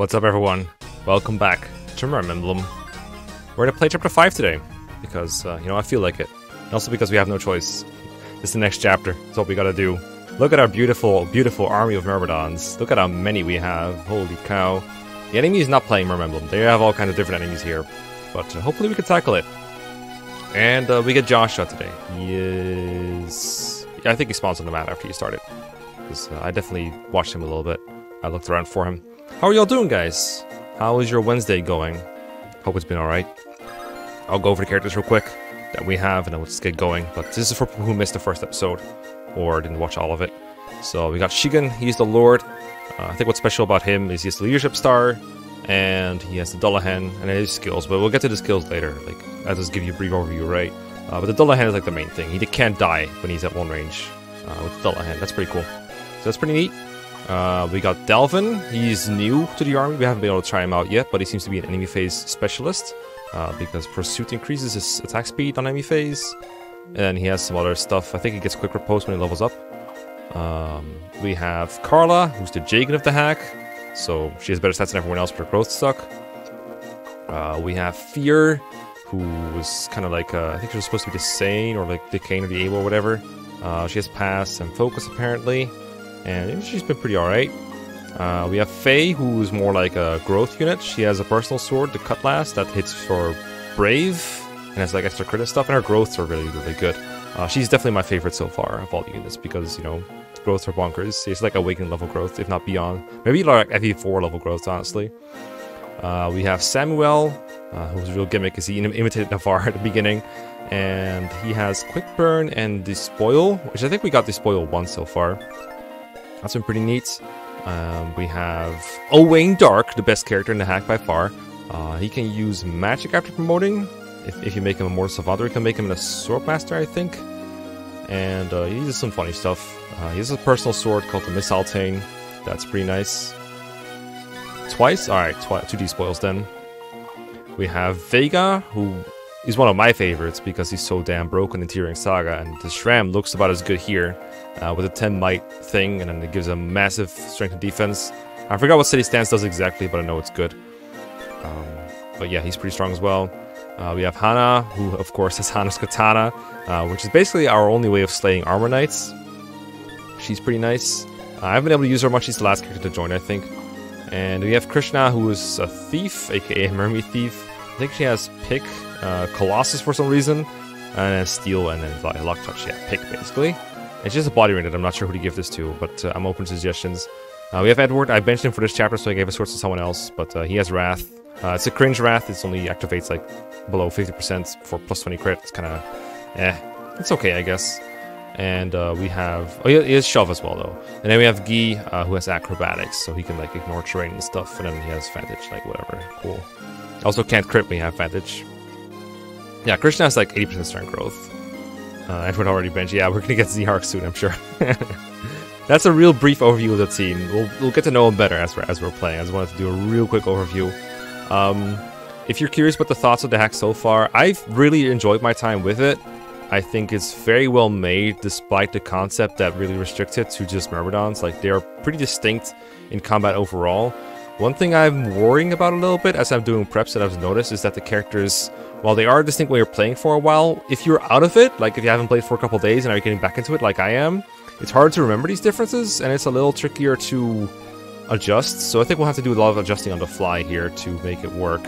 What's up everyone? Welcome back to Myrm Emblem. We're gonna play chapter 5 today, because, uh, you know, I feel like it. And also because we have no choice. Is the next chapter, it's what we gotta do. Look at our beautiful, beautiful army of Myrmidons. Look at how many we have, holy cow. The enemy is not playing Myrm Emblem, they have all kinds of different enemies here. But uh, hopefully we can tackle it. And uh, we get Joshua today. He is... Yeah, I think he spawns on the map after you started. Because uh, I definitely watched him a little bit. I looked around for him. How are y'all doing, guys? How is your Wednesday going? Hope it's been alright. I'll go over the characters real quick that we have, and then we'll just get going. But this is for people who missed the first episode, or didn't watch all of it. So we got Shigen, he's the Lord. Uh, I think what's special about him is he has the leadership star, and he has the Dullahan, and his skills, but we'll get to the skills later. Like, I'll just give you a brief overview, right? Uh, but the Dullahan is like the main thing. He can't die when he's at one range uh, with the Dullahan. That's pretty cool. So that's pretty neat. Uh, we got Delvin. He's new to the army. We haven't been able to try him out yet, but he seems to be an enemy phase specialist uh, because Pursuit increases his attack speed on enemy phase. And he has some other stuff. I think he gets quick riposte when he levels up. Um, we have Carla, who's the Jagen of the hack. So she has better stats than everyone else, but her growth suck. Uh, we have Fear, who was kind of like, uh, I think she was supposed to be the Sain or like the Cain or the Abel or whatever. Uh, she has Pass and Focus apparently and she's been pretty alright. Uh, we have Faye, who's more like a growth unit. She has a personal sword, the Cutlass, that hits for Brave, and has like extra crit stuff, and her growths are really, really good. Uh, she's definitely my favorite so far of all the units, because, you know, growths are bonkers. It's like awakening level growth, if not beyond. Maybe like FE4 level growth, honestly. Uh, we have Samuel, uh, whose real gimmick is he imitated Navarre at the beginning, and he has Quick Burn and Despoil, which I think we got Despoil once so far. That's been pretty neat. Um, we have Owain Dark, the best character in the hack by far. Uh, he can use magic after promoting. If, if you make him a Mortal Savant, you can make him a Swordmaster, I think. And uh, he uses some funny stuff. Uh, he has a personal sword called the Mystletainn. That's pretty nice. Twice? Alright, twi two despoils then. We have Vega, who is one of my favorites because he's so damn broken in Tearing Saga, and the Shram looks about as good here uh, with a 10 might thing, and then it gives a massive strength and defense. I forgot what City Stance does exactly, but I know it's good. Um, but yeah, he's pretty strong as well. Uh, we have Hana, who of course has Hana's Katana, uh, which is basically our only way of slaying armor knights. She's pretty nice. Uh, I haven't been able to use her much. She's the last character to join, I think. And we have Krishna, who is a thief, aka a mermaid thief. I think she has Pick, uh, Colossus for some reason, and then Steel, and then Lock Touch. Yeah, Pick basically. It's just a body unit. I'm not sure who to give this to, but uh, I'm open to suggestions. Uh, we have Edward. I benched him for this chapter, so I gave a source to someone else, but uh, he has Wrath. Uh, it's a cringe Wrath. It only activates like below 50% for plus 20 crit. It's kind of, eh. It's okay, I guess. And uh, we have, oh, he has Shove as well, though. And then we have Guy, uh, who has Acrobatics, so he can like ignore terrain and stuff, and then he has Vantage, like whatever. Cool. Also can't crit when you have Vantage. Yeah, Krishna has like 80% strength growth. Uh, Edward already bench. Yeah, we're gonna get Zihark soon, I'm sure. That's a real brief overview of the team. We'll, we'll get to know him better as we're, as we're playing. I just wanted to do a real quick overview. Um, if you're curious about the thoughts of the hack so far, I've really enjoyed my time with it. I think it's very well made, despite the concept that really restricts it to just Myrmidons. Like, they are pretty distinct in combat overall. One thing I'm worrying about a little bit as I'm doing preps that I've noticed is that the characters while they are distinct when you're playing for a while, if you're out of it, like if you haven't played for a couple days and are getting back into it like I am, it's hard to remember these differences and it's a little trickier to adjust. So I think we'll have to do a lot of adjusting on the fly here to make it work.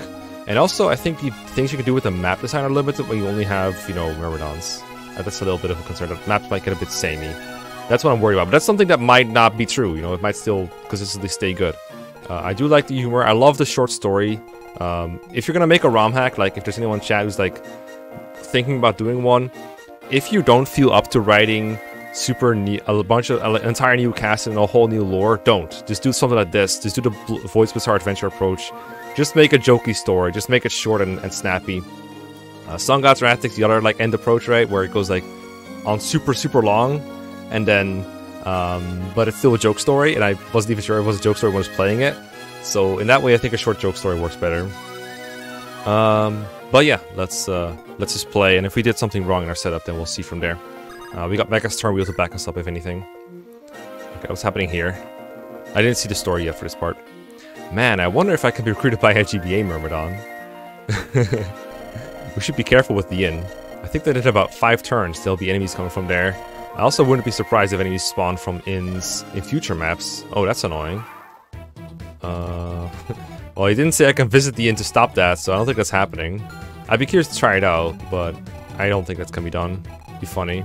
And also, I think the things you can do with the map design are limited when you only have, you know, Myrmidons. Uh, that's a little bit of a concern. The maps might get a bit samey. That's what I'm worried about. But that's something that might not be true. You know, it might still consistently stay good. Uh, I do like the humor. I love the short story. Um, if you're gonna make a ROM hack, like if there's anyone in chat who's like thinking about doing one, if you don't feel up to writing super new, a bunch of an entire new cast and a whole new lore, don't. Just do something like this. Just do the Void's Bizarre Adventure approach. Just make a jokey story. Just make it short and, and snappy. Uh, Sun God's Wrath takes the other like end approach, right, where it goes like on super super long, and then um, but it's still a joke story, and I wasn't even sure it was a joke story when I was playing it. So in that way, I think a short joke story works better. Um, but yeah, let's uh, let's just play, and if we did something wrong in our setup, then we'll see from there. Uh, we got Mekkah's turn wheel to back us up if anything. Okay, what's happening here? I didn't see the story yet for this part. Man, I wonder if I can be recruited by a GBA Myrmidon. we should be careful with the inn. I think that in about five turns, there'll be enemies coming from there. I also wouldn't be surprised if enemies spawn from inns in future maps. Oh, that's annoying. Well, he didn't say I can visit the inn to stop that, so I don't think that's happening. I'd be curious to try it out, but I don't think that's gonna be done. Be funny.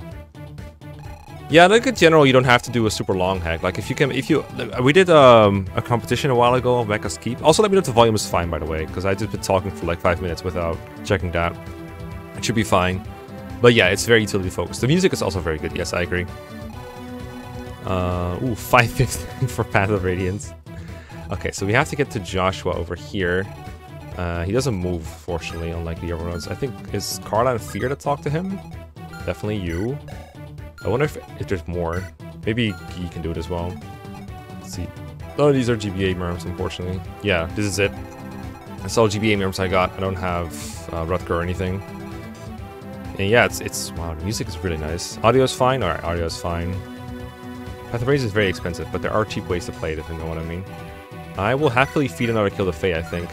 Yeah, like in general, you don't have to do a super long hack. Like if you can, if you, we did um, a competition a while ago of Mekkah's Keep. Also, let me know if the volume is fine, by the way, because I just been talking for like five minutes without checking that. It should be fine. But yeah, it's very utility focused. The music is also very good. Yes, I agree. Uh, ooh, 550 for Path of Radiance. Okay, so we have to get to Joshua over here. Uh, he doesn't move, fortunately, unlike the other ones. I think, is Carla in fear to talk to him? Definitely you. I wonder if, if there's more. Maybe he can do it as well. Let's see. None of these are GBA merms, unfortunately. Yeah, this is it. That's all GBA merms I got. I don't have uh, Rutger or anything. And yeah, it's, it's wow, the music is really nice. Audio is fine? Alright, audio is fine. Path of Radiance is very expensive, but there are cheap ways to play it, if you know what I mean. I will happily feed another kill to Faye, I think.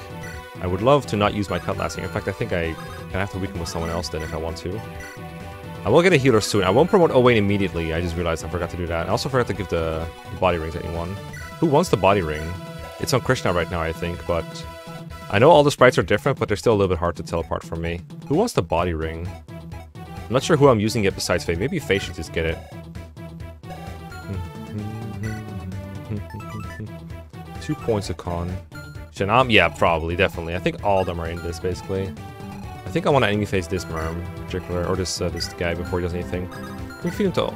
I would love to not use my Cutlass here. In fact, I think I can have to weaken with someone else then if I want to. I will get a healer soon. I won't promote Owain immediately. I just realized I forgot to do that. I also forgot to give the, the body ring to anyone. Who wants the body ring? It's on Krishna right now, I think, but... I know all the sprites are different, but they're still a little bit hard to tell apart from me. Who wants the body ring? I'm not sure who I'm using it besides Faye. Maybe Faye should just get it. Two points of con. Shanam? Yeah, probably, definitely. I think all of them are in this, basically. I think I want to enemy phase this Merm in particular, or this uh, this guy before he does anything. We feed him to...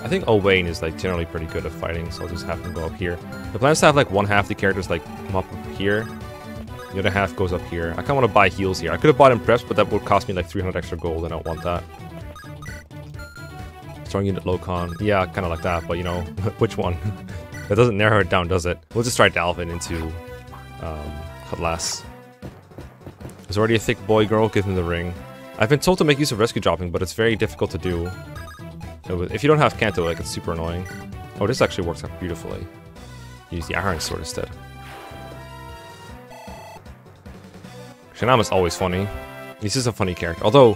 I think Owain is like generally pretty good at fighting, so I'll just have him go up here. The plan is to have like one half the characters like come up here. The other half goes up here. I kind of want to buy heals here. I could have bought Impress, but that would cost me like 300 extra gold, and I don't want that. Strong unit low con. Yeah, kind of like that, but you know, which one? that doesn't narrow it down, does it? We'll just try Dalvin into um, Cutlass. There's already a thick boy girl, give him the ring. I've been told to make use of rescue dropping, but it's very difficult to do. If you don't have Canto, like, it's super annoying. Oh, this actually works out beautifully. Use the Iron Sword instead. Shanama's always funny. This is a funny character. Although,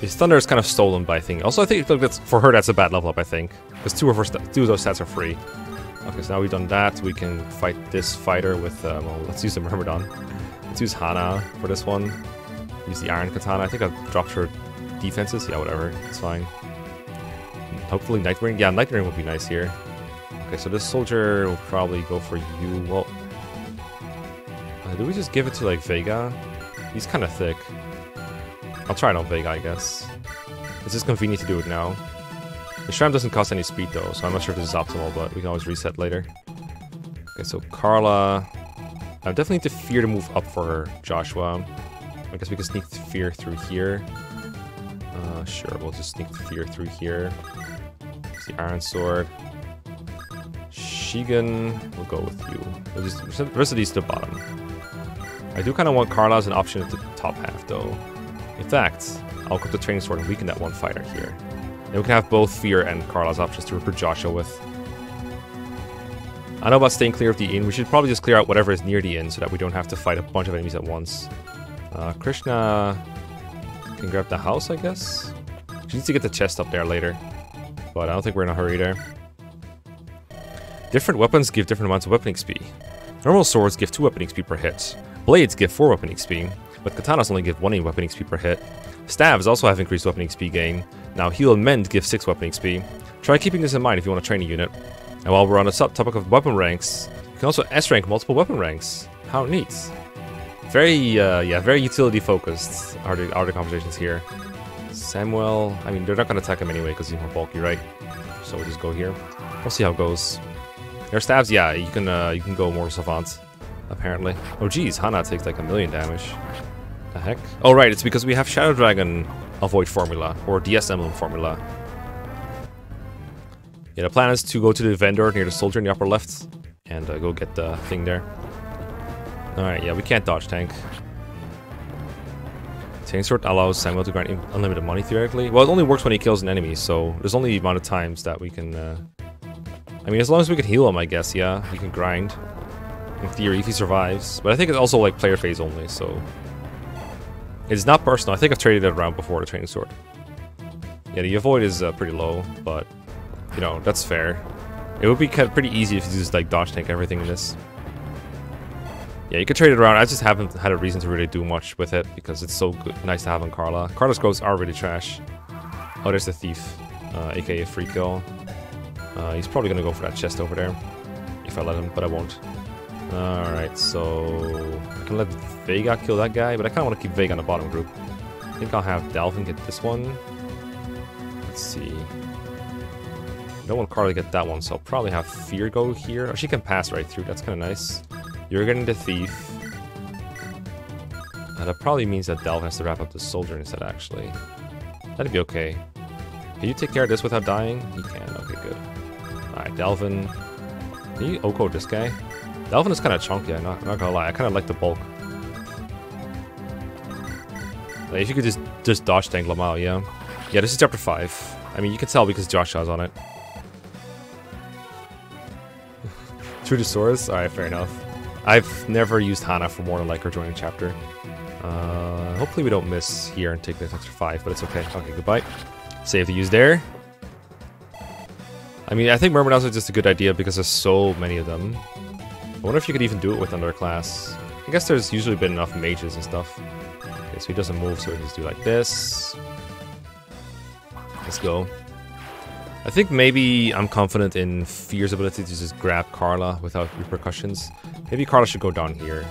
his thunder is kind of stolen by thing. Also, I think that's, for her that's a bad level up, I think. Because two of her two of those stats are free. Okay, so now we've done that. We can fight this fighter with, uh, well, let's use the Myrmidon. Let's use Hana for this one. Use the Iron Katana. I think I've dropped her defenses. Yeah, whatever. It's fine. Hopefully Nightwing. Yeah, Nightwing would be nice here. Okay, so this soldier will probably go for you. Well, uh, do we just give it to, like, Vega? He's kind of thick. I'll try it on Vega, I guess. It's just convenient to do it now. The Shram doesn't cost any speed though, so I'm not sure if this is optimal, but we can always reset later. Okay, so Carla... I definitely need to fear to move up for her, Joshua. I guess we can sneak fear through here. Uh, sure, we'll just sneak fear through here. Use the Iron Sword. Shigen, we'll go with you. We'll just the rest of these to the bottom. I do kind of want Carla as an option at the top half, though. In fact, I'll equip the Training Sword and weaken that one fighter here. Then we can have both Fear and Carla's options to recruit Joshua with. I know about staying clear of the inn. We should probably just clear out whatever is near the inn so that we don't have to fight a bunch of enemies at once. Uh, Krishna can grab the house, I guess? She needs to get the chest up there later. But I don't think we're in a hurry there. Different weapons give different amounts of weapon XP. Normal swords give 2 weapon XP per hit. Blades give 4 weapon XP, but katanas only give 1 weapon XP per hit. Staves also have increased weapon XP gain. Now heal and mend give 6 weapon XP. Try keeping this in mind if you want to train a unit. And while we're on the topic of weapon ranks, you can also S-rank multiple weapon ranks. How neat. Very, uh, yeah, very utility focused are the, are the conversations here. Samuel, I mean, they're not going to attack him anyway because he's more bulky, right? So we'll just go here. We'll see how it goes. Their stabs, yeah, you can uh, you can go more savant, apparently. Oh geez, Hana takes like a million damage. The heck? Oh right, it's because we have Shadow Dragon Avoid formula, or DS Emblem formula. Yeah, the plan is to go to the vendor near the soldier in the upper left, and uh, go get the thing there. Alright, yeah, we can't dodge tank. Tank Sword allows Samuel to grant unlimited money, theoretically. Well, it only works when he kills an enemy, so there's only the amount of times that we can... Uh... I mean, as long as we can heal him, I guess, yeah, we can grind. In theory, if he survives. But I think it's also like player phase only, so... It's not personal. I think I've traded it around before, the training sword. Yeah, the avoid is uh, pretty low, but... You know, that's fair. It would be kind of pretty easy if you just like dodge tank everything in this. Yeah, you could trade it around. I just haven't had a reason to really do much with it because it's so good, nice to have on Carla. Carla's ghosts are really trash. Oh, there's the thief, uh, aka free kill. Uh, he's probably gonna go for that chest over there if I let him, but I won't. Alright, so I can let Vega kill that guy, but I kind of want to keep Vega on the bottom group. I think I'll have Delvin get this one. Let's see. I don't want Carla to get that one, so I'll probably have Fear go here. Oh, she can pass right through, that's kind of nice. You're getting the Thief. Uh, that probably means that Delvin has to wrap up the Soldier instead, actually. That'd be okay. Can you take care of this without dying? He can, okay, good. Alright, Delvin. Can you ORKO this guy? Delvin is kind of chunky, I'm not, not, gonna lie. I kind of like the bulk. Like, if you could just, just dodge tank Lamal, yeah? Yeah, this is chapter 5. I mean, you can tell because Josh Joshua's on it. Source? Alright, fair enough. I've never used Hana for more than like her joining chapter. Uh, hopefully we don't miss here and take this extra 5, but it's okay. Okay, goodbye. Save the use there. I mean, I think Myrmidons is just a good idea because there's so many of them. I wonder if you could even do it with another class. I guess there's usually been enough mages and stuff. Okay, so he doesn't move, so we just do like this. Let's go. I think maybe I'm confident in Fear's ability to just grab Carla without repercussions. Maybe Carla should go down here.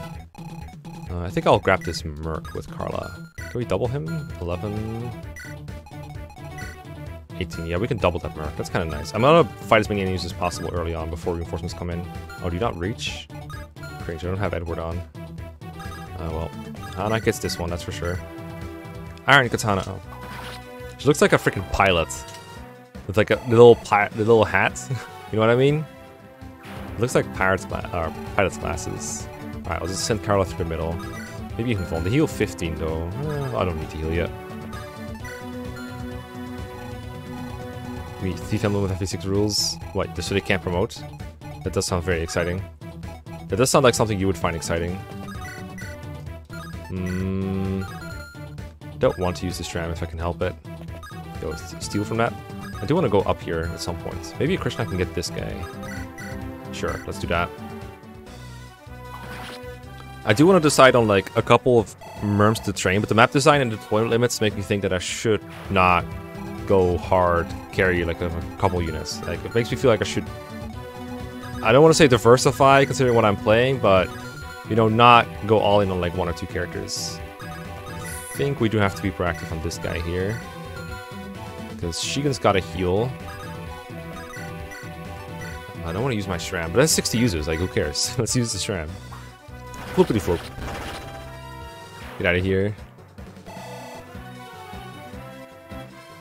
Uh, I think I'll grab this Merc with Carla. Can we double him? 11... 18. Yeah, we can double that mark. That's kind of nice. I'm gonna fight as many enemies as possible early on before reinforcements come in. Oh, do you not reach? Cringe, I don't have Edward on. Uh, well, Hana gets this one, that's for sure. Iron Katana. Oh. She looks like a freaking pilot. With like a little pi little hat. you know what I mean? It looks like pirates gla uh, pilot's glasses. Alright, I'll just send Carla through the middle. Maybe you can fall. The heal 15 though. Uh, I don't need to heal yet. We Thief Emblem with FE6 rules. What, so they can't promote? That does sound very exciting. That does sound like something you would find exciting. Hmm. Don't want to use this Shram if I can help it. Go steal from that. I do want to go up here at some point. Maybe Krishna can get this guy. Sure, let's do that. I do want to decide on like a couple of merms to train, but the map design and deployment limits make me think that I should not go hard, carry like a, couple units. Like it makes me feel like I should. I don't want to say diversify considering what I'm playing, but you know, not go all in on like one or two characters. I think we do have to be proactive on this guy here. Because Shigen's got a heal. I don't want to use my Shram, but that's 60 users, like who cares? Let's use the Shram. Flippity flip. Get out of here.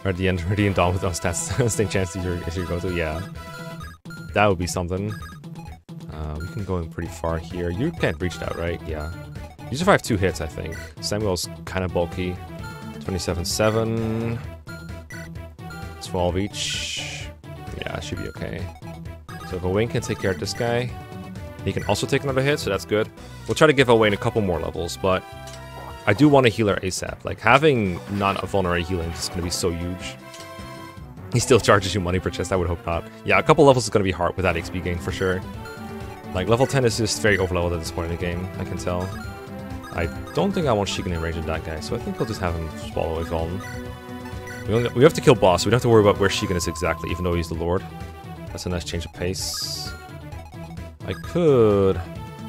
Or the end, the Indomitable stats, staying chance to your, your go to, yeah. That would be something. Uh, we can go in pretty far here. You can't reach that, right? Yeah. You survive two hits, I think. Samuel's kind of bulky. 27-7. 12 each. Yeah, should be okay. So if Owain can take care of this guy. He can also take another hit, so that's good. We'll try to give Owain a couple more levels, but I do want a healer ASAP. Like, having non-vulnerary healing is going to be so huge. He still charges you money per chest, I would hope not. Yeah, a couple levels is going to be hard without XP gain, for sure. Like, level 10 is just very overleveled at this point in the game, I can tell. I don't think I want Shigen in range of that guy, so I think we'll just have him swallow a golem. We, only, we have to kill boss, we don't have to worry about where Shigen is exactly, even though he's the lord. That's a nice change of pace. I could...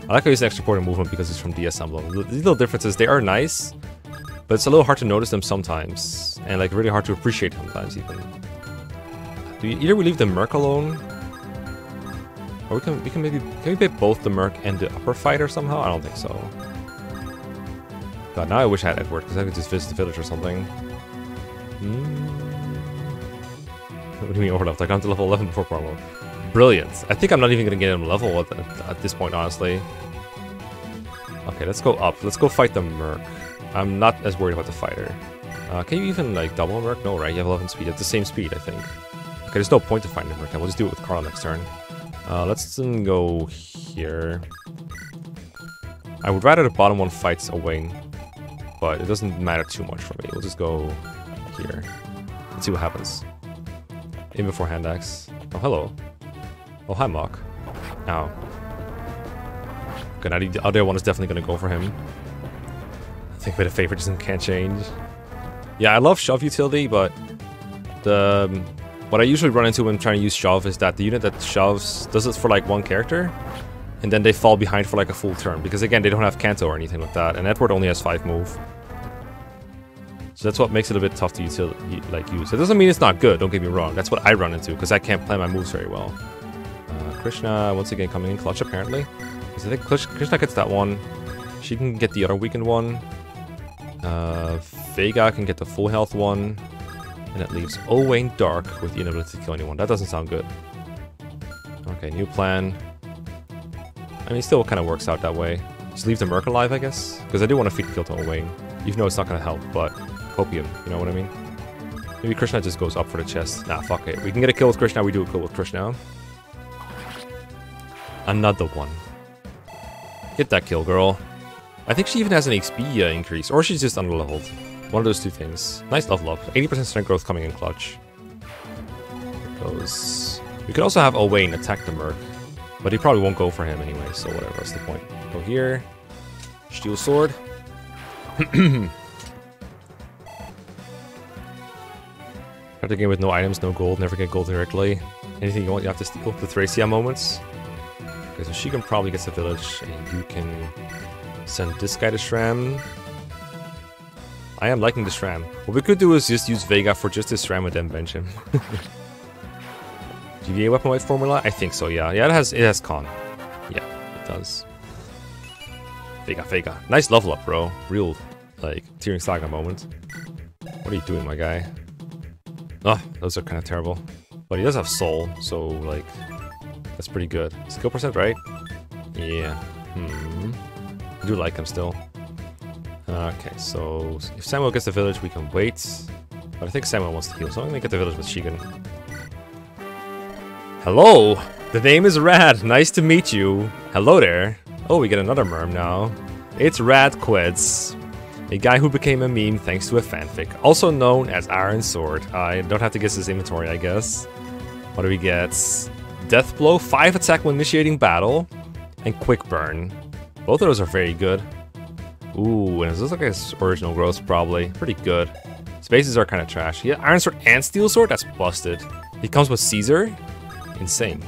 I like how he's an extra of movement because he's from DS Emblem. These little differences, they are nice, but it's a little hard to notice them sometimes, and like really hard to appreciate sometimes even. Do either we leave the Merc alone, or we can we can maybe can we pick both the Merc and the upper fighter somehow? I don't think so. God, now I wish I had Edward because I could just visit the village or something. Hmm. What do you mean overleveled? I got to level 11 before promo. Brilliant. I think I'm not even to get him level at, at, this point, honestly. Okay, let's go up. Let's go fight the Merc. I'm not as worried about the fighter. Uh, can you even, like, double Merc? No, right? You have 11 speed. It's the same speed, I think. Okay, there's no point to find the Merc. We'll just do it with Carl next turn. Uh, let's go here. I would rather the bottom one fights a wing, but it doesn't matter too much for me. We'll just go here. Let's see what happens. In before hand axe. Oh, hello. Oh, hi, Mok. Ow. Okay, now the other one is definitely going to go for him. I think bit of favoritism can't change. Yeah, I love shove utility, but the um, what I usually run into when trying to use shove is that the unit that shoves does it for like one character, and then they fall behind for like a full turn because again they don't have Canto or anything like that, and Edward only has five move. So that's what makes it a bit tough to use, like use. It doesn't mean it's not good. Don't get me wrong. That's what I run into because I can't plan my moves very well. Uh, Krishna once again coming in clutch apparently. Because I think Krishna gets that one. She can get the other weakened one. Uh, Veiga can get the full health one. And it leaves Owain Dark with the inability to kill anyone. That doesn't sound good. Okay, new plan. I mean, it still kind of works out that way. Just leave the Merc alive, I guess? Because I do want to feed the kill to Owain. Even though it's not going to help, but copium, you know what I mean? Maybe Krishna just goes up for the chest. Nah, fuck it. We can get a kill with Krishna, we do a kill with Krishna. Another one. Get that kill, girl. I think she even has an XP uh, increase, or she's just underleveled. One of those two things. Nice level up. 80% strength growth coming in clutch. goes. We could also have Owain attack the Merc, but he probably won't go for him anyway, so whatever, what's the point? Go here. Steel Sword. Start the game with no items, no gold, never get gold directly. Anything you want, you have to steal. The Thracia moments. Okay, so she can probably get the village, and you can send this guy to Shram. I am liking the Shram. What we could do is just use Vega for just this Shram and then bench him. GBA weapon weight formula? I think so, yeah. Yeah, it has it has con. Yeah, it does. Vega, Vega. Nice level up, bro. Real, like, Tearing Saga moment. What are you doing, my guy? Oh, those are kind of terrible. But he does have soul, so, like, that's pretty good. Skill percent, right? Yeah. Hmm. I do like him still. Okay, so if Samuel gets the village, we can wait. But I think Samuel wants to heal, so I'm gonna get the village with Shigen. Hello! The name is Rad. Nice to meet you. Hello there. Oh, we get another merm now. It's Rad Quids. A guy who became a meme thanks to a fanfic, also known as Iron Sword. I don't have to guess his inventory, I guess. What do we get? Death Blow, 5 attack when initiating battle, and Quick Burn. Both of those are very good. Ooh, and this looks like his original growth, probably. Pretty good. Spaces are kind of trash. Yeah, Iron Sword and Steel Sword? That's busted. He comes with Caesar? Insane.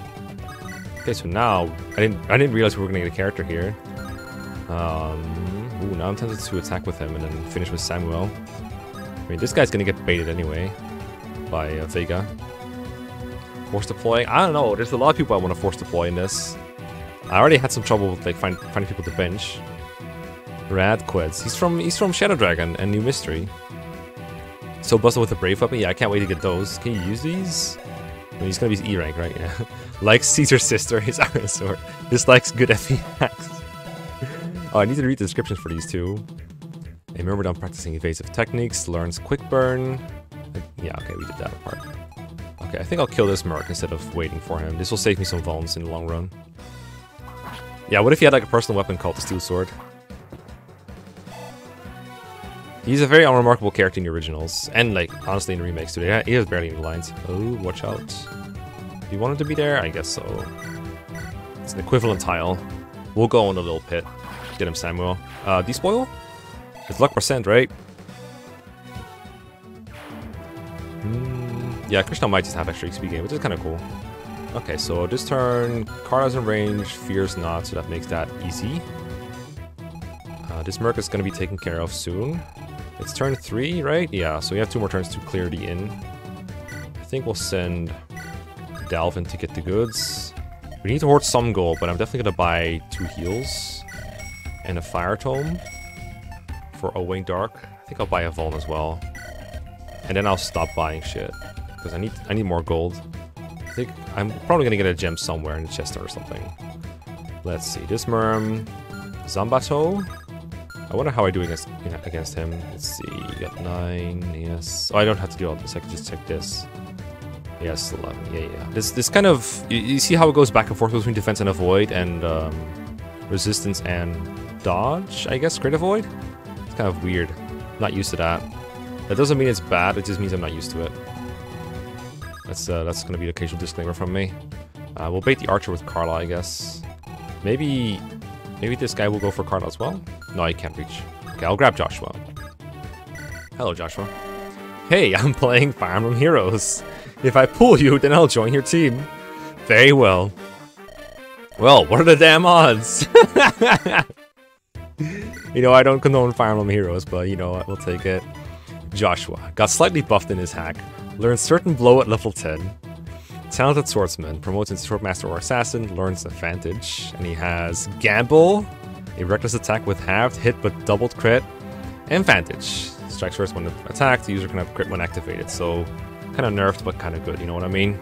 Okay, so now, I didn't I didn't realize we were going to get a character here. Um, ooh, now I'm tempted to attack with him and then finish with Samuel. I mean, this guy's going to get baited anyway by uh, Veiga. Force deploying. I don't know. There's a lot of people I want to force deploy in this. I already had some trouble with like find, finding people to bench. Rad Quids. He's from he's from Shadow Dragon and New Mystery. So busted with a Brave Weapon? Yeah, I can't wait to get those. Can you use these? I mean, he's gonna be E rank, right? Yeah. Likes Caesar's sister, his Iron Sword. Dislikes good FE hacks. oh, I need to read the descriptions for these two. A Myrmidon practicing evasive techniques, learns quick burn. Yeah, okay, we did that part. Okay, I think I'll kill this Merc instead of waiting for him. This will save me some vulns in the long run. Yeah, what if he had like a personal weapon called the Steel Sword? He's a very unremarkable character in the originals, and like, honestly in the remakes too. He has barely any lines. Oh, watch out. Do you want him to be there? I guess so. It's an equivalent tile. We'll go in a little pit. Get him, Samuel. Uh, despoil? It's luck percent, right? Yeah, Krishna might just have extra XP gain, which is kind of cool. Okay, so this turn, Kara's in range, Fear's not, so that makes that easy. Uh, this Merc is going to be taken care of soon. It's turn 3, right? Yeah, so we have two more turns to clear the inn. I think we'll send Dalvin to get the goods. We need to hoard some gold, but I'm definitely going to buy two heals and a Fire Tome for Owain Dark. I think I'll buy a Vuln as well. And then I'll stop buying shit because I need I need more gold. I think I'm probably gonna get a gem somewhere in the chest or something. Let's see. This Merm, Zanbato. I wonder how I do against against him. Let's see. Got nine. Yes. Oh, I don't have to do all this. I can just check this. Yes, 11. Yeah, yeah. This this kind of you, you see how it goes back and forth between defense and avoid and um, resistance and dodge, I guess, crit avoid? It's kind of weird. Not used to that. That doesn't mean it's bad, it just means I'm not used to it. That's uh, that's gonna be the occasional disclaimer from me. Uh, we'll bait the archer with Carla, I guess. Maybe, maybe this guy will go for Carla as well? No, I can't reach. Okay, I'll grab Joshua. Hello, Joshua. Hey, I'm playing Fire Emblem Heroes. If I pull you, then I'll join your team. Very well. Well, what are the damn odds? you know, I don't condone Fire Emblem Heroes, but you know what, we'll take it. Joshua got slightly buffed in his hack, learned certain blow at level 10, talented swordsman, promotes into swordmaster or assassin, learns advantage, and he has gamble, a reckless attack with halved hit but doubled crit, and vantage. Strikes first when attacked, the user can have crit when activated, so kind of nerfed but kind of good, you know what I mean?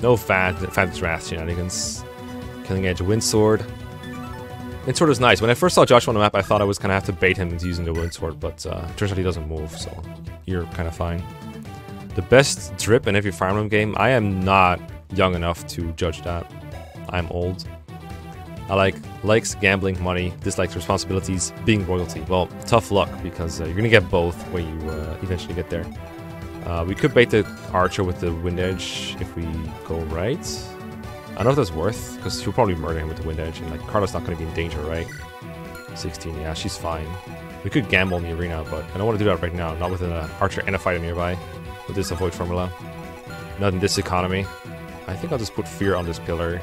No fad, vantage wrath shenanigans. Killing Edge Windsword. Windsword is nice. When I first saw Joshua on the map, I thought I was going to have to bait him into using the Windsword, but uh, turns out he doesn't move, so you're kind of fine. The best drip in every Fire Emblem game? I am not young enough to judge that. I'm old. I like likes gambling, money, dislikes responsibilities, being royalty. Well, tough luck because uh, you're gonna get both when you uh, eventually get there. Uh, we could bait the archer with the wind edge if we go right. I don't know if that's worth, because she'll probably murder him with the wind edge, and like Carla's not to be in danger, right? 16, yeah, she's fine. We could gamble in the arena, but I don't want to do that right now. Not with an uh, archer and a fighter nearby. With this avoid formula. Not in this economy. I think I'll just put fear on this pillar.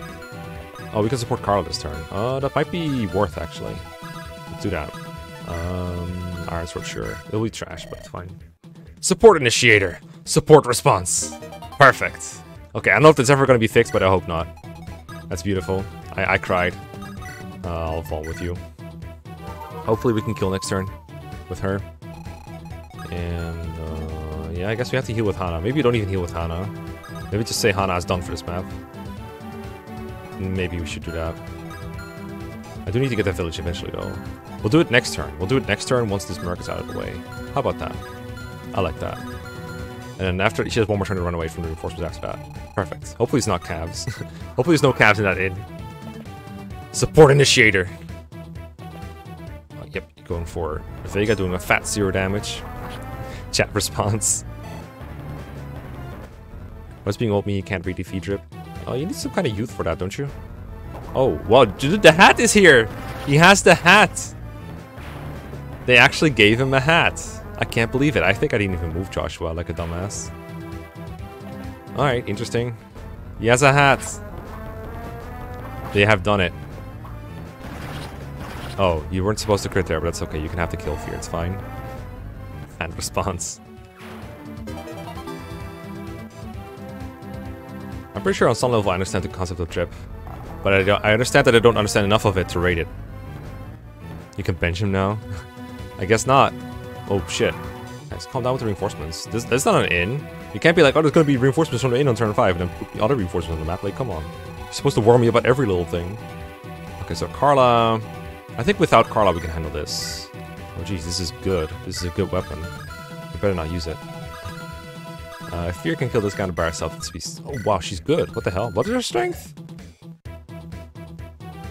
Oh, we can support Carla this turn. Uh, that might be worth, actually. Let's do that. Um, Iron Sword, sure. It'll be trash, but it's fine. Support Initiator! Support Response! Perfect. Okay, I don't know if it's ever going to be fixed, but I hope not. That's beautiful. I, I cried. Uh, I'll fall with you. Hopefully we can kill next turn with her. And, yeah, I guess we have to heal with Hana. Maybe we don't even heal with Hana. Maybe just say Hana is done for this map. Maybe we should do that. I do need to get that village eventually, though. We'll do it next turn. We'll do it next turn once this Merc is out of the way. How about that? I like that. And then after, she has one more turn to run away from the reinforcements after that. Perfect. Hopefully it's not calves. Hopefully there's no calves in that inn. Support initiator. Oh, yep, going for Vega doing a fat zero damage. Chat response. What's being old me? You can't read the feed drip. Oh, you need some kind of youth for that, don't you? Oh, wow, dude, the hat is here! He has the hat! They actually gave him a hat. I can't believe it. I think I didn't even move Joshua like a dumbass. Alright, interesting. He has a hat. They have done it. Oh, you weren't supposed to crit there, but that's okay. You can have the kill fear. It's fine. And response. I'm pretty sure on some level I understand the concept of drip. But I, I understand that I don't understand enough of it to rate it. You can bench him now? I guess not. Oh shit. Guys, calm down with the reinforcements. This, is not an inn. You can't be like, oh, there's gonna be reinforcements from the inn on turn 5 and then put the other reinforcements on the map. Like, come on. You're supposed to warn me about every little thing. Okay, so Carla... I think without Carla we can handle this. Oh jeez, this is good. This is a good weapon. We better not use it. Uh, Fear can kill this guy by herself. It's oh wow, she's good. What the hell? What is her strength?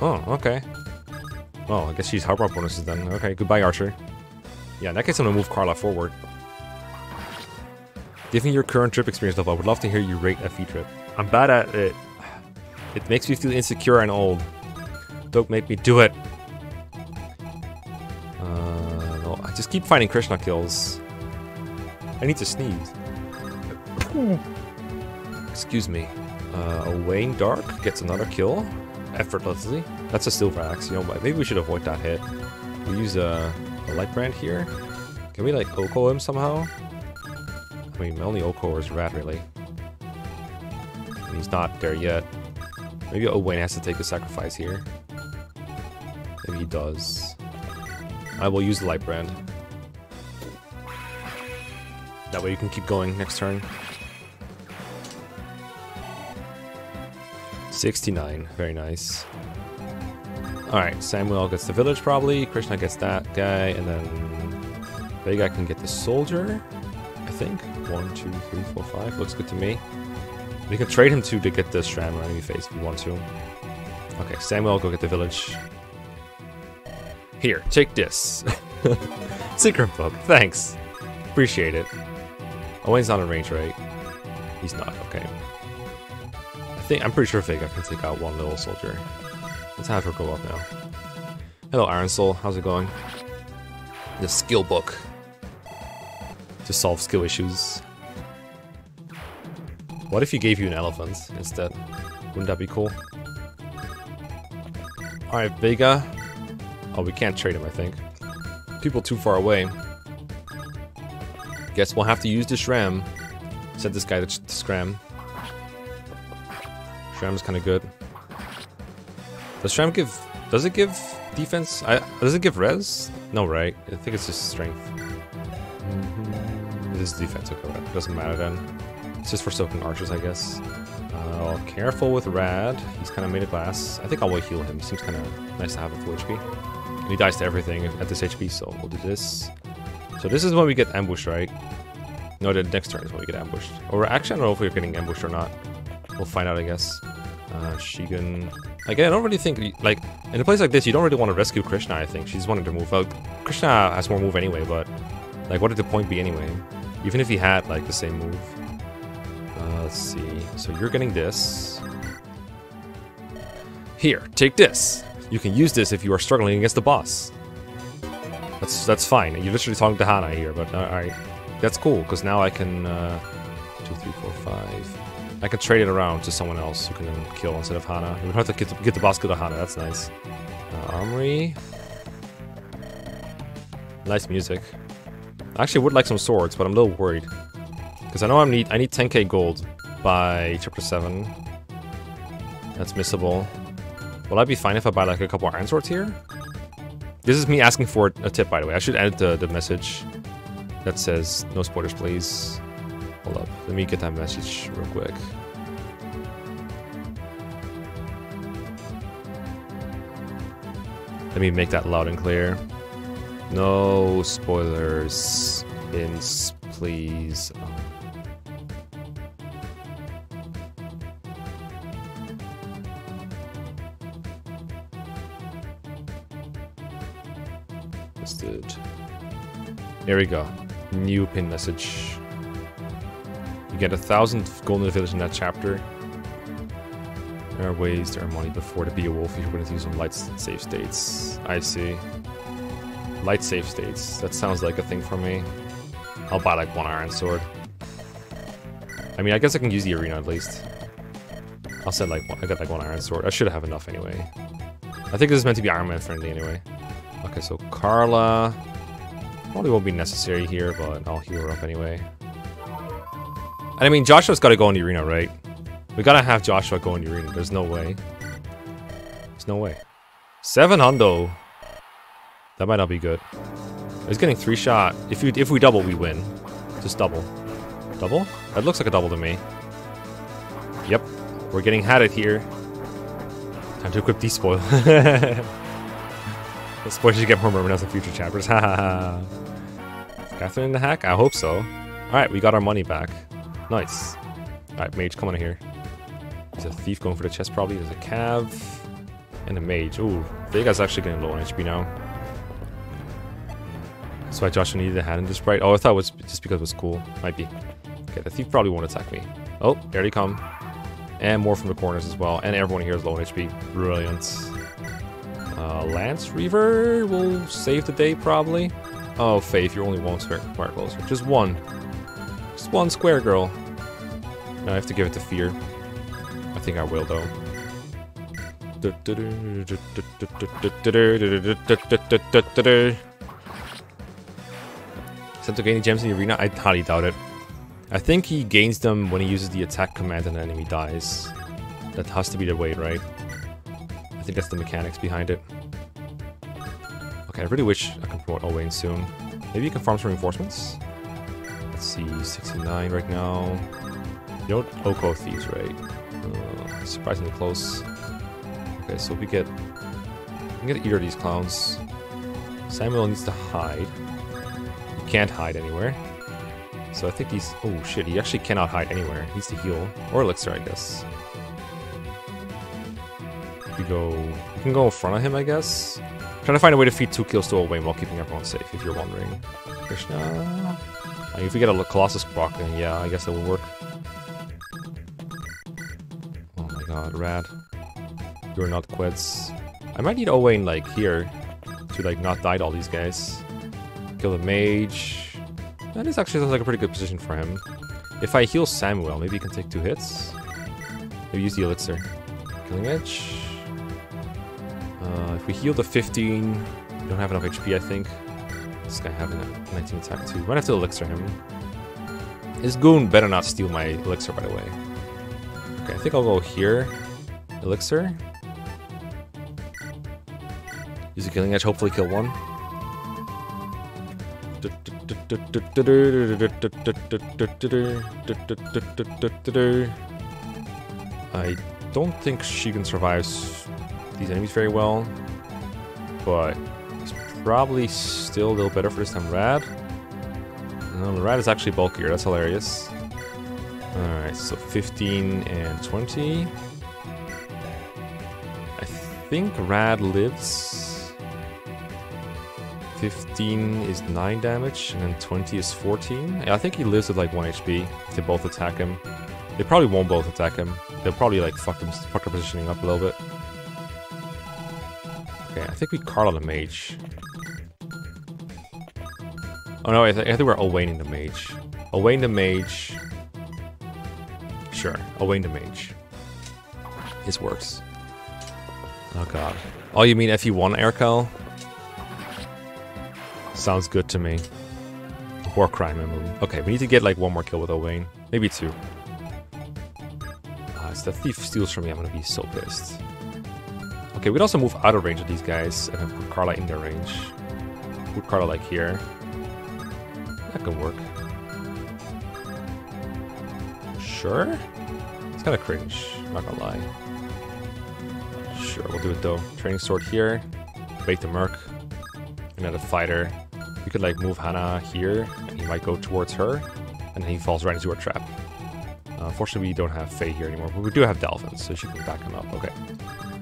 Oh, okay. Oh, I guess she's hard rock bonuses then. Okay, goodbye, Archer. Yeah, in that case, I'm gonna move Carla forward. Given your current trip experience level, I would love to hear you rate a feed trip. I'm bad at it. It makes me feel insecure and old. Don't make me do it. Uh, no, I just keep finding Krishna kills. I need to sneeze. Excuse me. Uh, Owain Dark gets another kill effortlessly. That's a silver axe. You know, maybe we should avoid that hit. We use a, a light brand here. Can we like ORKO him somehow? I mean, my only ORKO is Rad really. And he's not there yet. Maybe Owain has to take the sacrifice here. Maybe he does. I will use the light brand. That way you can keep going next turn. 69, very nice. Alright, Samuel gets the village probably, Krishna gets that guy, and then Vega can get the soldier, I think. One, two, three, four, five, looks good to me. We can trade him too to get the on enemy face if we want to. Okay, Samuel, go get the village. Here, take this. Secret book, thanks. Appreciate it. Oh, Owain's not in range, right? He's not, okay. Think, I'm pretty sure Vega can take out one little soldier. Let's have her go up now. Hello, Iron Soul, how's it going? The skill book. To solve skill issues. What if he gave you an elephant instead? Wouldn't that be cool? Alright, Vega. Oh, we can't trade him, I think. People too far away. Guess we'll have to use the Shram. Send this guy to Scram. Shram's kind of good. Does Shram give... Does it give defense? I, does it give res? No, right? I think it's just strength. This is defense, okay. Doesn't matter then. It's just for soaking archers, I guess. Uh, careful with Rad. He's kind of made of glass. I think I'll heal him. Seems kind of nice to have a full HP. And he dies to everything at this HP, so we'll do this. So this is when we get ambushed, right? No, the next turn is when we get ambushed. Or actually, I don't know if we're getting ambushed or not. We'll find out, I guess. Uh, Shigen. Again, I don't really think, like, in a place like this, you don't really want to rescue Krishna, I think. She's wanting to move out. Krishna has more move anyway, but, like, what did the point be anyway? Even if he had, like, the same move. Uh, let's see. So you're getting this. Here, take this. You can use this if you are struggling against the boss. That's that's fine. You're literally talking to Hana here, but uh, alright. That's cool, because now I can... Uh, two, three, four, five... I can trade it around to someone else who can then kill instead of Hana. You don't have to get, to, get the boss kill to Hana, that's nice. Uh, armory... Nice music. I actually would like some swords, but I'm a little worried. Because I know I need I need 10k gold by chapter 7. That's missable. Will I be fine if I buy like a couple iron swords here? This is me asking for a tip, by the way. I should edit the, the message that says no spoilers, please. Hold up. Let me get that message real quick. Let me make that loud and clear. No spoilers, Vince, please. Here we go. New pin message. You get a thousand golden village in that chapter. There are ways to earn money before to be a wolf. You're going to use some light save states. I see. Light save states. That sounds like a thing for me. I'll buy like one iron sword. I mean, I guess I can use the arena at least. I'll set like one, I got like one iron sword. I should have enough anyway. I think this is meant to be Iron Man friendly anyway. Okay, so Carla. Probably won't be necessary here, but I'll heal her up anyway. And I mean, Joshua's got to go in the arena, right? We gotta have Joshua go in the arena. There's no way. There's no way. Seven hundo. That might not be good. He's getting three shot. If we if we double, we win. Just double. Double? That looks like a double to me. Yep. We're getting had it here. Time to equip despoil. the spoil should get more mermaids in future chapters. ha. Catherine in the hack? I hope so. Alright, we got our money back. Nice. Alright, mage, come on in here. There's a thief going for the chest probably. There's a cav. And a mage. Ooh, Vega's actually getting low on HP now. That's why Joshua needed a hand in this sprite. Oh, I thought it was just because it was cool. Might be. Okay, the thief probably won't attack me. Oh, there they come. And more from the corners as well. And everyone here is low on HP. Brilliant. Uh, Lance Reaver will save the day, probably. Oh, Faith, you're only one square closer. Just one. Just one square, girl. Now I have to give it to Fear. I think I will, though. Sent to gain gems in the arena? I highly doubt it. I think he gains them when he uses the attack command and the enemy dies. That has to be the way, right? I think that's the mechanics behind it. Okay, I really wish I can promote Owain soon. Maybe you can farm some reinforcements? Let's see, 69 right now. You know, ORKO Thieves, right? Uh, surprisingly close. Okay, so we get... We get either these clowns. Samuel needs to hide. He can't hide anywhere. So I think he's... Oh shit, he actually cannot hide anywhere. He needs to heal. Or Elixir, I guess. We go... We can go in front of him, I guess. I'm trying to find a way to feed two kills to Owain while keeping everyone safe, if you're wondering. Krishna... If we get a Colossus proc, then yeah, I guess it will work. Oh my god, rad. You're not quits. I might need Owain, like, here, to, like, not die to all these guys. Kill the mage. That is actually sounds like a pretty good position for him. If I heal Samuel, maybe he can take two hits. Maybe use the elixir. Killing edge. Uh, if we heal the 15, we don't have enough HP, I think. This guy having a 19 attack too. Might have to elixir him. His goon better not steal my elixir, by the way. Okay, I think I'll go here. Elixir. Use a killing edge, hopefully kill one. I don't think she can survive these enemies very well, but probably still a little better for this time Rad. No, the Rad is actually bulkier, that's hilarious. Alright, so 15 and 20. I think Rad lives 15 is 9 damage, and then 20 is 14. Yeah, I think he lives with like 1 HP if they both attack him. They probably won't both attack him. They'll probably like fuck them, fuck their positioning up a little bit. Okay, I think we Carla the mage. Oh no, I, th I think we're Owain the mage. Owain the mage. Sure, Owain the mage. His works. Oh god. Oh, you mean FE1 Aircal? Sounds good to me. War crime. Okay, we need to get like one more kill with Owain. Maybe two. Uh, so the thief steals from me, I'm gonna be so pissed. Okay, we'd also move out of range of these guys and put Carla in their range. Put Carla like here. That could work. Sure? It's kind of cringe, not gonna lie. Sure, we'll do it though. Training sword here. Bait the Merc. Another fighter. We could like move Hana here, and he might go towards her, and then he falls right into our trap. Uh, unfortunately, we don't have Faye here anymore, but we do have Delvin, so she can back him up. Okay.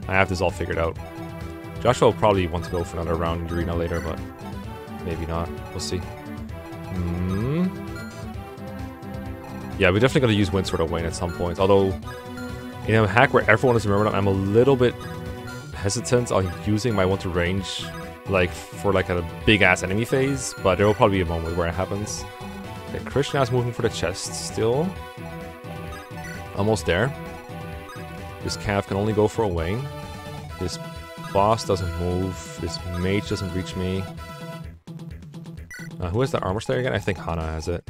I have this all figured out. Joshua will probably want to go for another round in arena later, but maybe not. We'll see. Hmm. Yeah, we definitely got to use Windsword Owain at some point. Although, in a hack where everyone is remembered, I'm a little bit hesitant on using my one to range like for like a big ass enemy phase, but there will probably be a moment where it happens. Okay, is moving for the chest still. Almost there. This cav can only go for a wing. This boss doesn't move. This mage doesn't reach me. Uh, who has the armor slayer again? I think Hana has it.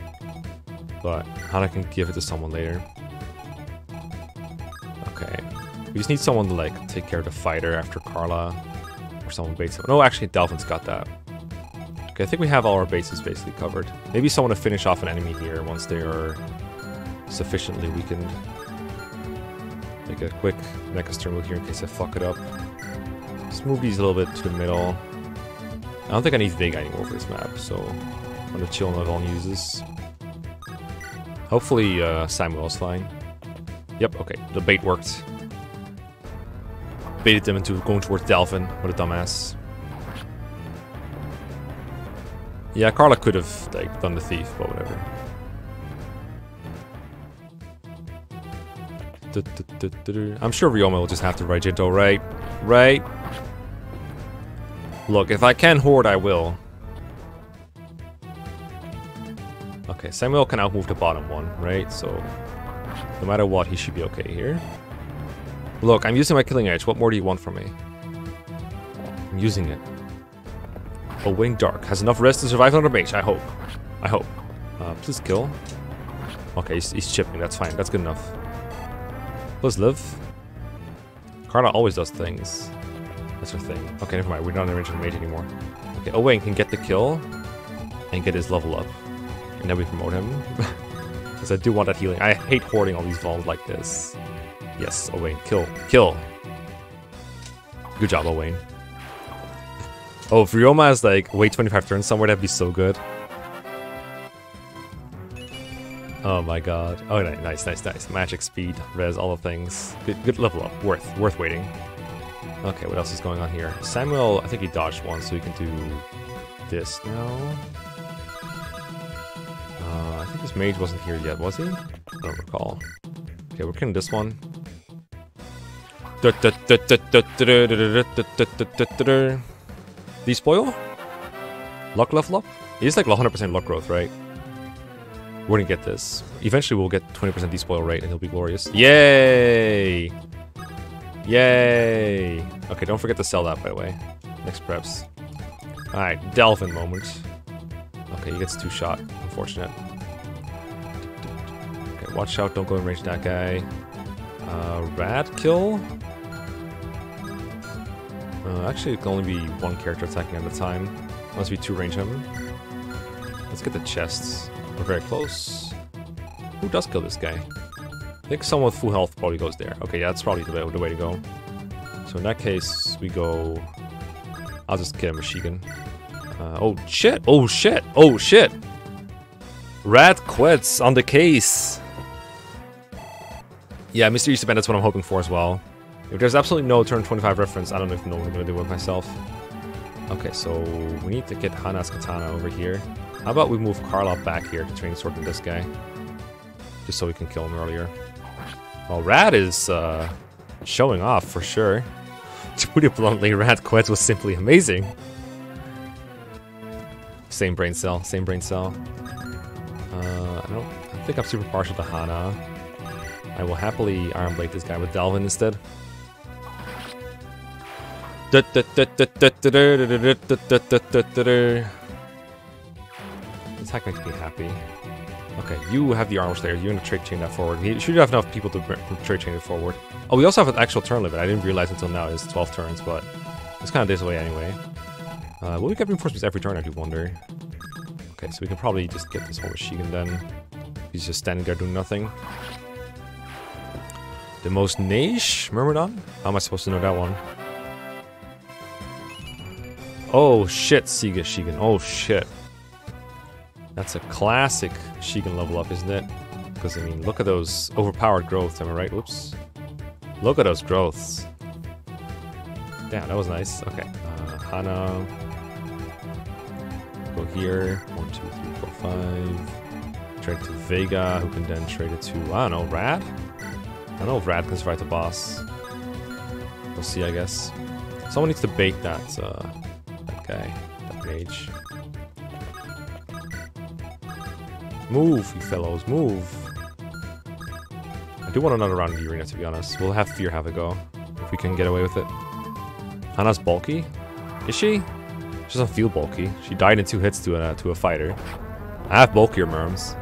But Hana can give it to someone later. Okay. We just need someone to like take care of the fighter after Carla. Or someone him. No, actually, Delvin's got that. Okay, I think we have all our bases basically covered. Maybe someone to finish off an enemy here once they are sufficiently weakened. Make a quick Mecha move here in case I fuck it up. Let's move these a little bit to the middle. I don't think I need Vega anymore for this map, so I'm gonna chill on Levon uses. Hopefully uh, Samuel's fine. Yep, okay, the bait worked baited them into going towards Delvin. What a dumbass. Yeah, Carla could have like done the thief, but whatever. I'm sure Ryoma will just have to ride Jinto, right? Right? Look, if I can hoard, I will. Okay, Samuel can outmove the bottom one, right? So, no matter what, he should be okay here. Look, I'm using my killing edge. What more do you want from me? I'm using it. Owain Dark has enough rest to survive another mage, I hope. I hope. Uh, please kill. Okay, he's, he's chipping. That's fine. That's good enough. Please live. Carla always does things. That's her thing. Okay, never mind. We're not in range of the mage anymore. Okay, Owain can get the kill and get his level up. And then we promote him. Because I do want that healing. I hate hoarding all these vaults like this. Yes, Owain. Kill. Kill. Good job, Owain. Oh, if Ryoma has like wait 25 turns somewhere, that'd be so good. Oh my god. Oh, nice, nice, nice. Magic speed, res, all the things. Good, good level up. Worth, worth waiting. Okay, what else is going on here? Samuel, I think he dodged one, so we can do this now. Uh, I think this mage wasn't here yet, was he? I don't recall. Okay, we're killing this one. Despoil? Luck level up? It's like 100% luck growth, right? We're gonna get this. Eventually we'll get 20% despoil rate and it'll be glorious. Yay! Yay! Okay, don't forget to sell that, by the way. Next preps. Alright, Delvin moment. Okay, he gets two shot. Unfortunate. Okay, watch out, don't go in range that guy. Uh, Rad kill? Uh, actually, it can only be one character attacking at a time. Must be two range him. Let's get the chests. We're very close. Who does kill this guy? I think someone with full health probably goes there. Okay, yeah, that's probably the way, the way to go. So in that case, we go... I'll just kill a machine uh, oh shit! Oh shit! Oh shit! Rat quits on the case! Yeah, Mr. Easterbend, that's what I'm hoping for as well. If there's absolutely no turn 25 reference, I don't even know what I'm gonna do with myself. Okay, so we need to get Hana's katana over here. How about we move Karloff back here to train sword in this guy? Just so we can kill him earlier. Well, Rad is uh, showing off for sure. To put it bluntly, Rad quits was simply amazing. Same brain cell, same brain cell. Uh, I don't I think I'm super partial to Hana. I will happily Iron Blade this guy with Delvin instead. This hack makes me happy. Okay, you have the armor slayer. You're gonna trade chain that forward. He should have enough people to trade chain it forward. Oh, we also have an actual turn limit. I didn't realize until now it's 12 turns, but it's kind of this way anyway. Uh, will we get reinforcements every turn, I do wonder. Okay, so we can probably just get this whole machine then. He's just standing there doing nothing. The most niche Myrmidon? How am I supposed to know that one? Oh shit, Siga Shigen. Oh shit. That's a classic Shigen level up, isn't it? Because, I mean, look at those overpowered growths, am I right? Whoops. Look at those growths. Damn, that was nice. Okay. Uh, Hana go here. One, two, three, four, five. Trade to Vega, who can then trade it to, I don't know, Rad? I don't know if Rad can survive the boss. We'll see, I guess. Someone needs to bait that, uh, that guy, that mage. Move, you fellows, move. I do want another round in the arena, to be honest. We'll have Fear have a go, if we can get away with it. Hana's bulky? Is she? She doesn't feel bulky. She died in two hits to a, to a fighter. I have bulkier merms.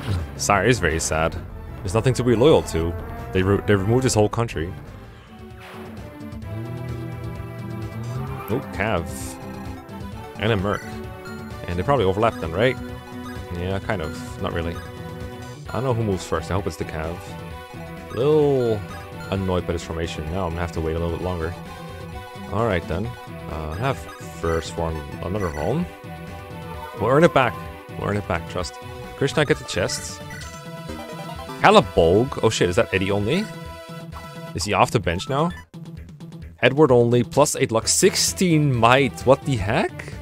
Sorry, is very sad. There's nothing to be loyal to. They, re they removed his whole country. Oh, Cav. And a Merc. And they probably overlap then, right? Yeah, kind of. Not really. I don't know who moves first. I hope it's the Cav. A little annoyed by this formation. Now I'm gonna have to wait a little bit longer. Alright then. Uh, have first one another home. We'll earn it back. We'll earn it back, trust. Krishna get the chests. Calabolg. Oh shit, is that Eddie only? Is he off the bench now? Edward only, plus 8 luck, 16 might. What the heck?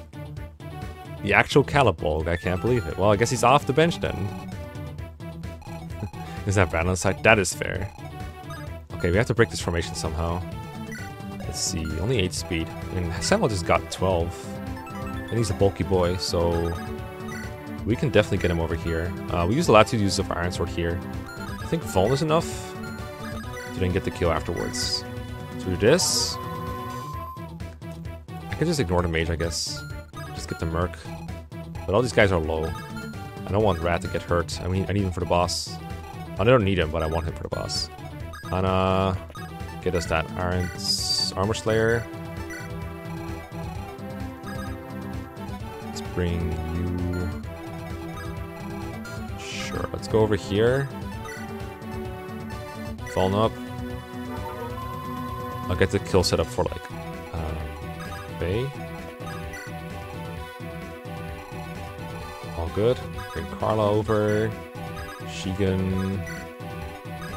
The actual Calabolg, I can't believe it. Well, I guess he's off the bench then. is that bad on the side? That is fair. Okay, we have to break this formation somehow. Let's see, only 8 speed. And Samuel just got 12. And he's a bulky boy, so we can definitely get him over here. Uh, we use the latitude use of Iron Sword here. I think Vuln is enough to then get the kill afterwards. So do this. I can just ignore the mage, I guess. Get the Merc. But all these guys are low. I don't want Rad to get hurt. I mean, I need him for the boss. I don't need him, but I want him for the boss. Hana, get us that Iron Armor Slayer. Let's bring you... Sure, let's go over here. Fallen up. I'll get the kill set up for like um, Bay. All good. Bring Carla over. Shigen.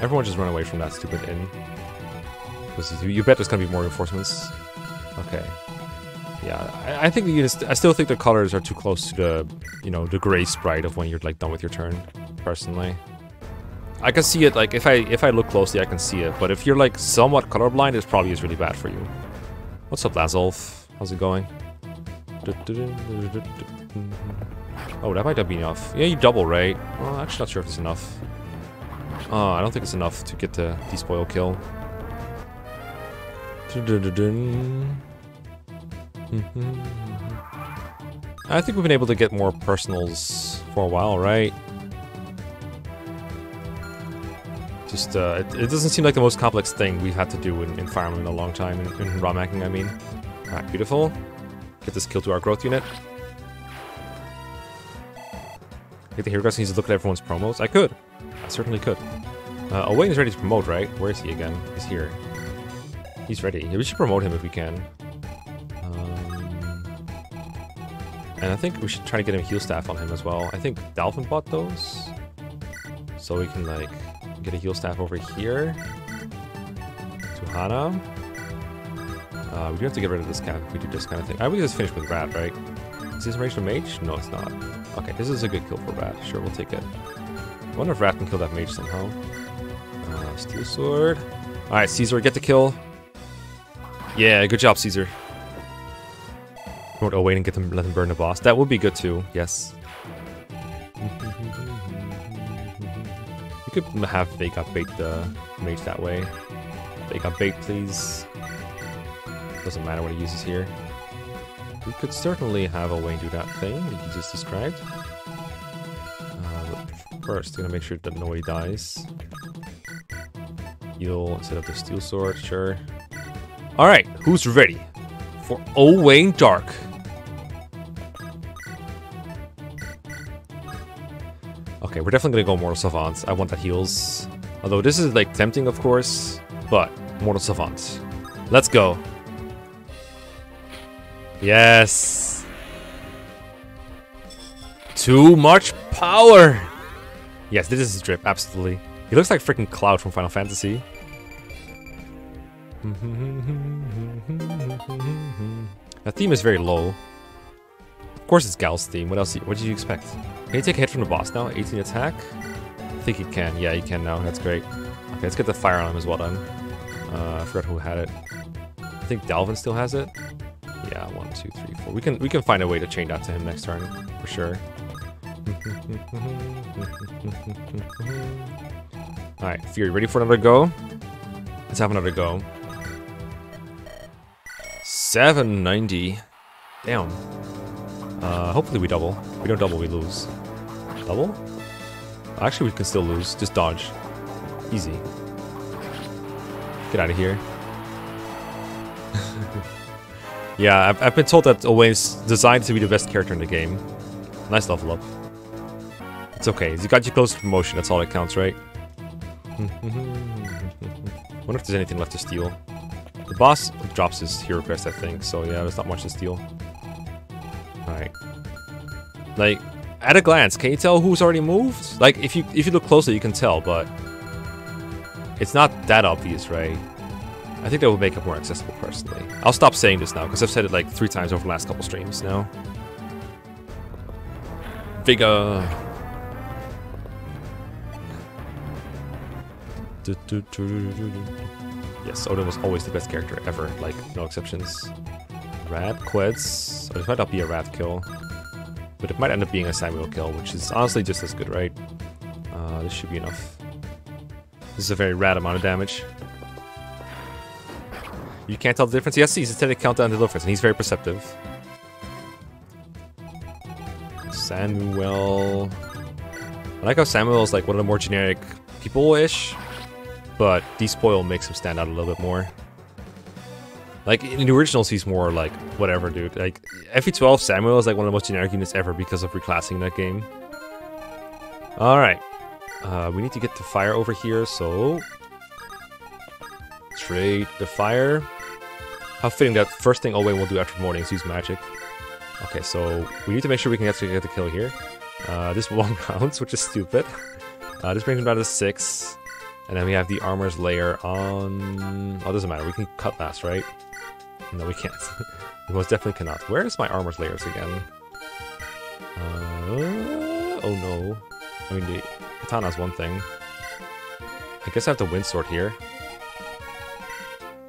Everyone just run away from that stupid inn. You, you bet there's gonna be more reinforcements. Okay. Yeah, I, I think units. I still think the colors are too close to the, you know, the gray sprite of when you're like done with your turn. Personally, I can see it. Like if I if I look closely, I can see it. But if you're like somewhat colorblind, it probably is really bad for you. What's up, Lazulf? How's it going? Oh, that might not be enough. Yeah, you double, right? Well, I'm actually not sure if it's enough. Oh, I don't think it's enough to get the despoil kill. I think we've been able to get more personals for a while, right? Just, uh, it, it, doesn't seem like the most complex thing we've had to do in, in Emblem in a long time, in, in ROM I mean. Alright, beautiful. Get this kill to our growth unit. Think the hero guys needs to look at everyone's promos. I could. I certainly could. Uh, Owain is ready to promote, right? Where is he again? He's here. He's ready. Yeah, we should promote him if we can. Um, and I think we should try to get him a heal staff on him as well. I think Dalvin bought those. So we can, like, get a heal staff over here. To Hana. Uh, we do have to get rid of this cap if we do this kind of thing. I would just finish with Rad, right? Is this range of mage? No, it's not. Okay, this is a good kill for Rad. Sure, we'll take it. I wonder if Rad can kill that mage somehow. Uh, Steel Sword. Alright, Caesar, get the kill. Yeah, good job, Caesar. Promote Owain and get them, let him burn the boss. That would be good too, yes. You could have Vega bait the mage that way. Vega bait, please. Doesn't matter what he uses here. We could certainly have Owain do that thing that you just described. Uh, first, gonna make sure that nobody dies. Heal instead of the steel sword, sure. Alright, who's ready for Owain Dark? Okay, we're definitely gonna go Mortal Savant. I want that heals. Although this is like tempting, of course, but Mortal Savant. Let's go. Yes. Too much power. Yes, this is Drip, absolutely. He looks like freaking Cloud from Final Fantasy. the theme is very low. Of course it's Gal's theme. What else? What did you expect? Can he take a hit from the boss now? 18 attack? I think he can. Yeah, he can now. That's great. Okay, let's get the fire on him as well then. Uh, I forgot who had it. I think Dalvin still has it. Yeah, one, two, three, four. We can we can find a way to chain that to him next turn for sure. All right, Fury, ready for another go? Let's have another go. 790. Damn. Uh, hopefully we double. If we don't double, we lose. Double? Actually, we can still lose. Just dodge. Easy. Get out of here. Yeah, I've, I've been told that Owain's designed to be the best character in the game. Nice level up. It's okay. He got you close promotion. That's all that counts, right? Wonder if there's anything left to steal. The boss drops his hero crest, I think. So yeah, there's not much to steal. Alright. Like, at a glance, can you tell who's already moved? Like, if you if you look closely, you can tell, but it's not that obvious, right? I think that would make it more accessible personally. I'll stop saying this now because I've said it like three times over the last couple streams now. Vega. Yes, Odin was always the best character ever, like no exceptions. Rad Queds. Oh, this might not be a Rad kill, but it might end up being a Samuel kill, which is honestly just as good, right? Uh, this should be enough. This is a very rad amount of damage. You can't tell the difference? Yes, he's a countdown to the difference, and he's very perceptive. Samuel... I like how Samuel is like one of the more generic people-ish, but Despoil makes him stand out a little bit more. Like, in the originals, he's more like, whatever, dude. Like, FE12 Samuel is like one of the most generic units ever because of reclassing that game. Alright. Uh, we need to get the fire over here, so... Trade the fire. How fitting that first thing Owain will do after morning is use magic. Okay, so we need to make sure we can actually get the kill here. Uh, this one rounds, which is stupid. Uh, this brings him down to 6. And then we have the armor slayer on... Oh, doesn't matter. We can cut last, right? No, we can't. we most definitely cannot. Where is my armor slayers again? Uh, oh no. I mean, the katana's one thing. I guess I have the wind sword here.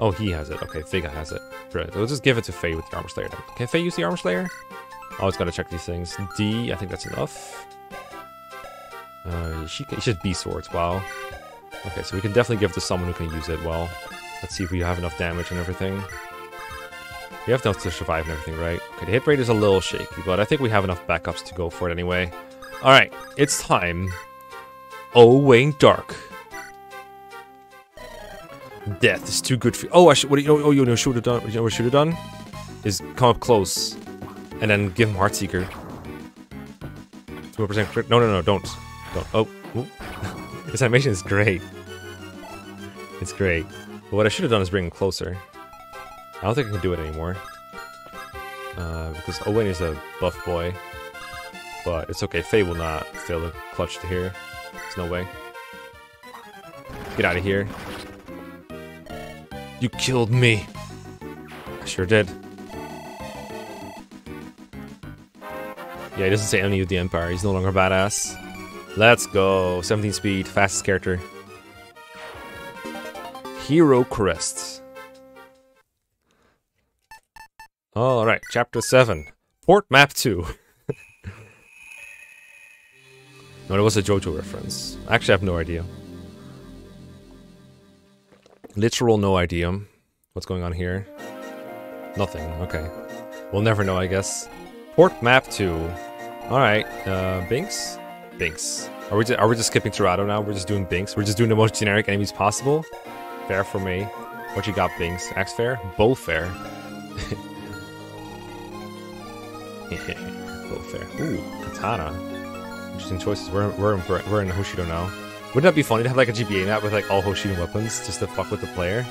Oh, he has it. Okay, Vega has it. Brilliant. We'll just give it to Faye with the armor slayer then. Can Faye use the armor slayer? Always gotta check these things. D, I think that's enough. Uh, she, can, she has B swords. Wow. Okay, so we can definitely give to someone who can use it well. Let's see if we have enough damage and everything. We have enough to survive and everything, right? Okay, the hit rate is a little shaky, but I think we have enough backups to go for it anyway. Alright, it's time. Owain Dark. Death is too good for. Oh, I should. What do you? Oh, you know, should have done. You know, what should have done is come up close, and then give him Heartseeker. Two percent crit. No, no, no, don't, don't. Oh, this animation is great. It's great. But what I should have done is bring him closer. I don't think I can do it anymore. Uh, because Owain is a buff boy. But it's okay. Faye will not fail the clutch to here. There's no way. Get out of here. You killed me. I sure did. Yeah, he doesn't say any of the Empire. He's no longer badass. Let's go. 17 speed, fastest character. Hero Crests. Alright, chapter 7. Port Map 2. no, it was a JoJo reference. Actually, I have no idea. Literal no idea what's going on here. Nothing, okay. We'll never know, I guess. Port map 2. Alright, uh, Binks? Binks. Are we, are we just skipping Torado now? We're just doing Binks? We're just doing the most generic enemies possible? Fair for me. What you got, Binks? Axe fair? Bow fair. Bow fair. Ooh, Katana. Interesting choices. We're, we're, in, we're in Hoshido now. Wouldn't that be funny to have like a GBA map with like all Hoshido weapons just to fuck with the player?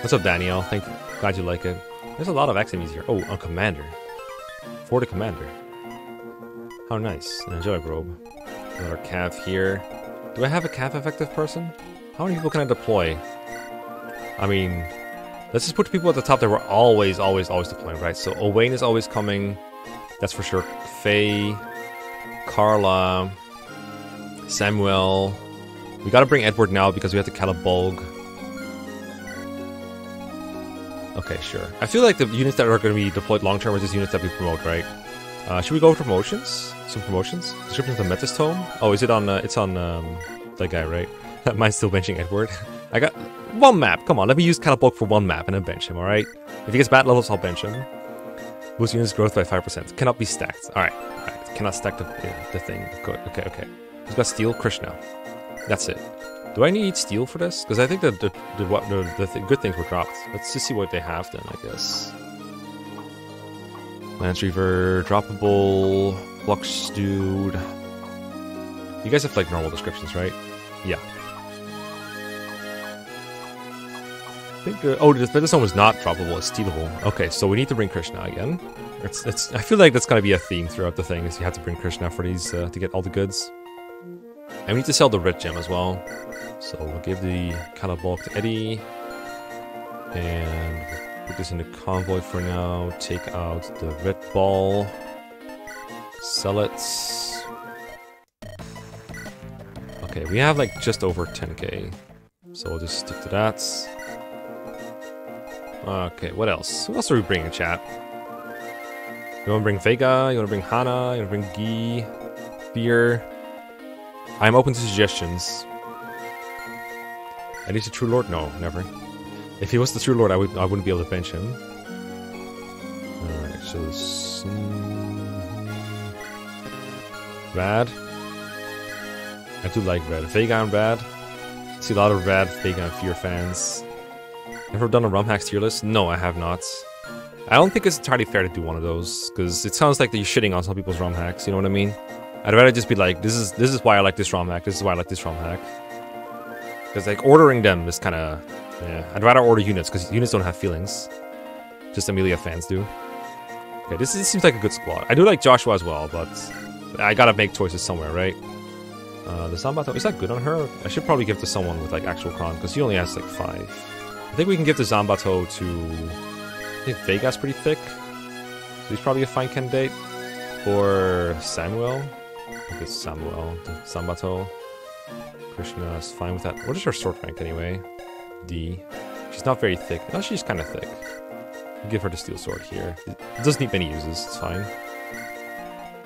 What's up, Danielle? Thank you. Glad you like it. There's a lot of enemies here. Oh, a commander. For the commander. How nice. An angelic robe. Another cav here. Do I have a cav effective person? How many people can I deploy? I mean, let's just put people at the top that we're always, always, always deploying, right? So Owain is always coming. That's for sure. Faye, Carla, Samuel. We gotta bring Edward now because we have to Calibolg. Okay, sure. I feel like the units that are going to be deployed long term are just units that we promote, right? Uh, should we go over promotions? Some promotions? Description of the Metis Tome? Oh, is it on, uh, it's on, um, that guy, right? Mine's still benching Edward. I got one map. Come on, let me use Calibolg for one map and then bench him, alright? If he gets bad levels, I'll bench him. Boost units growth by 5%. Cannot be stacked. Alright, alright. Cannot stack the, the thing. Good, okay, okay. Who's got steel? Krishna. That's it. Do I need steel for this? Because I think that the the, the, the th good things were dropped. Let's just see what they have then, I guess. Lance Reaver, droppable, Flux Dude. You guys have like normal descriptions, right? Yeah. I think, uh, oh, this, this one was not droppable, it's stealable. Okay, so we need to bring Krishna again. It's, it's, I feel like that's gonna be a theme throughout the thing, is you have to bring Krishna for these, uh, to get all the goods. And we need to sell the red gem as well. So we'll give the color Calibolg to Eddie. And put this in the convoy for now. Take out the red ball. Sell it. Okay, we have like just over 10k. So we'll just stick to that. Okay, what else? Who else are we bringing, chat? You wanna bring Vega? You wanna bring Hana? You wanna bring Guy? Fear? I'm open to suggestions. And he's a true lord? No, never. If he was the true lord, I would I wouldn't be able to bench him. Alright, so Rad. I do like Red. Vega and Rad. See a lot of Rad, and Fear fans. Ever done a ROM hacks tier list? No, I have not. I don't think it's entirely fair to do one of those, because it sounds like you're shitting on some people's ROM hacks, you know what I mean? I'd rather just be like, this is this is why I like this ROM hack, this is why I like this ROM hack. Because like ordering them is kind of, yeah. I'd rather order units because units don't have feelings. Just Amelia fans do. Okay, this, this seems like a good squad. I do like Joshua as well, but I gotta make choices somewhere, right? Uh, the Zanbato, is that good on her? I should probably give to someone with like actual con, because she only has like five. I think we can give the Zanbato to... I think Vega's pretty thick. So he's probably a fine candidate. Or Samuel. It's Samuel. The Zanbato. Krishna is fine with that. What is her sword rank anyway? D. She's not very thick. No, she's kind of thick. I'll give her the steel sword here. It doesn't need many uses. It's fine.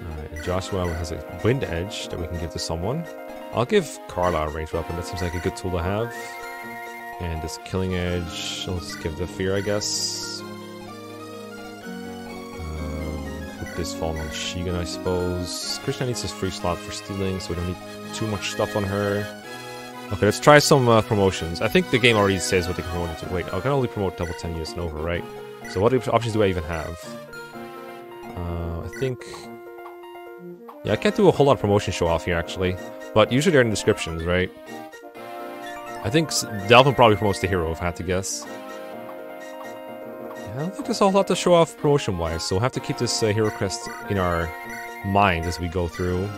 Alright, Joshua has a wind edge that we can give to someone. I'll give Carla a ranged weapon. That seems like a good tool to have. And this killing edge, let's give the fear, I guess. Um, this fall on Shigen, I suppose. Krishna needs his free slot for stealing, so we don't need too much stuff on her. Okay, let's try some uh, promotions. I think the game already says what they can promote into. Wait, I can only promote double 10 years and over, right? So what options do I even have? Uh, I think... Yeah, I can't do a whole lot of promotion show off here, actually. But usually they're in descriptions, right? I think Delvin probably promotes the hero, if I had to guess. I don't think there's a whole lot to show off promotion-wise, so we'll have to keep this uh, hero crest in our minds as we go through.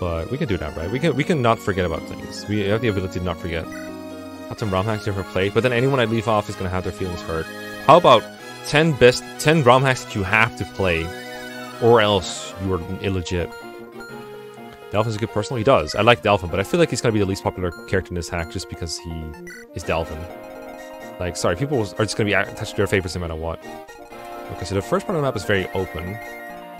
But we can do that, right? We can we can not forget about things. We have the ability to not forget. Have some ROM hacks never played, but then anyone I leave off is gonna have their feelings hurt. How about 10 best 10 ROM hacks that you have to play, or else you are illegit. Delphin's a good person. He does. I like Delphin, but I feel like he's gonna be the least popular character in this hack just because he is Delphin. Like, sorry, people are just gonna be attached to their favorites no matter what. Okay, so the first part of the map is very open.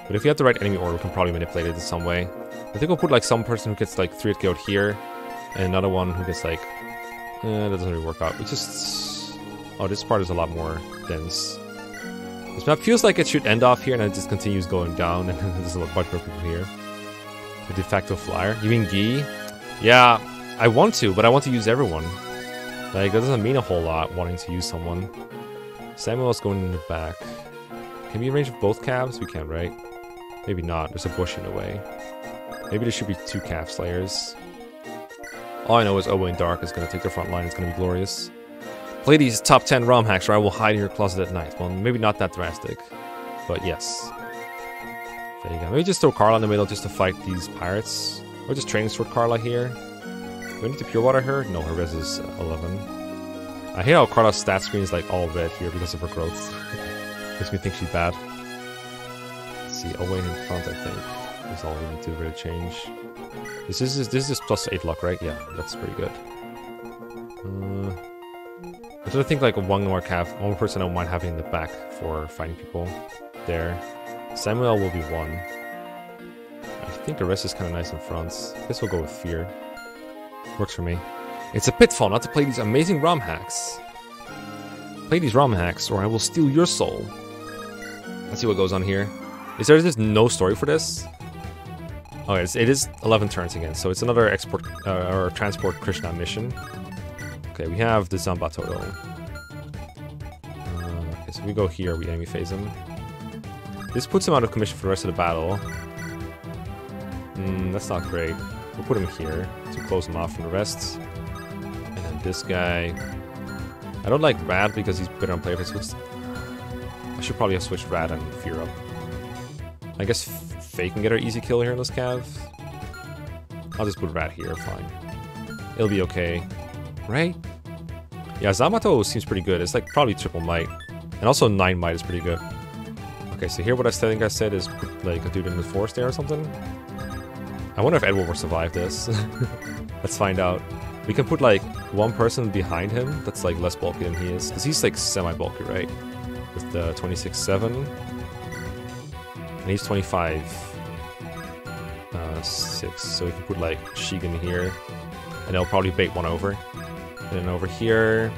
But if you have the right enemy order, we can probably manipulate it in some way. I think we'll put like some person who gets like 3 hit here, and another one who gets like... Eh, that doesn't really work out. We just... Oh, this part is a lot more dense. This map feels like it should end off here and it just continues going down, and there's a bunch more people here. The de facto flyer. You mean Gi? Yeah, I want to, but I want to use everyone. Like, that doesn't mean a whole lot, wanting to use someone. Samuel's going in the back. Can we arrange both cavs? We can, right? Maybe not. There's a bush in the way. Maybe there should be two cav slayers. All I know is Owain Dark is going to take the front line. It's going to be glorious. Play these top 10 ROM hacks or I will hide in your closet at night. Well, maybe not that drastic. But yes. There you go. Maybe just throw Carla in the middle just to fight these pirates. Or just training sword Carla here. Do I need to pure water her? No, her res is 11. I hate how Carla's stat screen is like all red here because of her growth. Makes me think she's bad. Let's see, Owain in front, I think. is all we need to really change. This is this is plus 8 luck, right? Yeah, that's pretty good. Uh, I don't think like one more cav, one person I mind having in the back for fighting people. There. Samuel will be one. I think the rest is kind of nice in front. I guess we'll go with Fear. Works for me. It's a pitfall not to play these amazing ROM hacks. Play these ROM hacks or I will steal your soul. Let's see what goes on here. Is there just no story for this? Oh, it's, it is 11 turns again, so it's another export uh, or transport Krishna mission. Okay, we have the Zanbato though. Uh, okay, so we go here, we enemy phase him. This puts him out of commission for the rest of the battle. Hmm, that's not great. We'll put him here to close him off from the rest. And then this guy. I don't like Rad because he's better on player face. I should probably have switched Rad and Fear up. I guess Faye can get her easy kill here in this cav. I'll just put Rad here, fine. It'll be okay. Right? Yeah, Zanbato seems pretty good. It's like probably triple might. And also 9 might is pretty good. Okay, so here what I think I said is like a dude in the forest there or something. I wonder if Edward will survive this. Let's find out. We can put like one person behind him that's like less bulky than he is. Because he's like semi-bulky, right? With the 26-7. And he's 25. Uh, 6. So we can put like Shigen here. And they'll probably bait one over. And then over here...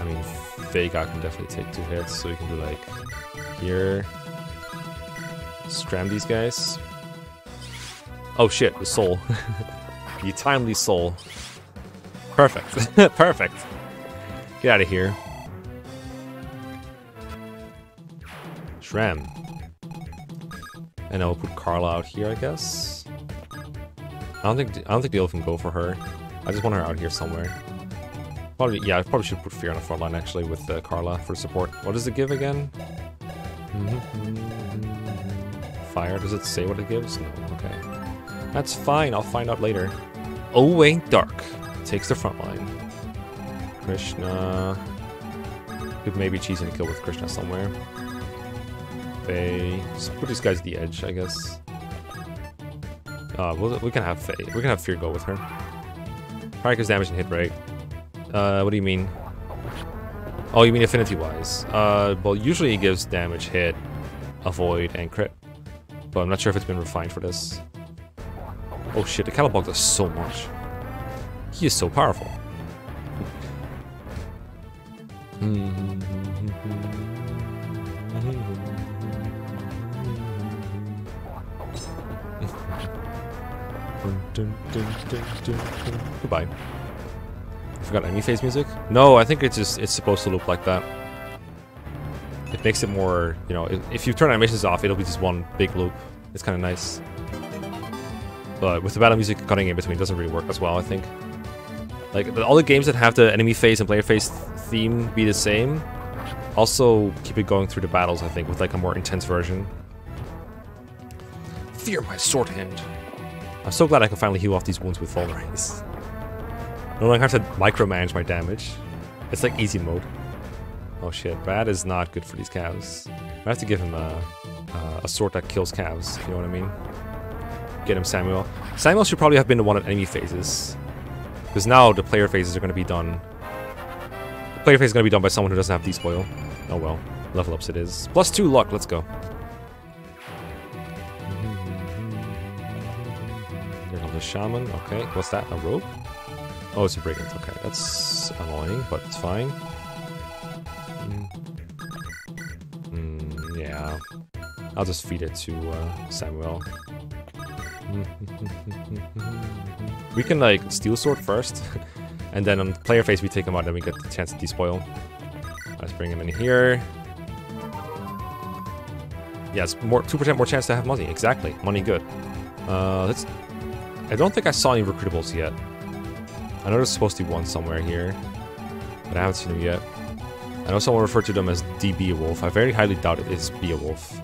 I mean, Vega can definitely take two hits. So we can do like here. Scram these guys. Oh shit, the soul. the timely soul. Perfect. Perfect. Get out of here. Shram. And I'll put Karla out here, I guess. I don't think I don't think the elf can go for her. I just want her out here somewhere. Probably, yeah, I probably should put Fir on the front line actually with uh, Karla for support. What does it give again? fire. Does it say what it gives? No, okay. That's fine, I'll find out later. Owain Dark takes the front line. Krishna. Could maybe cheese and kill with Krishna somewhere. Faye. Just put these guys at the edge, I guess. Uh, we'll, we can have Faye. We can have Fir go with her. Probably damage and hit rate. Uh, what do you mean? Oh, you mean affinity-wise? Uh, well, usually it gives damage, hit, avoid, and crit. But I'm not sure if it's been refined for this. Oh shit, the Calibog does so much. He is so powerful. Goodbye. I forgot any phase music? No, I think it's just it's supposed to look like that. It makes it more, you know, if you turn animations off, it'll be just one big loop. It's kind of nice. But with the battle music cutting in between, it doesn't really work as well, I think. Like, all the games that have the enemy phase and player phase theme be the same, also keep it going through the battles, I think, with like a more intense version. Fear my sword hand. I'm so glad I can finally heal off these wounds with Full Rays. No longer have to micromanage my damage. It's like easy mode. Oh shit, Rad is not good for these cavs. I have to give him a, a, a sword that kills cavs, you know what I mean? Get him Samuel. Samuel should probably have been the one at enemy phases. Because now the player phases are going to be done. The player phase is going to be done by someone who doesn't have despoil. Oh well, level ups it is. Plus two luck, let's go. The shaman, okay. What's that? A rope? Oh, it's a brigand. Okay, that's annoying, but it's fine. Mm, yeah. I'll just feed it to uh, Samuel. We can, like, Steel Sword first, and then on player phase we take him out, then we get the chance to despoil. Let's bring him in here. Yes, more 2% more chance to have money. Exactly. Money good. Uh, let's I don't think I saw any recruitables yet. I know there's supposed to be one somewhere here, but I haven't seen them yet. I know someone referred to them as DB Wolf. I very highly doubt it is Beowulf.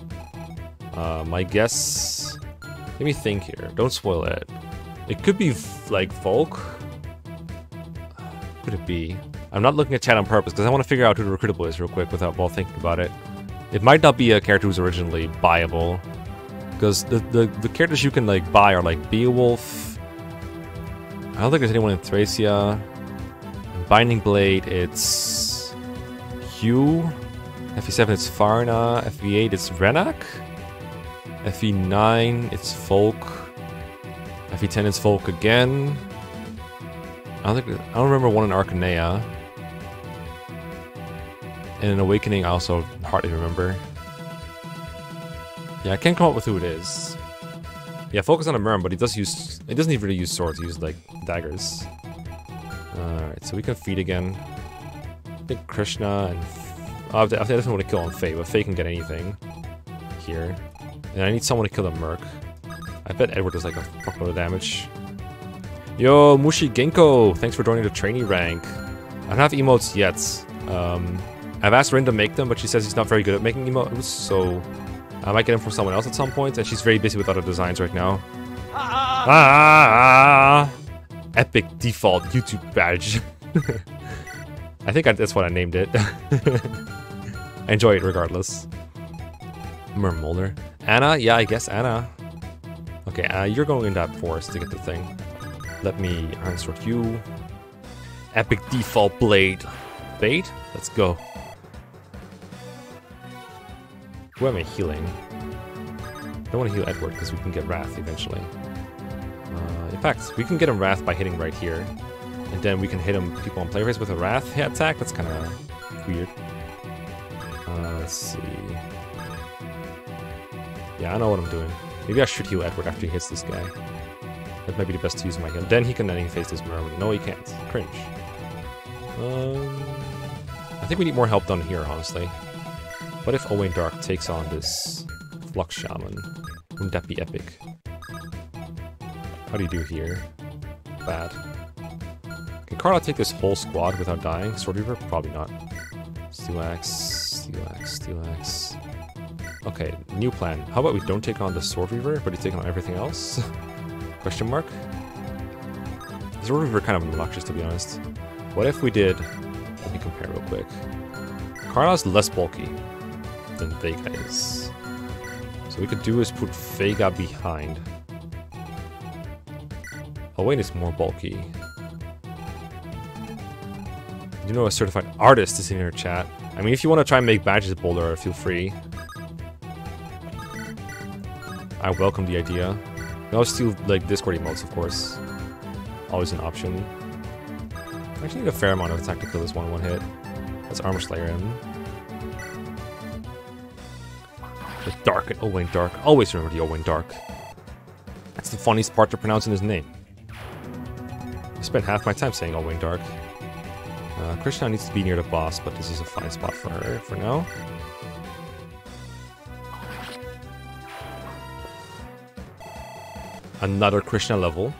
Uh, my guess... Let me think here. Don't spoil it. It could be like Volke. Could it be? I'm not looking at chat on purpose because I want to figure out who the recruitable is real quick without while thinking about it. It might not be a character who's originally buyable. Because the, the, the characters you can like buy are like Beowulf. I don't think there's anyone in Thracia. In Binding Blade, it's Hugh. FE7 it's Farina. FE8 it's Rennac. FE9 it's Volke. FE10 is Volke again. I don't think I don't remember one in Archanea. And in Awakening I also hardly remember. Yeah, I can't come up with who it is. Yeah, focus on a Myrm, but he does use... He doesn't even really use swords, he uses, like, daggers. Alright, so we can feed again. I think Krishna and... Oh, I definitely want to kill on Faye, but Faye can get anything. Here. And I need someone to kill the Merc. I bet Edward does, like, a fuckload of damage. Yo, Mushi Genko! Thanks for joining the trainee rank. I don't have emotes yet. Um, I've asked Ryn to make them, but she says he's not very good at making emotes, so... I might get them from someone else at some point, and she's very busy with other designs right now. Ah! Epic default YouTube badge. I think I, that's what I named it. Enjoy it regardless. Mermolder. Anna? Yeah, I guess Anna. Okay, uh, you're going in that forest to get the thing. Let me sort you. Epic default blade. Bait? Let's go. Who am I healing? I don't want to heal Edward because we can get Wrath eventually. Uh, in fact, we can get him Wrath by hitting right here. And then we can hit him people on player phase with a Wrath attack. That's kind of weird. Uh, let's see. Yeah, I know what I'm doing. Maybe I should heal Edward after he hits this guy. That might be the best to use my heal. Then he can then face this Merman. No, he can't. Cringe. Um, I think we need more help done here, honestly. What if Owain Dark takes on this Flux Shaman? Wouldn't that be epic? How do you do here? Bad. Can Karla take this whole squad without dying? Sword Reaver? Probably not. Steel Axe, Steel Axe, Steel Axe. Okay, new plan. How about we don't take on the Sword Reaver, but you take on everything else? Question mark? The Sword Reaver kind of obnoxious, to be honest. What if we did... Let me compare real quick. Karla's less bulky than Vega is. So we could do is put Vega behind. Owain is more bulky. You know a certified artist is in your chat. I mean, if you want to try and make badges bolder, feel free. I welcome the idea. You also steal like Discord emotes, of course. Always an option. I actually need a fair amount of attack to kill this one one hit. Let's Armor Slayer him. The Dark and Owain Dark. Always remember the Owain Dark. That's the funniest part to pronounce in his name. I spent half my time saying Owain Dark. Uh, Krishna needs to be near the boss, but this is a fine spot for her for now. Another Krishna level.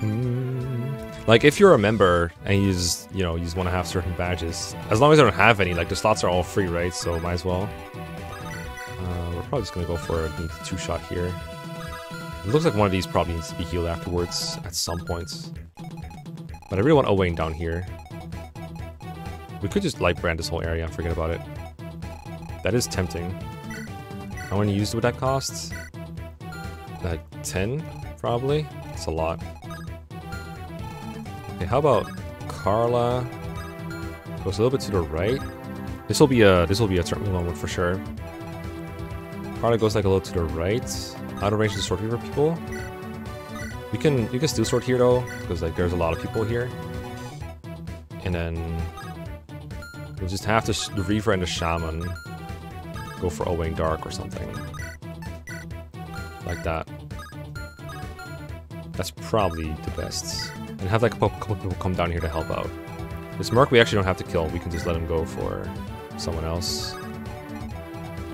Hmm. Like, if you're a member and you just, you know, you just want to have certain badges, as long as I don't have any, like, the slots are all free, right? So, might as well. Uh, we're probably just going to go for a two-shot here. It looks like one of these probably needs to be healed afterwards at some points. But I really want Owain down here. We could just light brand this whole area and forget about it. That is tempting. How many used would that cost? Uh, 10, probably? It's a lot. Okay, how about Karla? Goes a little bit to the right. This will be a this will be a turn one for sure. Karla goes like a little to the right. Out of range to sort sword reaver people. We can we can still sort here though, because like there's a lot of people here. And then we'll just have to the Reaver and the Shaman go for Owain Dark or something. Like that. That's probably the best. And have like a couple people come down here to help out. This Merc we actually don't have to kill, we can just let him go for someone else.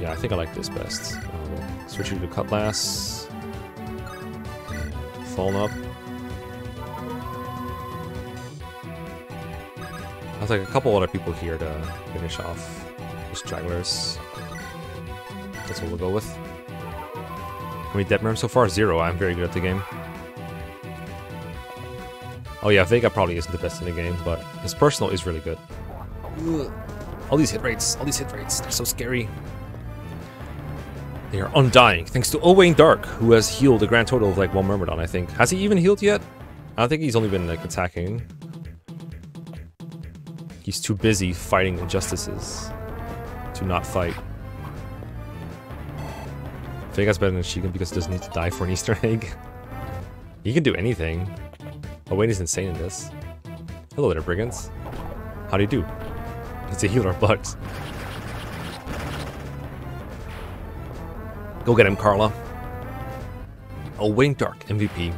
Yeah, I think I like this best. Uh, switch you to Cutlass fallen up. I have like a couple other people here to finish off the stragglers. That's what we'll go with. How many dead so far? Zero. I'm very good at the game. Oh yeah, Vega probably isn't the best in the game, but his personal is really good. Ugh. All these hit rates, all these hit rates, they're so scary. They are undying, thanks to Owain Dark, who has healed a grand total of like one Myrmidon, I think. Has he even healed yet? I think he's only been like attacking. He's too busy fighting injustices to not fight. Vega's better than Shigen because he doesn't need to die for an Easter egg. he can do anything. Oh, Owain is insane in this. Hello there, brigands. How do you do? It's a healer bugs. Go get him, Karla. Owain Dark, MVP.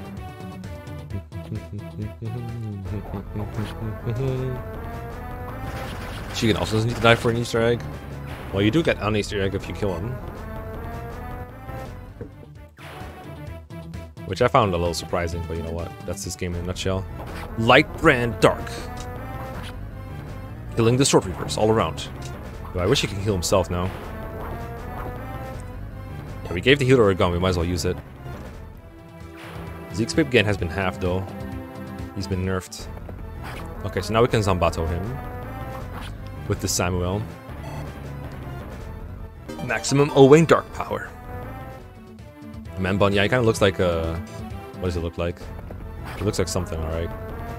She also doesn't need to die for an Easter egg. Well, you do get an Easter egg if you kill him. Which I found a little surprising, but you know what? That's this game in a nutshell. Light Brand Dark. Killing the Sword Reapers all around. I wish he could heal himself now. Yeah, we gave the healer a gun, we might as well use it. Zeke's pip gain has been half though. He's been nerfed. Okay, so now we can Zanbato him. With the Samuel. Maximum Owain Dark Power. Manbun, yeah, he kind of looks like a... What does it look like? It looks like something, alright.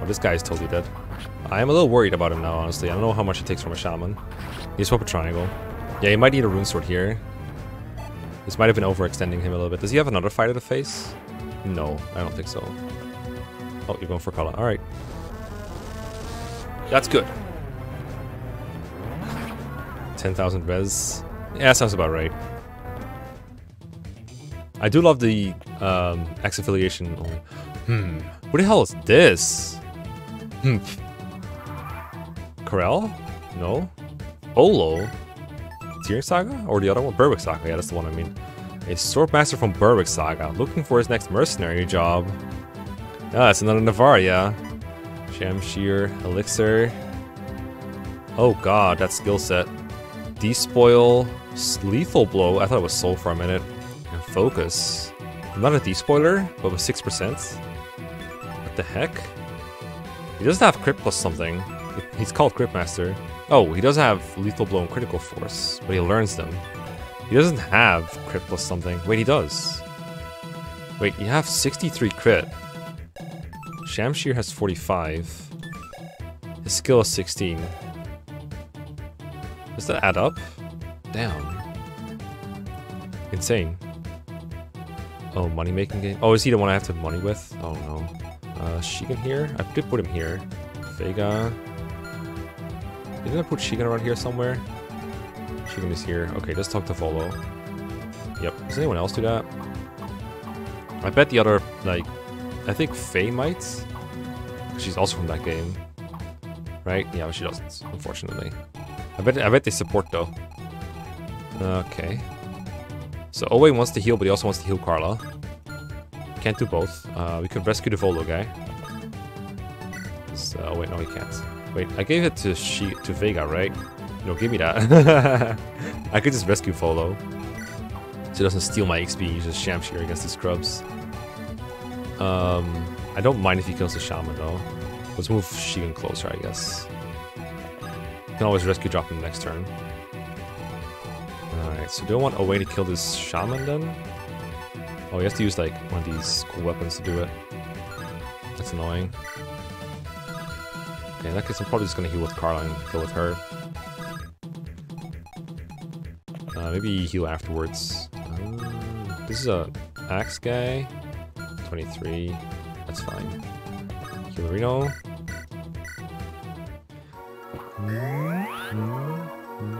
Oh, this guy is totally dead. I am a little worried about him now, honestly. I don't know how much it takes from a Shaman. He's swap a triangle. Yeah, he might need a rune sword here. This might have been overextending him a little bit. Does he have another fighter the face? No, I don't think so. Oh, you're going for Karla. Alright. That's good. 10,000 res. Yeah, sounds about right. I do love the um, X affiliation. Hmm. What the hell is this? Hmm. Corel? No. Olo? TearRing Saga? Or the other one? Berwick Saga, yeah, that's the one I mean. A Swordmaster from Berwick Saga, looking for his next mercenary job. Ah, it's another Navaria. Shamshir, Elixir. Oh god, that skill set. Despoil, Lethal Blow. I thought it was Soul for a minute. Focus. Not a despoiler, but with 6%. What the heck? He doesn't have crit plus something. He's called Crit Master. Oh, he does have Lethal Blow and Critical Force, but he learns them. He doesn't have crit plus something. Wait, he does. Wait, you have 63 crit. Shamshir has 45. His skill is 16. Does that add up? Damn. Insane. Oh, money making game. Oh, is he the one I have to money with? Oh no. Uh, Shigen here? I did put him here. Vega. Didn't I put Shigen around here somewhere? Shigen is here. Okay, let's talk to Volo. Yep. Does anyone else do that? I bet the other, like, I think Faye might. She's also from that game. Right? Yeah, but she doesn't, unfortunately. I bet I bet they support though. Okay. So Owain wants to heal, but he also wants to heal Karla. Can't do both. Uh, we could rescue the Volo guy. So, wait, no, we can't. Wait, I gave it to she to Vega, right? No, give me that. I could just rescue Volo. So doesn't steal my XP, He's just Shamshir against the scrubs. Um, I don't mind if he kills the Shaman though. Let's move Shigen closer, I guess. Can always rescue drop him next turn. Alright, so do I want a way to kill this Shaman then? Oh, he has to use like one of these cool weapons to do it. That's annoying. Okay, in that case I'm probably just gonna heal with Karla and kill with her. Uh, maybe heal afterwards. Um, this is a axe guy. 23. That's fine. Heal Reno.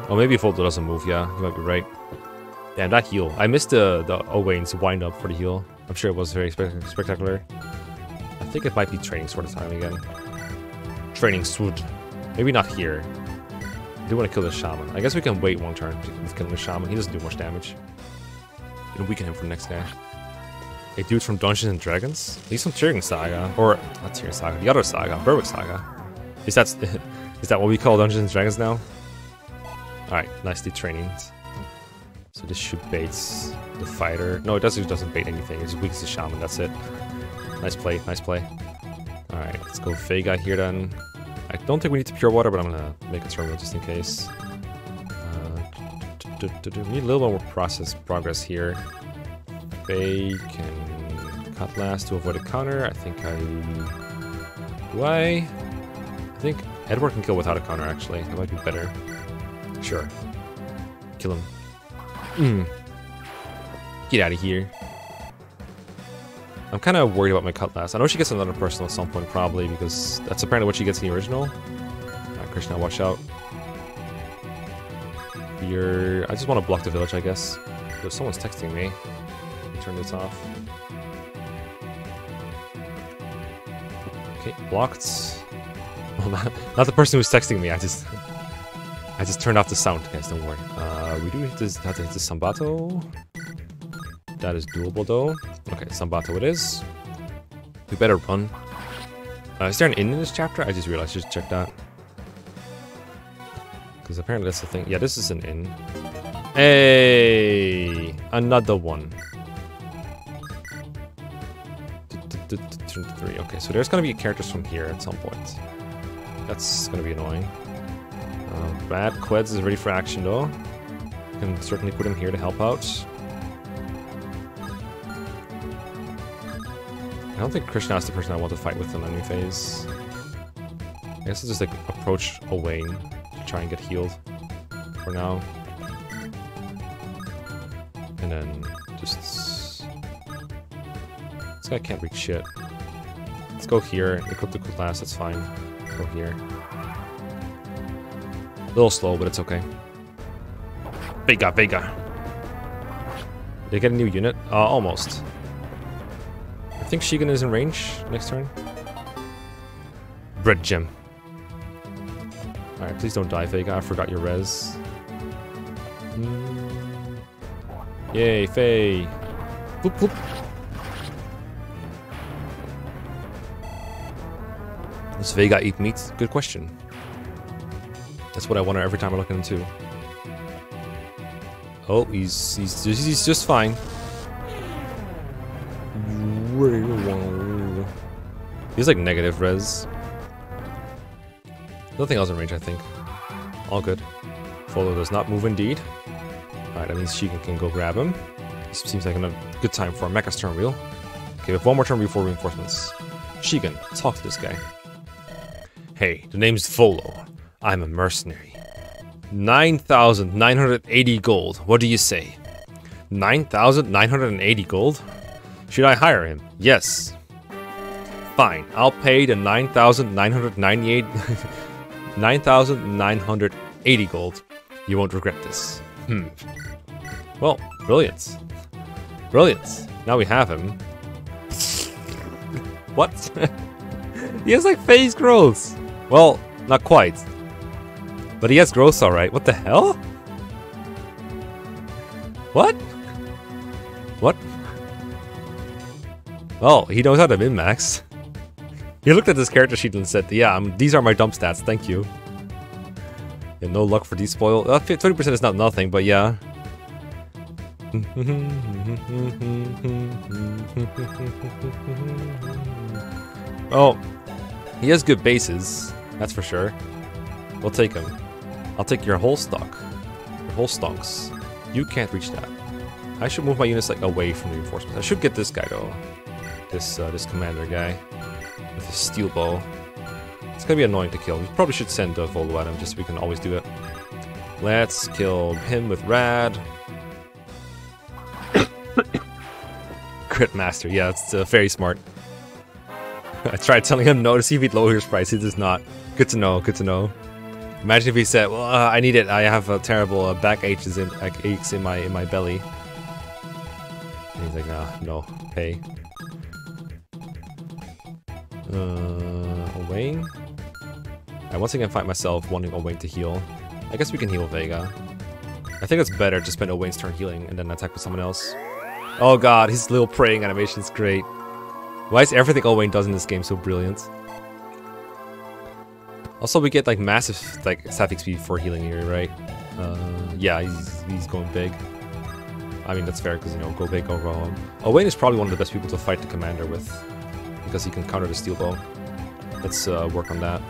Oh, maybe Volo doesn't move, yeah. You might be right. Damn, that heal. I missed the, the Owain's wind up for the heal. I'm sure it was very spe spectacular. I think it might be Training Sword time again. Training Sword. Maybe not here. I do want to kill the Shaman. I guess we can wait one turn to kill the Shaman. He doesn't do much damage. We can weaken him for the next guy. A dude from Dungeons and Dragons? He's from TearRing Saga. Or, not TearRing Saga, the other saga, Berwick Saga. Is that, is that what we call Dungeons and Dragons now? Alright, nicely trained. So this should bait the fighter. No, it doesn't, it doesn't bait anything. It just weakens the shaman, that's it. Nice play, nice play. Alright, let's go Vega here then. I don't think we need to Pure Water, but I'm gonna make a turn just in case. Uh, we need a little more process progress here. Faye can cut last to avoid a counter. I think I... Do I? I think Edward can kill without a counter, actually. That might be better. Sure. Kill him. Mm. Get out of here. I'm kind of worried about my Cutlass. I know she gets another personal at some point, probably, because that's apparently what she gets in the original. Alright, Krishna, watch out. Here... I just want to block the village, I guess. There's someone's texting me. Turn this off. Okay, blocked. Well, not, not the person who's texting me, I just... I just turned off the sound, guys, don't worry. Uh, we do have to, hit the Zanbato. That is doable, though. Okay, Zanbato it is. We better run. Uh, is there an inn in this chapter? I just realized, just check that. Because apparently that's the thing. Yeah, this is an inn. Hey! Another one. Three. Okay, so there's gonna be characters from here at some point. That's gonna be annoying. Uh, bad Queds is ready for action though. Can certainly put him here to help out. I don't think Krishna is the person I want to fight with in any phase. I guess I'll just like approach Owain to try and get healed for now. And then just... This guy can't reach shit. Let's go here, equip the class, that's fine. Go here. A little slow, but it's okay. Vega, Vega. Did I get a new unit? Uh, almost. I think Shigen is in range next turn. Bread gem. Alright, please don't die, Vega. I forgot your res. Mm. Yay, Faye. Whoop, whoop. Does Vega eat meat? Good question. That's what I wonder every time I look too. Oh, he's he's just, he's just fine. He's like negative res. Nothing else in range, I think. All good. Volo does not move indeed. Alright, that means Shigen can go grab him. This seems like a good time for a Mekkah's turn wheel. Okay, we have one more turn before reinforcements. Shigen, talk to this guy. Hey, the name's Volo. I'm a mercenary. 9,980 gold. What do you say? 9,980 gold? Should I hire him? Yes. Fine, I'll pay the 9,998... 9,980 gold. You won't regret this. Hmm. Well, brilliant. Brilliant. Now we have him. what? he has like face growths. Well, not quite. But he has growths alright. What the hell? What? What? Well, he knows how to min-max. He looked at this character sheet and said, yeah, um, these are my dump stats, thank you. Yeah, no luck for despoil. Uh, 20% is not nothing, but yeah. oh, he has good bases, that's for sure. We'll take him. I'll take your whole stock. Your whole stonks. You can't reach that. I should move my units like away from the reinforcements. I should get this guy though. This uh, this commander guy with his steel bow. It's gonna be annoying to kill. We probably should send a Volo at him just so we can always do it. Let's kill him with Rad. Crit Master, yeah, it's uh, very smart. I tried telling him no to see if he'd lower his price. He does not. Good to know, good to know. Imagine if he said, well, uh, I need it. I have a terrible uh, back aches in, aches in my in my belly. And he's like, nah, no, pay. Uh, Owain? I once again find myself wanting Owain to heal. I guess we can heal Vega. I think it's better to spend Owain's turn healing and then attack with someone else. Oh god, his little praying animation is great. Why is everything Owain does in this game so brilliant? Also, we get like massive like stat XP for healing here, right? Uh, yeah, he's, he's going big. I mean, that's fair because, you know, go big, go home. Owain is probably one of the best people to fight the commander with because he can counter the steel bow. Let's uh, work on that.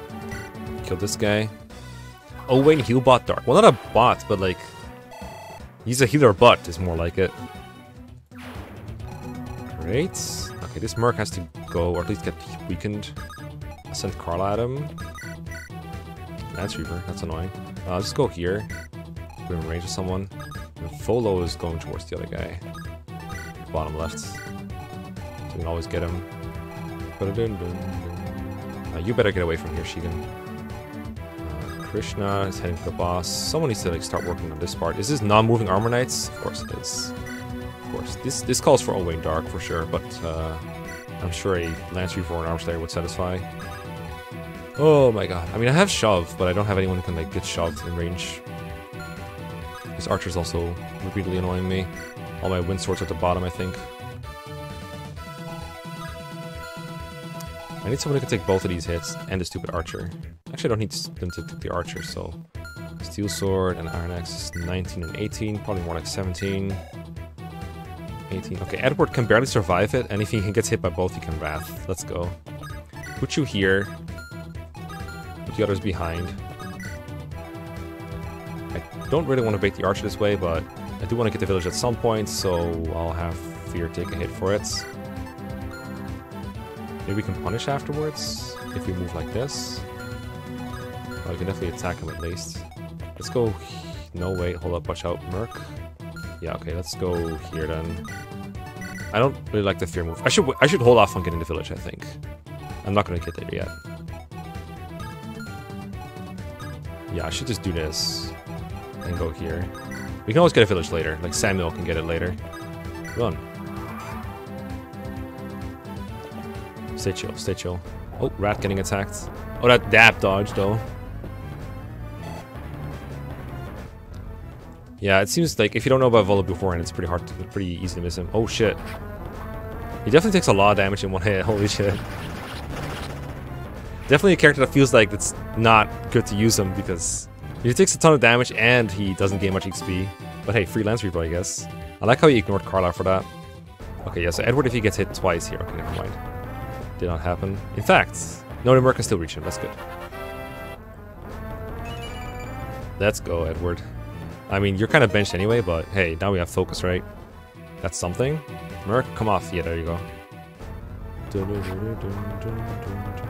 Kill this guy. Owain Healbot Dark. Well, not a bot, but like... He's a healer butt, is more like it. Great. Okay, this Merc has to go, or at least get weakened. Send Karla at him. Lance Reaver, that's annoying. Uh, let's go here. We're in range of someone. And Volo is going towards the other guy. Bottom left. So we can always get him. Uh, you better get away from here, Shigen. Uh, Krishna is heading for the boss. Someone needs to like start working on this part. Is this non-moving armor knights? Of course it is. Of course. This this calls for Owain Dark for sure, but uh, I'm sure a Lance Reaver or an Armor Slayer would satisfy. Oh my god. I mean, I have shove, but I don't have anyone who can like get shoved in range. This archer's also repeatedly annoying me. All my wind swords at the bottom, I think. I need someone who can take both of these hits and the stupid archer. Actually, I don't need them to take the archer, so... Steel Sword and Iron Axe is 19 and 18, probably more like 17. 18. Okay, Edward can barely survive it, and if he gets hit by both, he can Wrath. Let's go. Put you here. The others behind. I don't really want to bait the archer this way, but I do want to get the village at some point, so I'll have Fir take a hit for it. Maybe we can punish afterwards if we move like this. Oh, we can definitely attack him at least. Let's go... No, wait, hold up, watch out, Merc. Yeah, okay, let's go here then. I don't really like the Fir move. I should I should hold off on getting the village, I think. I'm not gonna get there yet. Yeah, I should just do this. And go here. We can always get a village later. Like Samuel can get it later. Run. Stay chill, stay chill. Oh, Rad getting attacked. Oh, that dab dodge though. Yeah, it seems like if you don't know about Volo beforehand, it's pretty hard, to, pretty easy to miss him. Oh shit. He definitely takes a lot of damage in one hit, holy shit. Definitely a character that feels like it's not good to use him because he takes a ton of damage and he doesn't gain much XP. But hey, freelance repo, I guess. I like how he ignored Karla for that. Okay, yeah, so Edward, if he gets hit twice here, okay, never mind. Did not happen. In fact, no, the Merc can still reach him. That's good. Let's go, Edward. I mean, you're kind of benched anyway, but hey, now we have focus, right? That's something. Merc, come off. Yeah, there you go.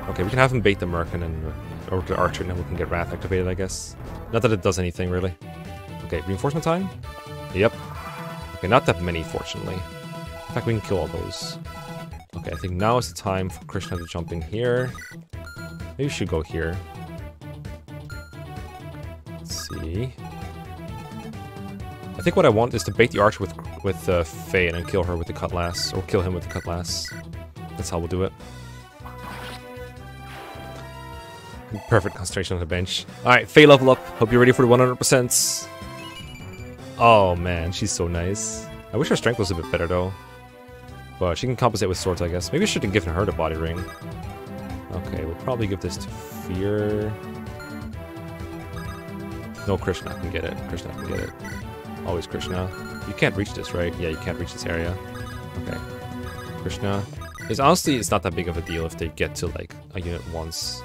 Okay, we can have him bait the Merkin and over to Archer, and then we can get Wrath activated, I guess. Not that it does anything, really. Okay, reinforcement time? Yep. Okay, not that many, fortunately. In fact, we can kill all those. Okay, I think now is the time for Krishna to jump in here. Maybe we should go here. Let's see. I think what I want is to bait the Archer with with uh, Faye and then kill her with the Cutlass, or kill him with the Cutlass. That's how we'll do it. Perfect concentration on the bench. Alright, Faye level up. Hope you're ready for the 100%. Oh man, she's so nice. I wish her strength was a bit better though. But she can compensate with swords, I guess. Maybe I should have given her the body ring. Okay, we'll probably give this to Fir. No, Krishna can get it. Krishna can get it. Always Krishna. You can't reach this, right? Yeah, you can't reach this area. Okay. Krishna. Because honestly, it's not that big of a deal if they get to, like, a unit once.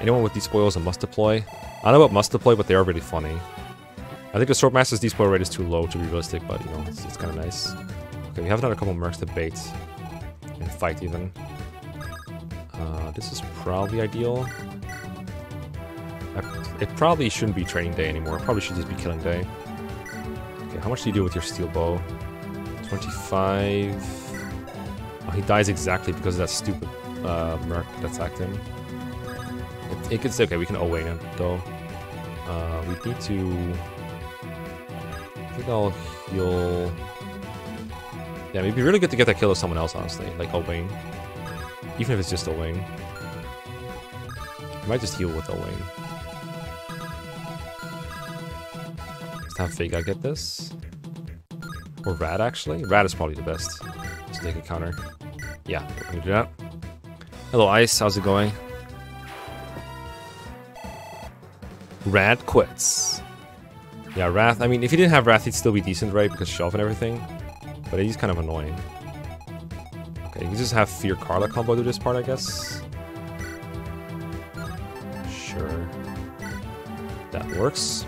Anyone with these spoils a must deploy? I don't know about must deploy, but they are really funny. I think the Swordmaster's despoil rate is too low to be realistic, but, you know, it's, it's kind of nice. Okay, we have another couple mercs to bait. And fight, even. Uh, this is probably ideal. I, it probably shouldn't be training day anymore. It probably should just be killing day. Okay, how much do you do with your steel bow? 25... Oh, he dies exactly because of that stupid uh, merc that attacked him. It, it gets okay. We can away him though. Uh, we need to. I think I'll heal. Yeah, it'd be really good to get that kill of someone else, honestly, like Owain. Even if it's just Owain. I might just heal with Owain. Let's have Vega get this. Or Rad, actually. Rad is probably the best. Just take a counter. Yeah, gonna do that. Hello, Ice. How's it going? Rad quits. Yeah, Wrath. I mean, if he didn't have Wrath, he'd still be decent, right? Because Shove and everything. But he's kind of annoying. Okay, you just have Fir Karla combo do this part, I guess. Sure. That works.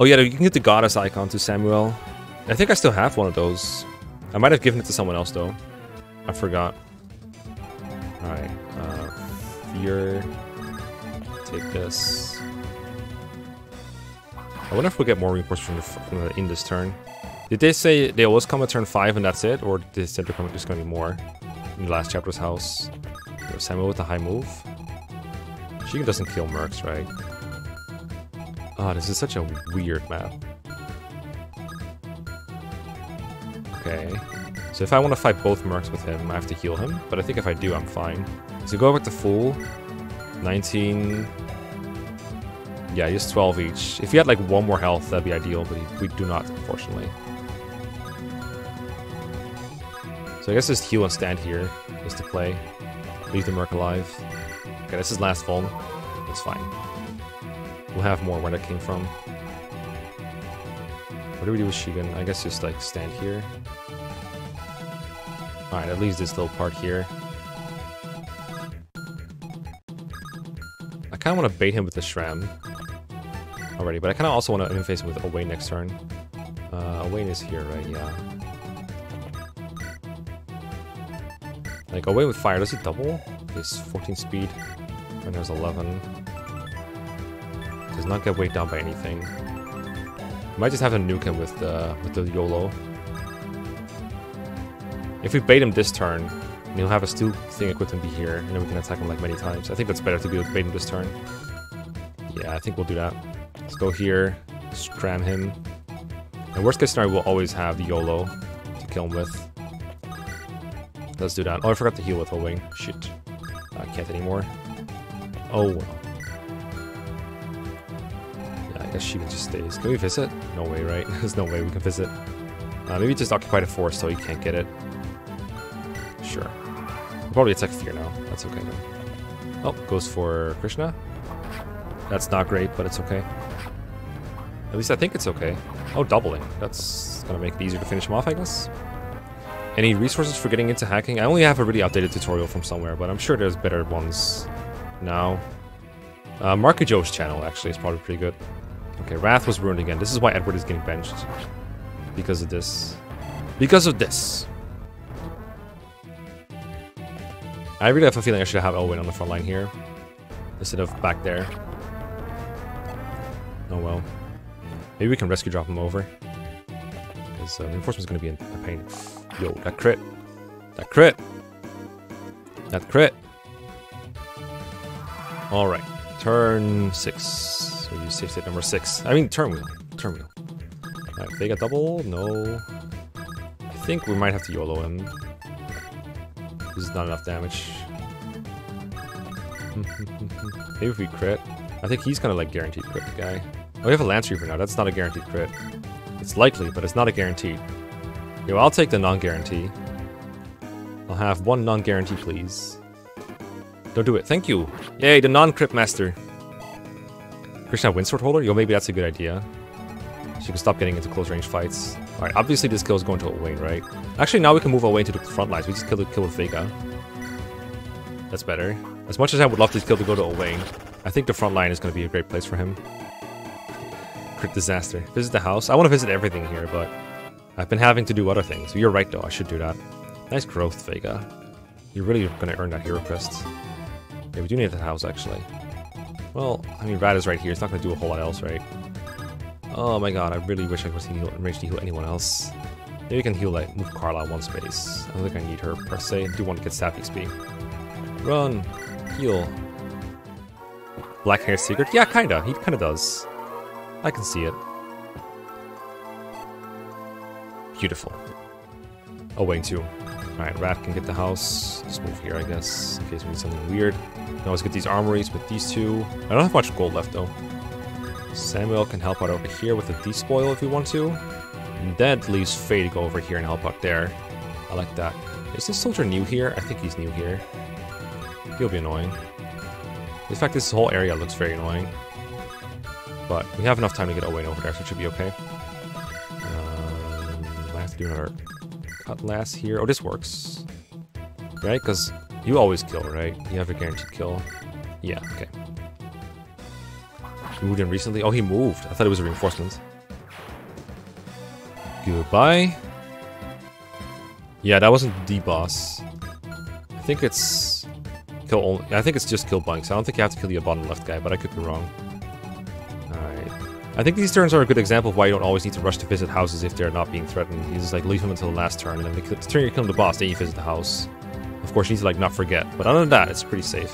Oh yeah, you can get the goddess icon to Samuel. I think I still have one of those. I might have given it to someone else though. I forgot. Alright, uh, Fir. Take this. I wonder if we'll get more reinforcements from, the, from the, in this turn. Did they say they always come at turn 5 and that's it? Or did they say they're just going to be more? In the last chapter's house. Samuel with a high move. She doesn't kill mercs, right? Oh, this is such a weird map. Okay. So if I want to fight both mercs with him, I have to heal him. But I think if I do, I'm fine. So go back to full. 19... Yeah, just 12 each. If he had like one more health, that'd be ideal, but we do not, unfortunately. So I guess just heal and stand here, just to play. Leave the merc alive. Okay, this is last phone. It's fine. We'll have more where that came from. What do we do with Shigen? I guess just like stand here. Alright, that leaves this little part here. I kind of want to bait him with the Shram already, but I kind of also want to interface him with Owain next turn. Uh, Owain is here, right? Yeah. Like, Owain with fire, does he double? He's 14 speed, and there's 11. Does not get weighed down by anything. Might just have to nuke him with the with the Volo. If we bait him this turn, he'll have a steel thing equipped and be here, and then we can attack him like many times. I think that's better to be bait him this turn. Yeah, I think we'll do that. Let's go here, scram him. And worst case scenario, we'll always have the Volo to kill him with. Let's do that. Oh, I forgot to heal with a Wing. Shit. I can't anymore. Oh guess she just stays. Can we visit? No way, right? There's no way we can visit. Uh, maybe just occupy the forest so he can't get it. Sure. We'll probably attack Fir now. That's okay though. Oh, goes for Krishna. That's not great, but it's okay. At least I think it's okay. Oh, doubling. That's gonna make it easier to finish him off, I guess. Any resources for getting into hacking? I only have a really outdated tutorial from somewhere, but I'm sure there's better ones now. Uh, Joe's channel, actually, is probably pretty good. Okay, Wrath was ruined again. This is why Edward is getting benched. Because of this. Because of this. I really have a feeling I should have Elwyn on the front line here. Instead of back there. Oh well. Maybe we can rescue drop him over. Because uh, going to be a pain. Yo, that crit. That crit. That crit. Alright. Turn 6. So use safe state number 6. I mean, turn wheel. Turn wheel. Alright, Vega double? No. I think we might have to YOLO him. This is not enough damage. Maybe if we crit. I think he's kind of like guaranteed crit, guy. Oh, we have a Lance Reaver now. That's not a guaranteed crit. It's likely, but it's not a guaranteed. Okay, well, I'll take the non-guarantee. I'll have one non-guarantee, please. Don't do it. Thank you. Yay, the non-crit master. Krishna Windsword Holder? Yo, maybe that's a good idea. She can stop getting into close range fights. Alright, obviously this kill is going to Owain, right? Actually, now we can move Owain to the front lines. We just kill the kill with Vega. That's better. As much as I would love this kill to go to Owain, I think the front line is going to be a great place for him. Crit disaster. Visit the house. I want to visit everything here, but I've been having to do other things. You're right, though. I should do that. Nice growth, Vega. You're really going to earn that hero crest. Yeah, we do need that house, actually. Well, I mean, Rad is right here. It's not going to do a whole lot else, right? Oh my god, I really wish I was range to heal anyone else. Maybe we can heal, like, move Karla one space. I don't think I need her, per se. I do want to get Stat XP. Run! Heal. Black hair secret? Yeah, kinda. He kinda does. I can see it. Beautiful. Oh, wait, too. Alright, Rad can get the house. Let's move here, I guess, in case we need something weird. Now let's get these armories with these two. I don't have much gold left, though. Samuel can help out over here with the despoil if we want to. And that leaves Faye to go over here and help out there. I like that. Is this soldier new here? I think he's new here. He'll be annoying. In fact, this whole area looks very annoying. But we have enough time to get Owain over there, so it should be okay. Um, I have to do another cutlass here. Oh, this works. Right? Because you always kill, right? You have a guaranteed kill. Yeah, okay. He moved in recently? Oh, he moved. I thought it was a reinforcement. Goodbye. Yeah, that wasn't the boss. I think it's kill only. I think it's just kill bunks. I don't think you have to kill the bottom left guy, but I could be wrong. I think these turns are a good example of why you don't always need to rush to visit houses if they're not being threatened. You just like leave them until the last turn, and then the turn you're killing the boss, then you visit the house. Of course, you need to like not forget, but other than that, it's pretty safe.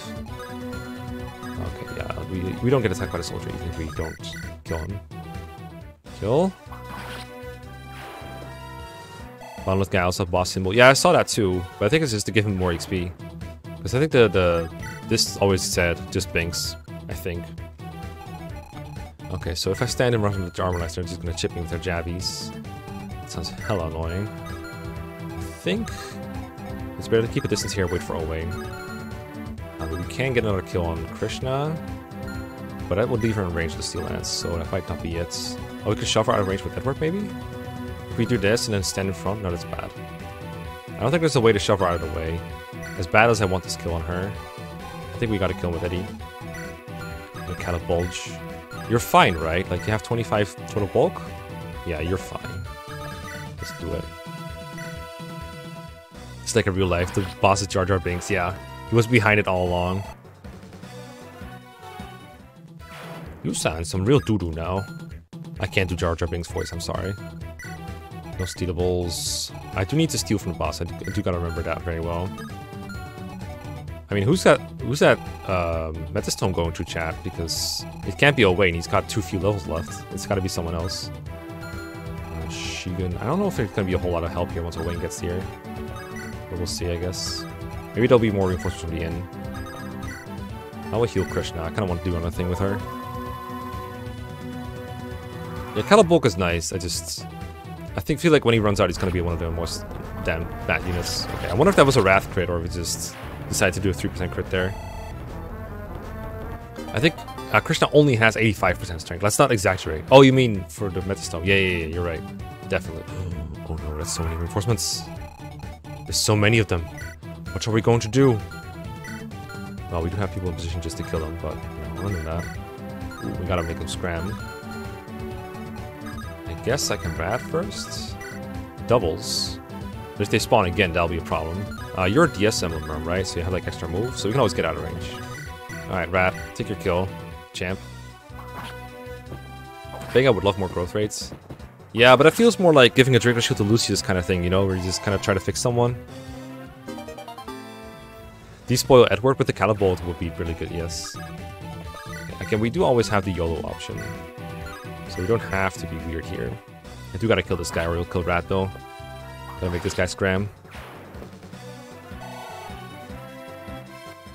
Okay, yeah, we, we don't get attacked by the soldier even if we don't kill him. Kill? Monolith guy also boss symbol. Yeah, I saw that too, but I think it's just to give him more XP. Because I think the, the this always said just Binks, I think. Okay, so if I stand in front of the armor they're just gonna chip me with their jabbies. That sounds hella annoying. I think it's better to keep a distance here, wait for Owain. Uh, we can get another kill on Krishna, but that would leave her in range of the Steel Lance, so that might not be it. Oh, we could shove her out of range with Edward, maybe? If we do this and then stand in front, no, that's bad. I don't think there's a way to shove her out of the way. As bad as I want this kill on her, I think we gotta kill with Eddie. The kind of bulge. You're fine, right? Like, you have 25 total bulk? Yeah, you're fine. Let's do it. It's like a real life. The boss is Jar Jar Binks, yeah. He was behind it all along. You sound some real doo-doo now. I can't do Jar Jar Binks' voice, I'm sorry. No stealables. I do need to steal from the boss. I do, I do gotta remember that very well. I mean, who's that? Who's that um, Metis Tome going to chat? Because it can't be Owain. He's got too few levels left. It's got to be someone else. Uh. I don't know if there's gonna be a whole lot of help here once Owain gets here. But we'll see, I guess. Maybe there'll be more reinforcements from the inn. I will heal Krishna. I kind of want to do another thing with her. Yeah, Calabulk is nice. I just... I think feel like when he runs out, he's going to be one of the most damn bad units. Okay, I wonder if that was a Wrath crit or if he just decided to do a 3% crit there. I think Uh, Krishna only has 85% strength. Let's not exaggerate. Oh, you mean for the Metis Tome? Yeah, yeah, yeah, you're right. Definitely. Oh no, that's so many reinforcements. There's so many of them. What are we going to do? Well, we do have people in position just to kill them, but other than that, we gotta make them scram. I guess I can Rad first. Doubles. But if they spawn again, that'll be a problem. Uh, you're a DS emblem, right? So you have like extra moves, so we can always get out of range. Alright, Rad, take your kill, champ. I would love more growth rates. Yeah, but it feels more like giving a Draco Shield to Lucius kind of thing, you know, where you just kind of try to fix someone. Despoil Edward with the Calibolt would be really good, yes. Again, we do always have the YOLO option. So we don't have to be weird here. I do gotta kill this guy or he'll kill Rad though. Gotta make this guy scram.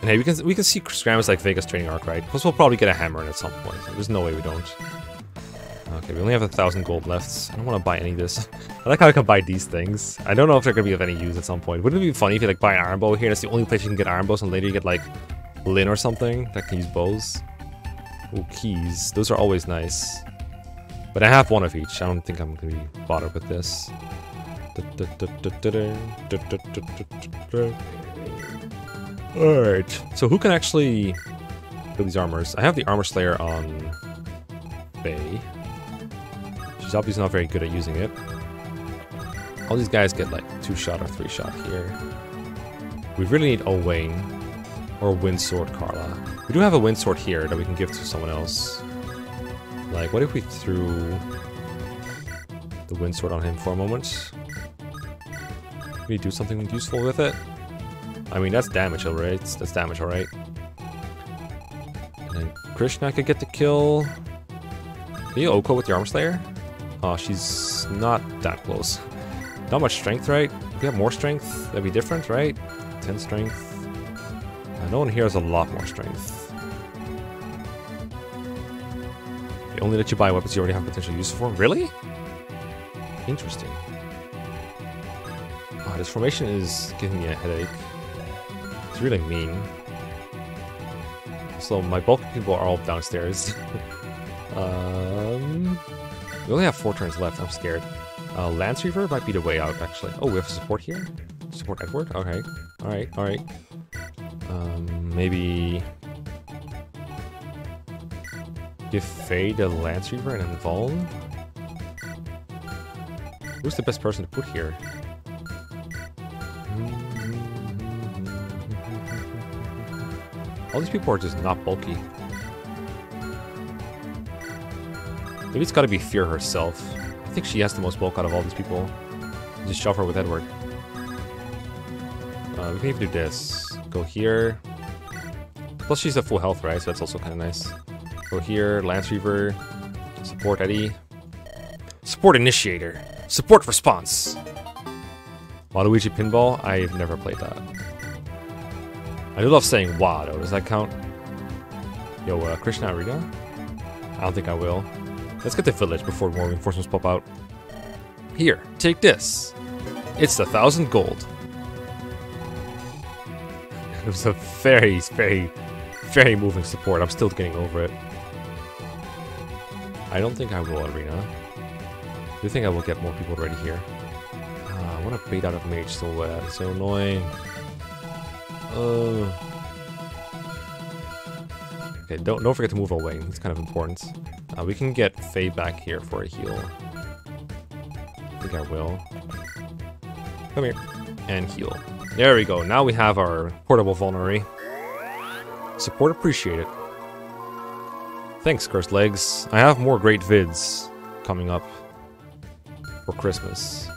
And hey, we can we can see Scram as like Vega's training arc, right? Plus we'll probably get a hammer in at some point. There's no way we don't. Okay, we only have a thousand gold left. I don't want to buy any of this. I like how I can buy these things. I don't know if they're to be of any use at some point. Wouldn't it be funny if you like buy an iron bow here? That's the only place you can get iron bows, and later you get like lin or something that can use bows. Oh, keys. Those are always nice. But I have one of each. I don't think I'm to be bothered with this. Alright, so who can actually build these armors? I have the Armor Slayer on Bay. She's obviously not very good at using it. All these guys get like two shot or three shot here. We really need Owain or Windsword Karla. We do have a Windsword here that we can give to someone else. Like, what if we threw the Windsword on him for a moment? Can we do something useful with it? I mean, that's damage, alright? That's damage, alright? And Krishna could get the kill. Can you ORKO with the Armor Slayer? Oh, she's not that close. Not much strength, right? If we have more strength, that'd be different, right? 10 strength. Uh, no one here has a lot more strength. They only let you buy weapons you already have potential use for. Really? Interesting. Oh, this formation is giving me a headache. It's really mean. So my bulk people are all downstairs. um, we only have four turns left. I'm scared. Uh, Lance Reaver might be the way out, actually. Oh, we have support here? Support Edward? Okay. Alright, alright. Um, maybe... Give Faye the Lance Reaver and Vuln? Who's the best person to put here? All these people are just not bulky. Maybe it's gotta be Fir herself. I think she has the most bulk out of all these people. Just shove her with Edward. Uh, we can even do this. Go here. Plus she's at full health, right? So that's also kind of nice. Go here, Lance Reaver. Support Eddie. Support Initiator. Support Response. Waluigi Pinball? I've never played that. I do love saying wow though. Does that count? Yo, uh, Krishna Arena? I don't think I will. Let's get the village before more reinforcements pop out. Here, take this. It's a thousand gold. it was a very, very, very moving support. I'm still getting over it. I don't think I will, Arena. Do you think I will get more people ready here? Uh, I want to bait out of mage so uh, so annoying. Uh, okay, don't don't forget to move away. It's kind of important. Uh, we can get Faye back here for a heal. I think I will. Come here. And heal. There we go. Now we have our portable vulnerary. Support appreciated. Thanks, Cursed Legs. I have more great vids coming up for Christmas.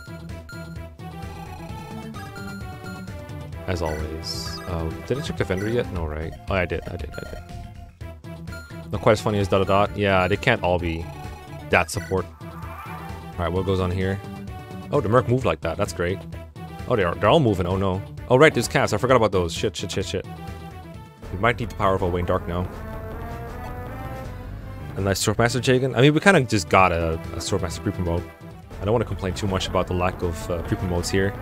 As always. Uh, did I check Defender yet? No, right? Oh, I did, I did, I did. Not quite as funny as Dot Dot. Yeah, they can't all be that support. Alright, what goes on here? Oh, the Merc moved like that. That's great. Oh, they're, they're all moving. Oh, no. Oh, right, there's cats. I forgot about those. Shit, shit, shit, shit. We might need the power of Owain Dark now. A nice Swordmaster Jagen. I mean, we kind of just got a, a Swordmaster creeper mode. I don't want to complain too much about the lack of uh, modes here.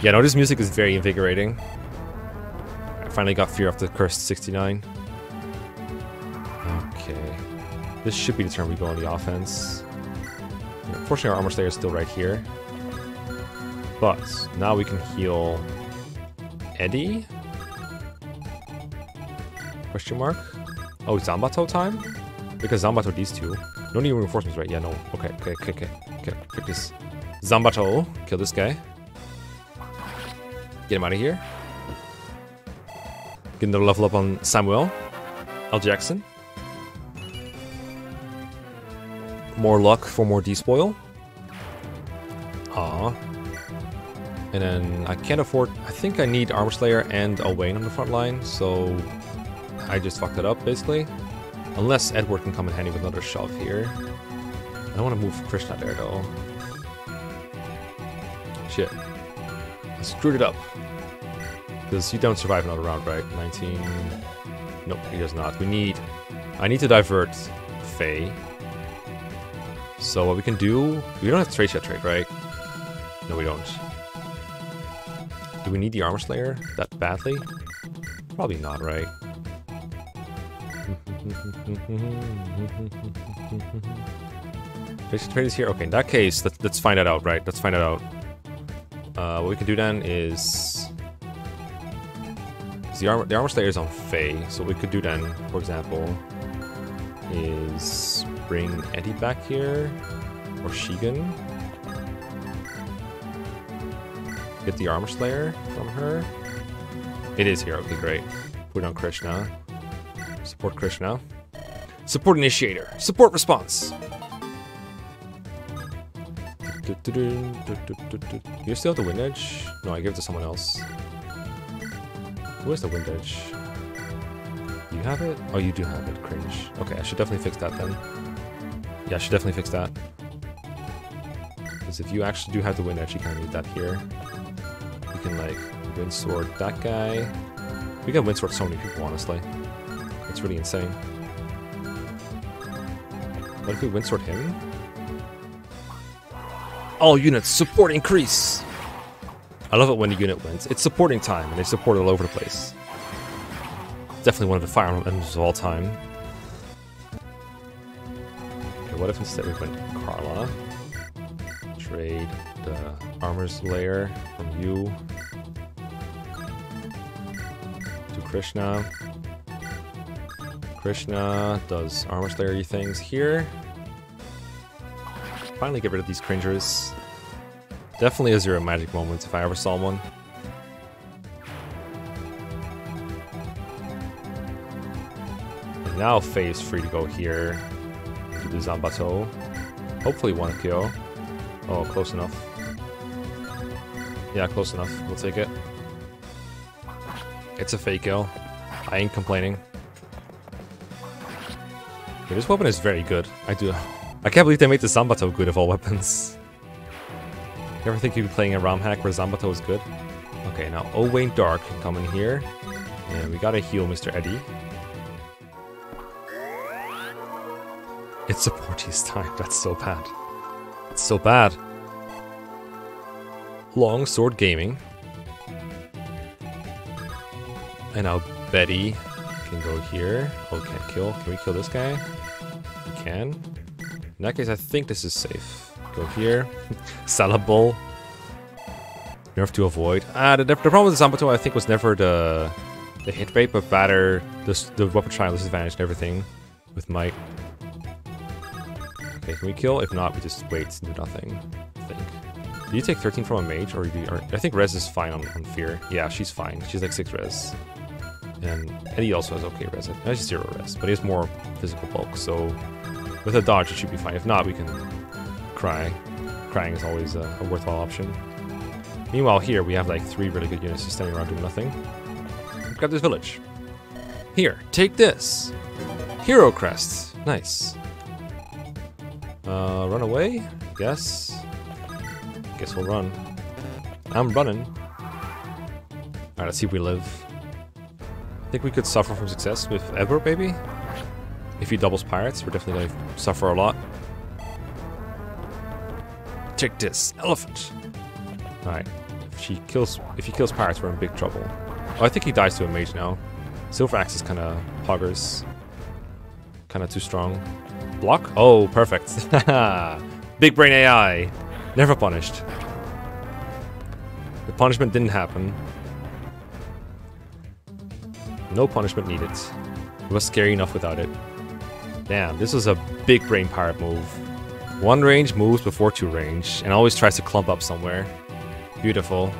Yeah, no, this music is very invigorating. I finally got Fear of the Cursed 69. Okay. This should be the turn we go on the offense. Unfortunately, our armor slayer is still right here. But now we can heal Eddie? Question mark? Oh, Zanbato time? Because Zanbato these two. No need reinforcements, right? Yeah, no. Okay, okay, okay, okay. Okay, pick this. Zanbato. Kill this guy. Get him out of here. Get another level up on Samuel. L. Jackson. More luck for more despoil. Ah. And then I can't afford... I think I need Armor Slayer and Owain on the front line, so... I just fucked it up, basically. Unless Edward can come in handy with another shove here. I don't want to move Krishna there, though. Shit. Screwed it up. Because you don't survive another round, right? 19... Nope, he does not. We need... I need to divert Faye. So what we can do... We don't have trade yet trade, right? No, we don't. Do we need the Armor Slayer that badly? Probably not, right? Basic trade is here? Okay, in that case, let's, let's find that out, right? Let's find it out. Uh, what we can do then is... The armor, the armor slayer is on Faye, so we could do then, for example, is bring Eddie back here, or Shigen. Get the armor slayer from her. It is here, okay, great. Put on Krishna. Support Krishna. Support initiator. Support response. You still have the wind edge? No, I give it to someone else. Where's the wind edge? You have it? Oh, you do have it. Cringe. Okay, I should definitely fix that then. Yeah, I should definitely fix that. Because if you actually do have the wind edge, you kind of need that here. You can, like, wind sword that guy. We can wind sword so many people, honestly. It's really insane. What if we wind sword him? All units, support increase! I love it when the unit wins. It's supporting time, and they support all over the place. Definitely one of the Fire Emblems of all time. Okay, what if instead we went Karla? Trade the Armor's Layer from you to Krishna. Krishna does Armor Slayer things here. Finally get rid of these cringers. Definitely a zero magic moment if I ever saw one. And now Faye is free to go here to the Zanbato. Hopefully one kill. Oh, close enough. Yeah, close enough. We'll take it. It's a fake kill. I ain't complaining. This weapon is very good. I do. I can't believe they made the Zanbato good of all weapons. You ever think you'd be playing a ROM hack where Zanbato is good? Okay, now Owain Dark can come in here. And we gotta heal Mr. Eddie. It's supportees time. That's so bad. It's so bad. Long Sword Gaming. And now Betty can go here. Oh, can't kill. Can we kill this guy? We can. In that case, I think this is safe. Go here. Salable. Nerf to avoid. Ah, the, the problem with the Zanbato, I think, was never the the hit rate, but rather the, the weapon trial disadvantage and everything with might. Okay, can we kill? If not, we just wait and do nothing, I think. Do you take 13 from a mage, or, you, or I think Res is fine on, on Fir. Yeah, she's fine. She's like 6 Res. And Eddie also has okay res. Has zero res, but he has more physical bulk, so with a dodge it should be fine. If not, we can cry. Crying is always a, a worthwhile option. Meanwhile, here we have like three really good units just standing around doing nothing. Grab this village. Here, take this. Hero crest. Nice. Uh, run away? Guess. Guess we'll run. I'm running. Alright, let's see if we live. I think we could suffer from success with Edward, maybe? If he doubles pirates, we're definitely going to suffer a lot. Take this, elephant! Alright, if she kills, if he kills pirates, we're in big trouble. Oh, I think he dies to a mage now. Silver Axe is kind of poggers. Kind of too strong. Block? Oh, perfect. Big brain AI. Never punished. The punishment didn't happen. No punishment needed. It was scary enough without it. Damn, this was a big brain pirate move. One range moves before two range, and always tries to clump up somewhere. Beautiful.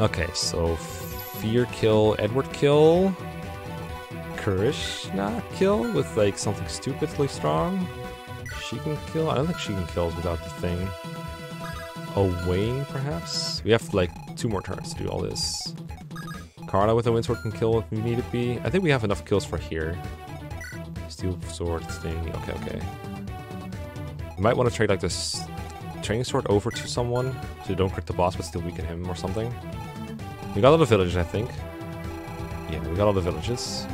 Okay, so Fir kill, Edward kill, Krishna kill with like something stupidly strong. She can kill? I don't think she can kill without the thing. Owain, perhaps? We have like two more turns to do all this. Karla with a wind sword can kill if we need to be. I think we have enough kills for here. Steel sword thing. Okay, okay. You might want to trade like this training sword over to someone so you don't crit the boss but still weaken him or something. We got all the villages, I think. Yeah, we got all the villages.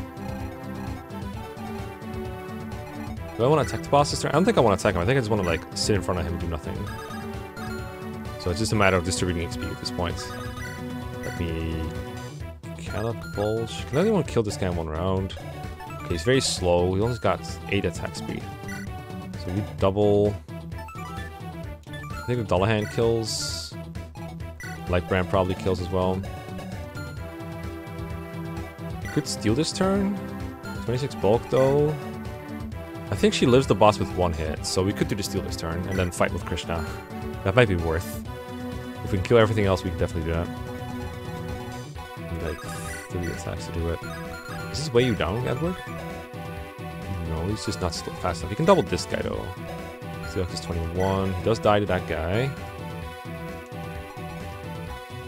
Do I want to attack the boss this turn? I don't think I want to attack him. I think I just want to like sit in front of him and do nothing. So it's just a matter of distributing XP at this point. Let me... Cannot bulge. Can anyone kill this guy in one round? Okay, he's very slow. He only got 8 attack speed. So we double... I think the Dullahan kills. Lightbrand probably kills as well. I could steal this turn. 26 bulk though. I think she lives the boss with one hit, so we could do the steal this turn and then fight with Krishna. That might be worth. If we can kill everything else, we can definitely do that. Need like three attacks to do it. Does this weigh you down, Edward? No, he's just not fast enough. He can double this guy though. Steelix is 21. He does die to that guy.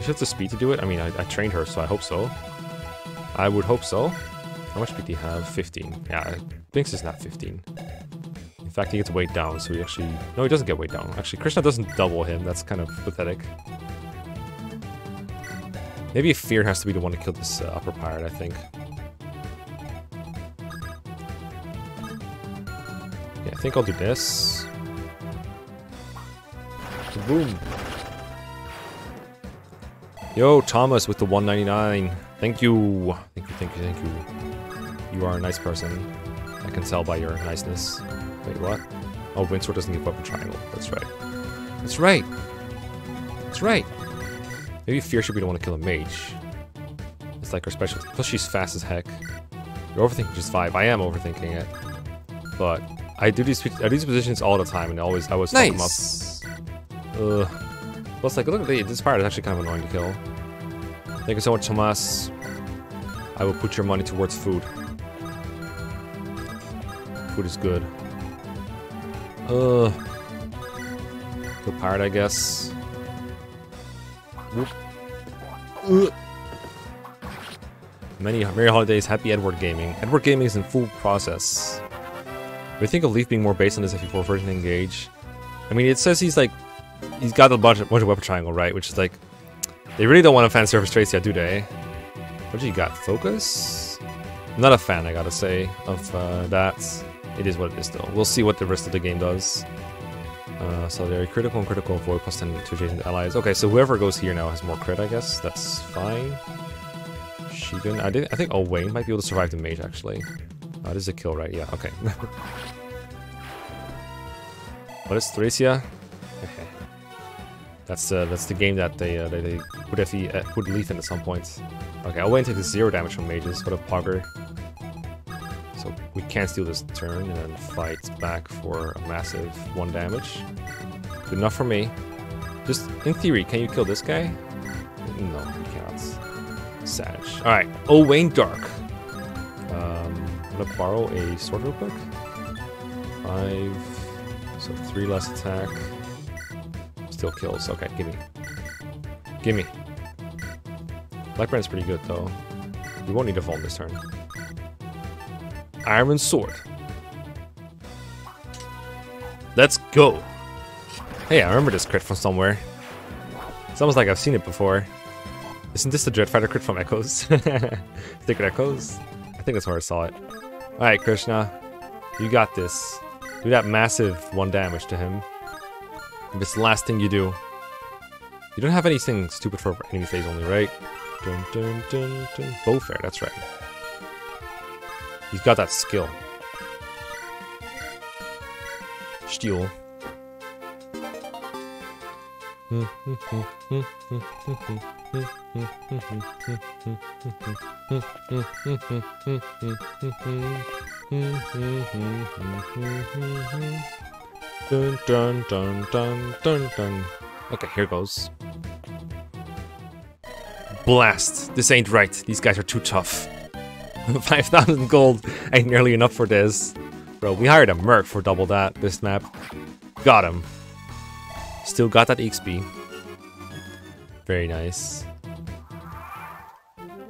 She has the speed to do it. I mean, I, I trained her, so I hope so. I would hope so. How much speed do you have? 15. Yeah, I think it's not 15. In fact, he gets weighed down, so he actually... No, he doesn't get weighed down. Actually, Krishna doesn't double him. That's kind of pathetic. Maybe Fir has to be the one to kill this uh, upper pirate, I think. Yeah, I think I'll do this. Boom. Yo, Thomas with the 199. Thank you. Thank you, thank you, thank you. You are a nice person. I can tell by your niceness. Wait, what? Oh, Windsword doesn't give up a triangle. That's right. That's right. That's right. Maybe Fir should be the one to kill a mage. It's like her special. Plus, she's fast as heck. You're overthinking just five. I am overthinking it, but I do these I do these positions all the time, and always I always nice. fuck them up. Plus, like, look at the, this pirate is actually kind of annoying to kill. Thank you so much, Tomas. I will put your money towards food. Food is good. Uh, good pirate, I guess. Uh. Many Merry Holidays, Happy Edward Gaming. Edward Gaming is in full process. We think of Leif being more based on this if before version engage. I mean, it says he's like he's got a bunch of, bunch of weapon triangle, right? Which is like, they really don't want to fan surface trace yet, do they? What do you got? Focus? I'm not a fan, I gotta say, of uh, that. It is what it is, though. We'll see what the rest of the game does. Uh, so they're critical and critical avoid plus 10 to adjacent allies. Okay, so whoever goes here now has more crit, I guess. That's fine. Shigen. I. I think Wayne might be able to survive the mage, actually. Uh, this is a kill, right? Yeah, okay. what is Thracia? Okay. That's uh, that's the game that they uh, they, they put FE uh, put Leif in at some point. Okay, I'll wait the zero damage from mages. What a pugger. So we can't steal this turn and then fight back for a massive one damage. Good enough for me. Just in theory, can you kill this guy? No, you cannot. Sag. Alright, Owain Dark. Um, I'm gonna borrow a sword real quick. Five. So three less attack. Still kills. Okay, gimme. Gimme. Blackbrand's pretty good, though. We won't need a phone this turn. Iron Sword. Let's go. Hey, I remember this crit from somewhere. It's almost like I've seen it before. Isn't this the Dreadfighter crit from Echoes? Sacred Echoes? I think that's where I saw it. Alright, Krishna. You got this. Do that massive one damage to him. If it's the last thing you do. You don't have anything stupid for enemy phase only, right? Dun, dun, dun, dun. Bowfaire, that's right. He's got that skill. Steel. Hmm, hmm, hmm, Dun dun dun dun dun dun. Okay, here goes. Blast! This ain't right. These guys are too tough. 5,000 gold ain't nearly enough for this. Bro, we hired a merc for double that, this map. Got him. Still got that XP. Very nice.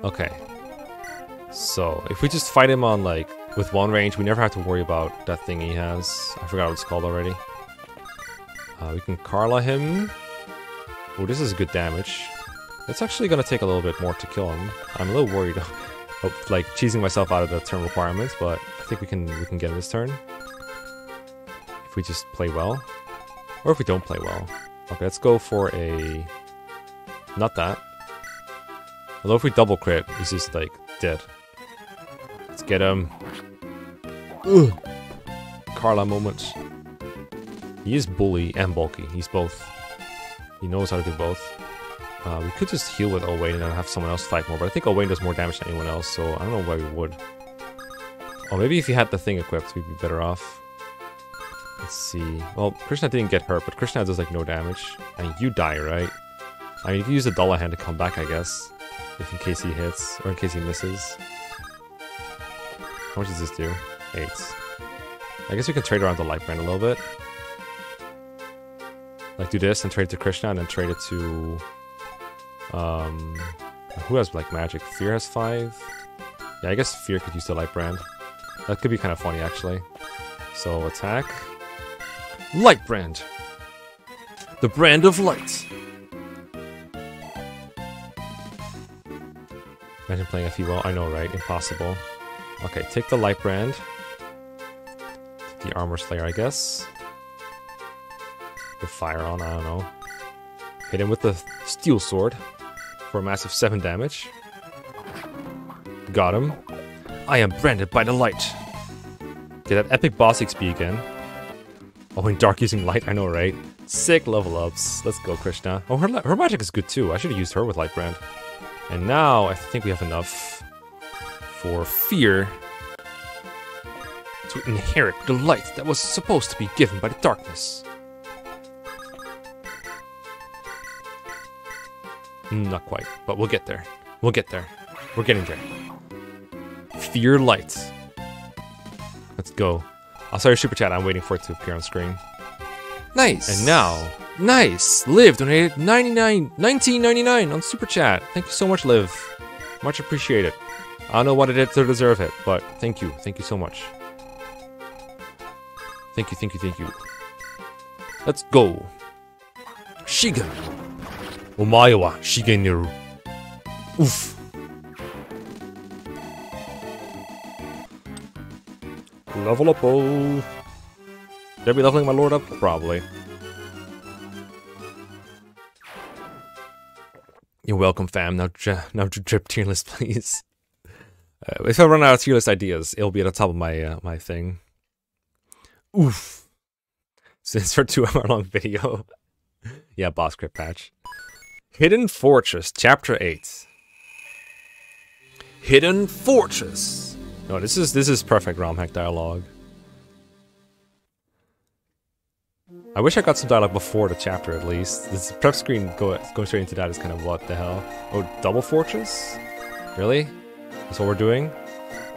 Okay. So, if we just fight him on, like, with one range, we never have to worry about that thing he has. I forgot what it's called already. Uh, we can Karla him. Oh, this is good damage. It's actually gonna take a little bit more to kill him. I'm a little worried of, like, cheesing myself out of the turn requirements, but I think we can we can get this turn. If we just play well. Or if we don't play well. Okay, let's go for a... Not that. Although if we double crit, he's just, like, dead. Let's get him. Ugh. Karla moment. He is bully and bulky. He's both. He knows how to do both. Uh, we could just heal with Owain and then have someone else fight more, but I think Owain does more damage than anyone else, so I don't know why we would. Oh, maybe if he had the thing equipped, we'd be better off. Let's see. Well, Krishna didn't get hurt, but Krishna does like no damage. And you die, right? I mean, you can use the hand to come back, I guess. If in case he hits, or in case he misses. How much does this do? Eight. I guess we can trade around the light brand a little bit. Like do this and trade it to Krishna and then trade it to... Um, who has like magic? Fir has five? Yeah, I guess Fir could use the light brand. That could be kind of funny actually. So attack. Light brand! The brand of light! Imagine playing FE well. I know, right? Impossible. Okay, take the light brand. The armor slayer, I guess. The fire on, I don't know. Hit him with the steel sword for a massive 7 damage. Got him. I am branded by the light. Get that epic boss XP again. Oh, and Dark using light, I know, right? Sick level ups. Let's go, Krishna. Oh, her, her magic is good too. I should have used her with light brand. And now I think we have enough for Fir to inherit the light that was supposed to be given by the darkness. Not quite, but we'll get there. We'll get there. We're getting there. Fir light. Let's go. I'll start your super chat. I'm waiting for it to appear on screen. Nice. And now, nice. Liv donated 99, 19.99 on super chat. Thank you so much, Liv. Much appreciated. I don't know what it did to deserve it, but thank you. Thank you so much. Thank you, thank you, thank you. Let's go. Shiga. Omae wa shigeneru. Oof. Level up, oh. Did I be leveling my lord up? Probably. You're welcome, fam. Now, now drip tier list, please. Uh, if I run out of tier list ideas, it'll be at the top of my uh, my thing. Oof. Since for two hour long video. yeah, boss crit patch. Hidden Fortress, Chapter 8. Hidden Fortress. No, this is this is perfect ROM hack dialogue. I wish I got some dialogue before the chapter at least. This prep screen go, going straight into that is kind of what the hell. Oh, double fortress? Really? That's what we're doing?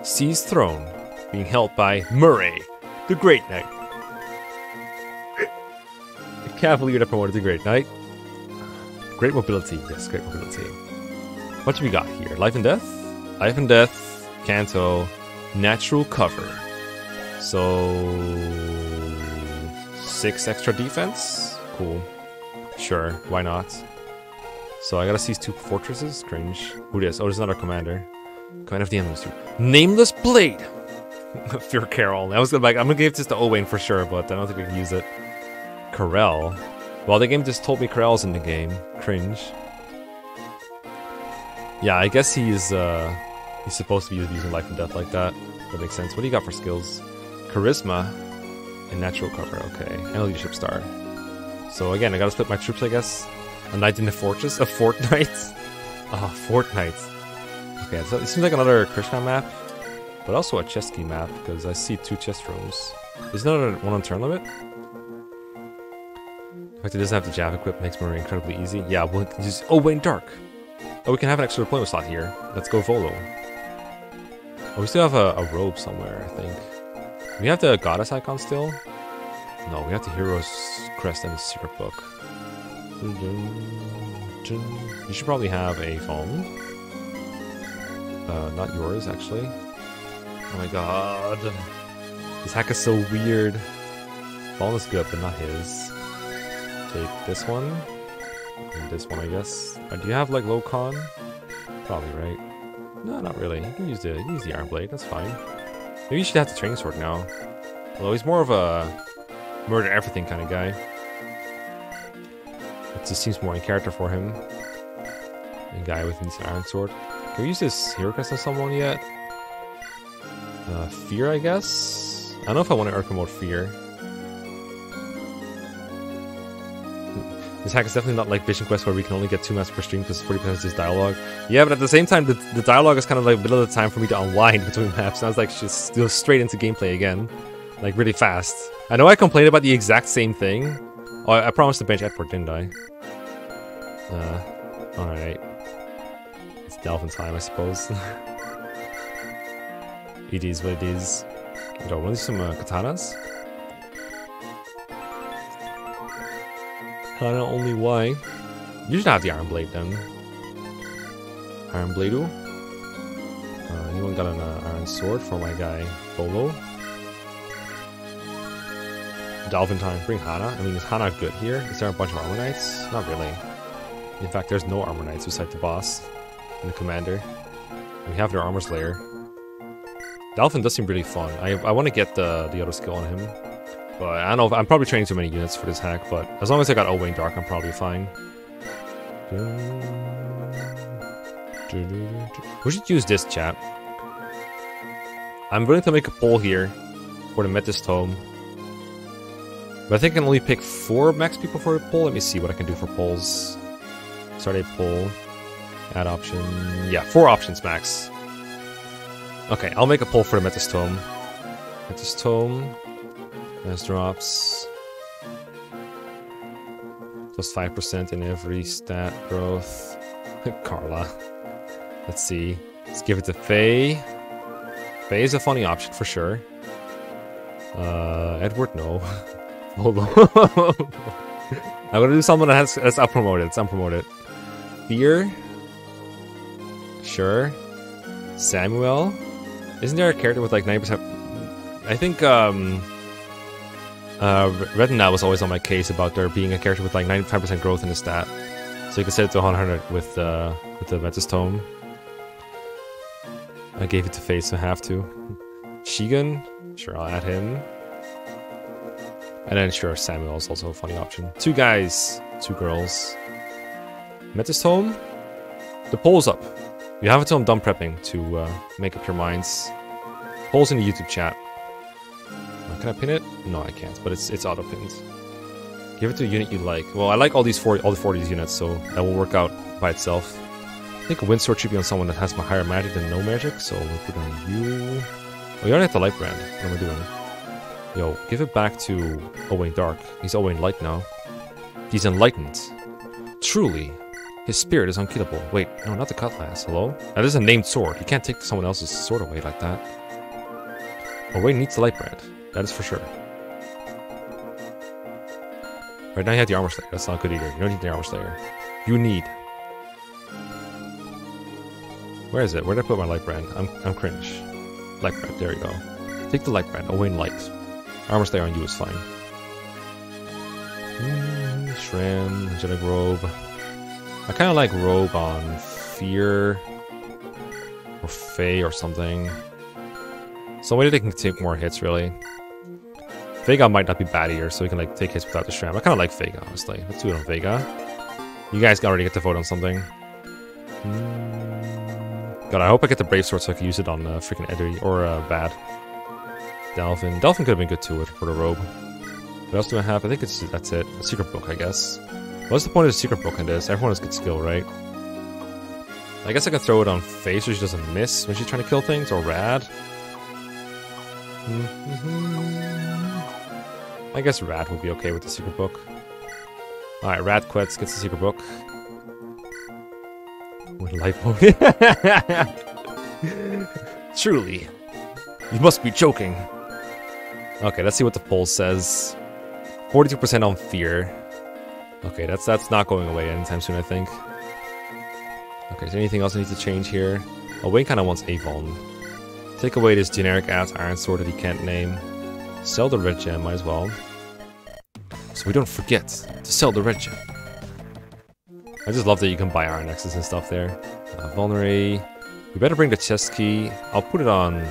Sea's throne, being held by Murray, the Great Knight. The Cavalier that promoted the Great Knight. Great mobility, yes, great mobility. What do we got here? Life and Death? Life and Death, Canto, Natural Cover. So... Six extra defense? Cool. Sure, why not? So I gotta seize two fortresses? Cringe. Who this? Oh, there's another commander. Command of the enemies. Nameless Blade! Fir Karel. I was gonna like, I'm gonna give this to Owain for sure, but I don't think we can use it. Karel. Well, the game just told me Karel's in the game. Cringe. Yeah, I guess he's, uh... He's supposed to be using life and death like that. That makes sense. What do you got for skills? Charisma. Natural cover, okay. And a leadership star. So again, I gotta split my troops, I guess. A knight in the fortress? A fortnight? Ah, oh, fortnight. Okay, so it seems like another Krishna map, but also a chess key map, because I see two chess rooms. Is there one on turn limit? The fact it doesn't have the Jav equip makes Marie incredibly easy. Yeah, we'll use Owain Dark. Oh, we can have an extra deployment slot here. Let's go Volo. Oh, we still have a, a robe somewhere, I think. We have the goddess icon still? No, we have the hero's crest and the secret book. You should probably have a phone. Uh, not yours, actually. Oh my god. This hack is so weird. Phone is good, but not his. Take this one. And this one, I guess. Uh, do you have, like, low con? Probably, right? No, not really. You can use the, use the Iron Blade, that's fine. Maybe you should have the Training Sword now. Although he's more of a murder everything kind of guy. It just seems more in character for him. A guy with an Iron Sword. Can we use this Hero Crest on someone yet? Uh, Fir, I guess? I don't know if I want to Earth Mode Fir. This hack is definitely not like Vision Quest where we can only get two maps per stream because 40% of this dialogue. Yeah, but at the same time, the, the dialogue is kind of like a bit of the time for me to unwind between maps. Sounds like just go straight into gameplay again. Like, really fast. I know I complained about the exact same thing. Oh, I, I promised to bench Edward, didn't I? Uh, alright. It's Delphin time, I suppose. it is what it is. Yo, want to some uh, katanas? Don't only why. You should have the Iron Blade then. Iron Blade. Uh, anyone got an uh, Iron Sword for my guy Volo? Delphin time. Bring Hana. I mean, is Hana good here? Is there a bunch of Armor Knights? Not really. In fact, there's no Armor Knights besides the boss and the Commander. we have their Armor Slayer. Delphin does seem really fun. I, I want to get the, the other skill on him. But I don't know I'm probably training too many units for this hack, but as long as I got Owain Dark, I'm probably fine. We should use this chat. I'm willing to make a poll here for the Metis Tome. But I think I can only pick four max people for a poll. Let me see what I can do for polls. Start a poll. Add option. Yeah, four options max. Okay, I'll make a poll for the Metis Tome. Metis Tome. There's drops. Plus 5% in every stat growth. Karla. Let's see. Let's give it to Faye. Faye is a funny option for sure. Uh, Edward, no. Hold on. I'm gonna do someone that has that's unpromoted. It's unpromoted. Fir. Sure. Samuel. Isn't there a character with like 90%? I think um uh, Retina was always on my case about there being a character with like 95% growth in his stat. So you can set it to 100 with, uh, with the Metis Tome. I gave it to Face, so I have to. Shigen? Sure, I'll add him. And then sure, Samuel is also a funny option. Two guys, two girls. Metis Tome? The poll's up. You have until I'm done prepping to uh, make up your minds. Polls in the YouTube chat. Can I pin it? No, I can't, but it's it's auto pinned. Give it to a unit you like. Well, I like all these 40, all the 40 units, so that will work out by itself. I think a Windsword should be on someone that has my higher magic than no magic, so we'll put on you. Oh, you already have the light brand. What am I doing? Yo, give it back to Owain Dark. He's Owain Light now. He's enlightened. Truly, his spirit is unkillable. Wait, no, not the cutlass. Hello? now That is a named sword. You can't take someone else's sword away like that. Owain needs the light brand. That is for sure. Right now you have the Armor Slayer. That's not good either. You don't need the Armor Slayer. You need... Where is it? Where did I put my light brand? I'm, I'm cringe. Light brand. There you go. Take the light brand. Owain Light. Armor Slayer on you is fine. Mm, Angelic Robe. I kind of like Robe on Fir. Or Faye or something. Somebody that can take more hits, really. Vega might not be bad here, so we can like take hits without the Shram. I kind of like Vega, honestly. Let's do it on Vega. You guys already get to vote on something. Hmm. God, I hope I get the Brave Sword so I can use it on uh, freaking Eddie or uh, Bad. Delphin. Delphin could have been good too for the robe. What else do I have? I think it's that's it. A secret book, I guess. What's the point of the secret book in this? Everyone has good skill, right? I guess I can throw it on face so she doesn't miss when she's trying to kill things, or Rad. I guess Rad would be okay with the secret book. Alright, Radquetz gets the secret book. With lipo. Truly. You must be joking. Okay, let's see what the poll says. 42% on Fir. Okay, that's that's not going away anytime soon, I think. Okay, is there anything else I need to change here? Oh, Wayne kind of wants Avon. Take away this generic ass iron sword that he can't name. Sell the red gem, might as well. So we don't forget to sell the red gem. I just love that you can buy iron axes and stuff there. Uh, Vulnerary. We better bring the chest key. I'll put it on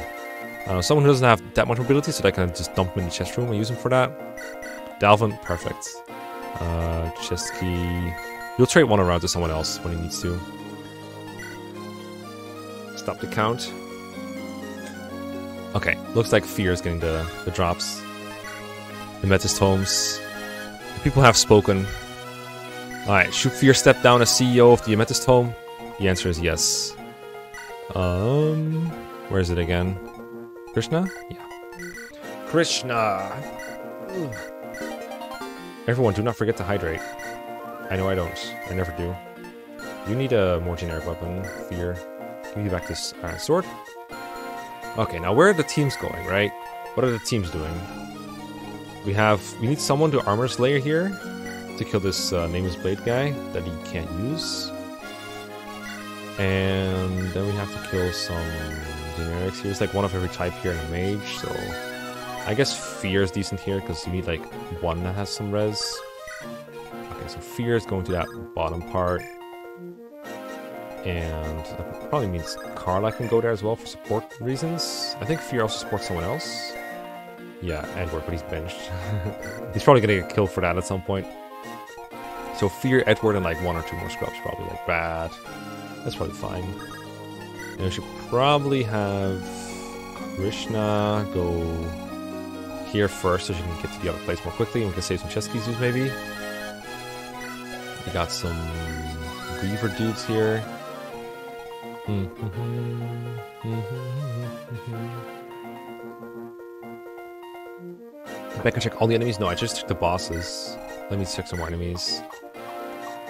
I someone who doesn't have that much mobility so that I can just dump him in the chest room and use him for that. Delphin, perfect. Uh, chest key. You'll trade one around to someone else when he needs to. Stop the count. Okay, looks like Fir is getting the, the drops. The Metis Tomes. People have spoken. Alright, should Fir step down as CEO of the Amethyst Home? The answer is yes. Um, where is it again? Krishna? Yeah. Krishna! Everyone, do not forget to hydrate. I know I don't. I never do. You need a more generic weapon. Fir. Give me back this uh, sword. Okay, now where are the teams going, right? What are the teams doing? We have... We need someone to armor slayer here to kill this uh, nameless blade guy that he can't use. And then we have to kill some generics here. It's like one of every type here in a mage, so... I guess Fir is decent here, because you need like one that has some res. Okay, so Fir is going to that bottom part. And that probably means Karla can go there as well for support reasons. I think Fir also supports someone else. Yeah, Edward, but he's benched. he's probably gonna get killed for that at some point. So Fir, Edward, and like one or two more scrubs probably like bad. That's probably fine. And we should probably have Krishna go here first so she can get to the other place more quickly and we can save some chest keys maybe. We got some Reaver dudes here. Back and check all the enemies? No, I just took the bosses. Let me check some more enemies.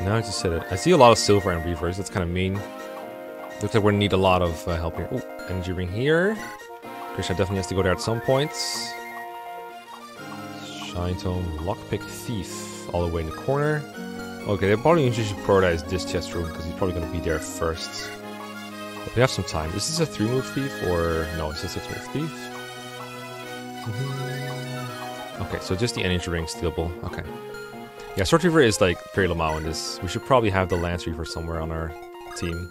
Now I just said it. I see a lot of silver and reavers. That's kind of mean. Looks like we're gonna need a lot of uh, help here. Oh, energy ring here. Krishna definitely has to go there at some points. Shine Tome, Lockpick Thief, all the way in the corner. Okay, they probably should prioritize this chest room because he's probably gonna be there first. But we have some time. Is this a three move thief or no? It's a six move thief. Mm -hmm. Okay, so just the energy ring stealable. Okay. Yeah, Sword Reaver is like very Lamau in this. We should probably have the Lance Reaver somewhere on our team.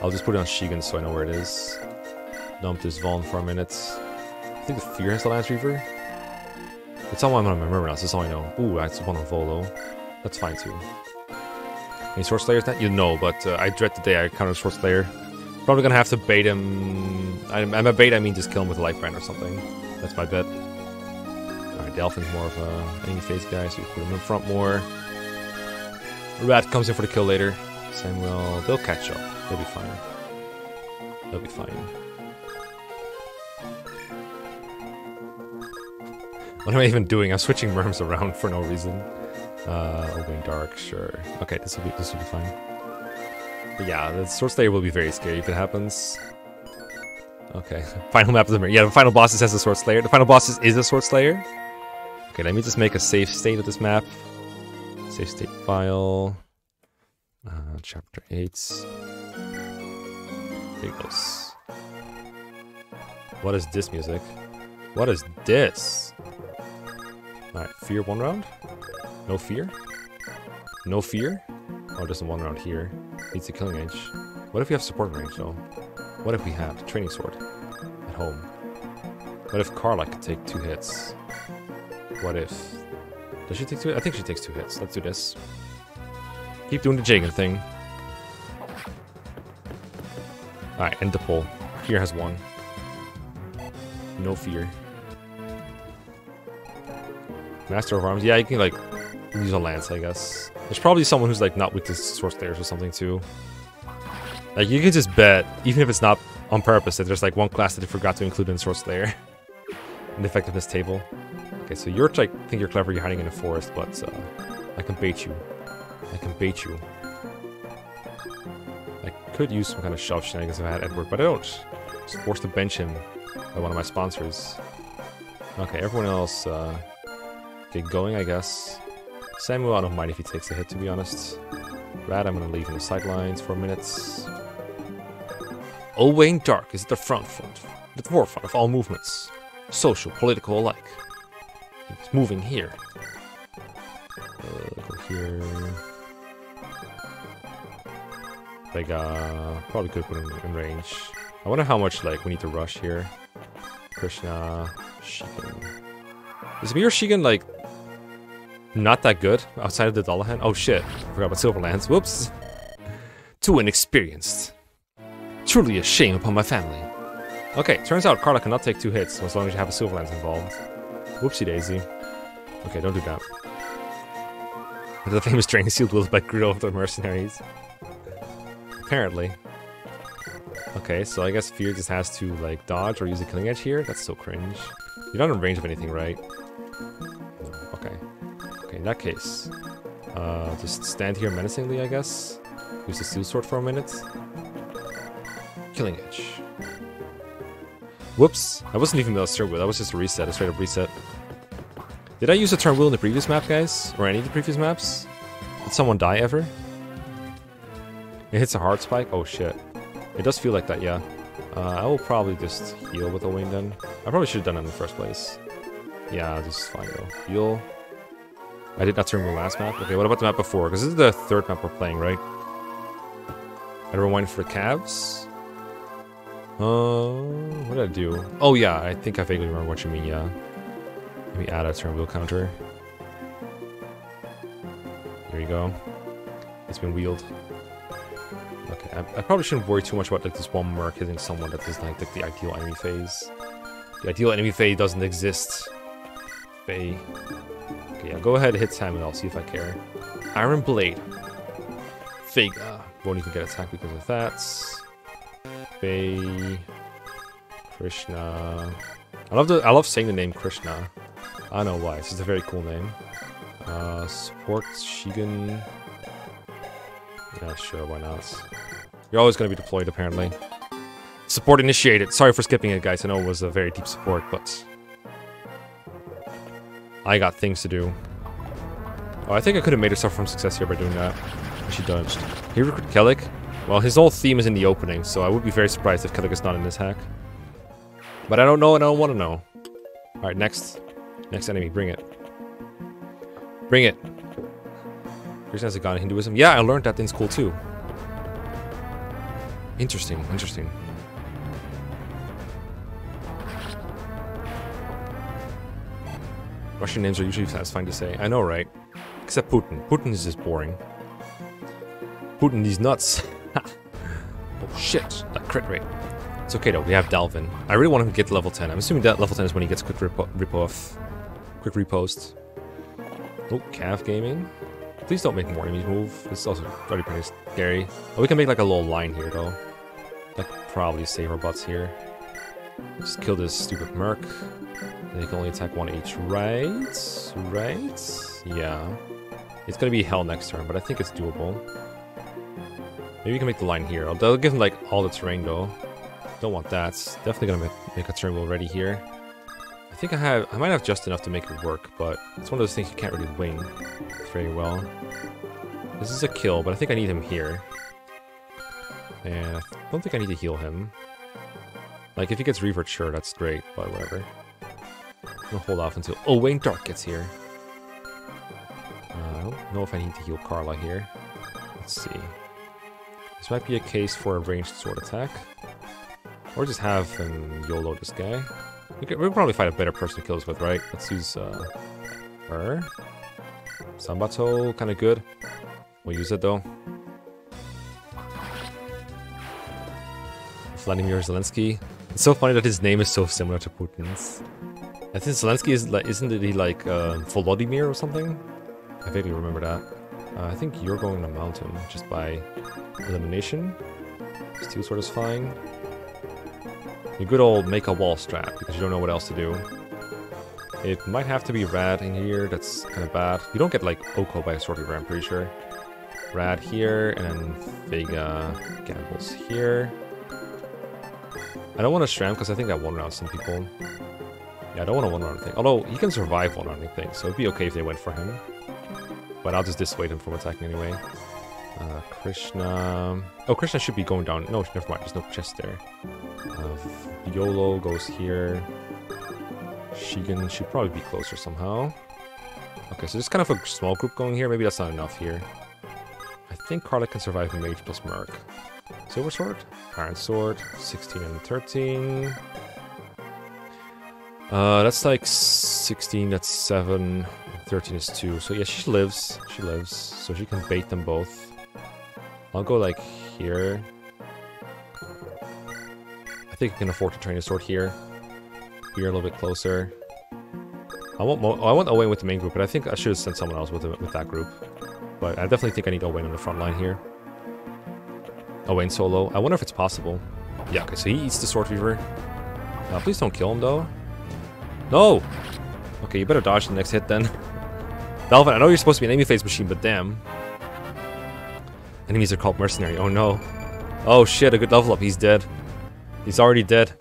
I'll just put it on Shigen so I know where it is. Dump this Vaughn for a minute. I think the Fir has the Lance Reaver. It's all I'm gonna remember now, so that's all I know. Ooh, that's one on Volo. That's fine too. Any Sword Slayers that? You know, but uh, I dread the day I counter Sword Slayer. Probably gonna have to bait him. I'm, I'm a bait, I mean just kill him with a life brand or something. That's my bet. Delphin's more of a enemy phase guy, so you put him in front more. Rad comes in for the kill later. Samuel, they'll catch up. They'll be fine. They'll be fine. What am I even doing? I'm switching Myrms around for no reason. Uh, opening dark, sure. Okay, this will be this will be fine. But yeah, the Sword Slayer will be very scary if it happens. Okay, final map of the mirror. Yeah, the final boss has a Sword Slayer. The final boss is, is a Sword Slayer. Okay, let me just make a safe state of this map. Safe state file. Uh, chapter 8. There goes. What is this music? What is this? Alright, fear one round? No fear? No fear? Oh, just one round here. Needs a killing range. What if we have support range though? What if we have training sword at home? What if Karla could take two hits? What if... Does she take two? I think she takes two hits. Let's do this. Keep doing the Jagen thing. Alright, end the poll. Fir has one. No fear. Master of Arms. Yeah, you can like use a lance, I guess. There's probably someone who's like not with the sword slayers or something too. Like you can just bet, even if it's not on purpose, that there's like one class that they forgot to include in sword slayer. in the effectiveness table. Okay, so you're like think you're clever, you're hiding in the forest, but uh, I can bait you. I can bait you. I could use some kind of shove shenanigans if I had Edward, but I don't. Just forced to bench him by one of my sponsors. Okay, everyone else uh, get going, I guess. Samuel, I don't mind if he takes a hit, to be honest. Rad, I'm gonna leave in the sidelines for minutes. Owain Dark is at the front front, the forefront of all movements, social, political alike. He's moving here. Uh, here. Like, uh, probably could put him in range. I wonder how much, like, we need to rush here. Krishna, Shigen. Is Mir Shigen, like, not that good outside of the Dullahan? Oh shit, I forgot about Silver Lance. Whoops. Too inexperienced. Truly a shame upon my family. Okay, turns out Karla cannot take two hits as long as you have a Silver Lance involved. Whoopsie daisy. Okay, don't do that. The famous training sealed by Greil of the Mercenaries. Apparently. Okay, so I guess Fir just has to, like, dodge or use a killing edge here? That's so cringe. You're not in range of anything, right? No, okay. Okay, in that case, uh, just stand here menacingly, I guess. Use the steel sword for a minute. Killing edge. Whoops, I wasn't even a turn wheel, that was just a reset, a straight up reset. Did I use a turn wheel in the previous map, guys? Or any of the previous maps? Did someone die ever? It hits a hard spike? Oh shit. It does feel like that, yeah. Uh, I will probably just heal with Owain then. I probably should have done it in the first place. Yeah, this is fine though. Heal. I did not turn the last map. Okay, what about the map before? Because this is the third map we're playing, right? I rewind for the cavs. Uh, what did I do? Oh yeah, I think I vaguely remember what you mean, yeah. Let me add a turn wheel counter. There you go. It's been wheeled. Okay, I, I, probably shouldn't worry too much about like this one merc hitting someone that is like, like the ideal enemy phase. The ideal enemy phase doesn't exist. Faye. Okay, yeah, go ahead and hit Sam and I'll see if I care. Iron Blade. Vega. Ah, won't even get attacked because of that. Faye. Krishna. I love the I love saying the name Krishna. I know why. It's just a very cool name. Uh, support Shigen. Yeah, sure, why not? You're always going to be deployed, apparently. Support initiated. Sorry for skipping it, guys. I know it was a very deep support, but... I got things to do. Oh, I think I could have made herself from success here by doing that. She dodged. He recruit Kellic? Well, his whole theme is in the opening, so I would be very surprised if Kellic is not in this hack. But I don't know and I don't want to know. Alright, next. Next enemy, bring it. Bring it. Krishna has a god in Hinduism. Yeah, I learned that in school too. Interesting, interesting. Russian names are usually satisfying to say. I know, right? Except Putin. Putin is just boring. Putin is nuts. oh shit, that crit rate. It's okay though, we have Delphin. I really want him to get to level 10. I'm assuming that level 10 is when he gets quick rip, rip off. Quick Riposte. Oh, Calf Gaming. Please don't make more enemies move. This is also already pretty scary. Oh, we can make like a little line here though. That could probably save our butts here. Just kill this stupid merc. They can only attack one each, right? Right? Yeah. It's gonna be hell next turn, but I think it's doable. Maybe we can make the line here. They'll give him like all the terrain though. Don't want that. Definitely gonna make, make a turn wheel ready here. I think I have, I might have just enough to make it work, but it's one of those things you can't really wing very well. This is a kill, but I think I need him here. And I don't think I need to heal him. Like, if he gets revert, sure, that's great, but whatever. I'm gonna hold off until Owain Dark gets here. Uh, I don't know if I need to heal Karla here. Let's see. This might be a case for a ranged sword attack. Or just have him YOLO this guy. We could, we'll probably find a better person to kill us with, right? Let's use uh, her. Zanbato, kind of good. We'll use it though. Vladimir Zelensky. It's so funny that his name is so similar to Putin's. I think Zelensky is like, isn't it he like uh, Volodymyr or something? I vaguely remember that. Uh, I think you're going to mountain just by elimination. Steel sword is fine. You good old make a wall strat because you don't know what else to do. It might have to be Rad in here, that's kind of bad. You don't get like ORKO by a sword reaver, I'm pretty sure. Rad here, and then Vega gambles here. I don't want to Shram because I think that one round some people. Yeah, I don't want to one round thing. Although he can survive one rounding thing, so it'd be okay if they went for him. But I'll just dissuade him from attacking anyway. Uh, Krishna. Oh, Krishna should be going down. No, never mind. There's no chest there. Uh, Volo goes here. Shigen should probably be closer somehow. Okay, so there's kind of a small group going here. Maybe that's not enough here. I think Karla can survive Mage plus Merc. Silver Sword, Iron Sword, 16 and 13. Uh, that's like 16, that's 7, 13 is 2. So yeah, she lives. She lives. So she can bait them both. I'll go like here. I think I can afford to train a sword here. Here a little bit closer. I want Mo I want Owain with the main group, but I think I should have sent someone else with, with that group. But I definitely think I need Owain on the front line here. Owain solo. I wonder if it's possible. Yeah, okay, so he eats the Sword Reaver. Uh, please don't kill him, though. No! Okay, you better dodge the next hit, then. Delphin, I know you're supposed to be an enemy phase machine, but damn. Enemies are called mercenary. Oh, no. Oh, shit, a good level up. He's dead. He's already dead.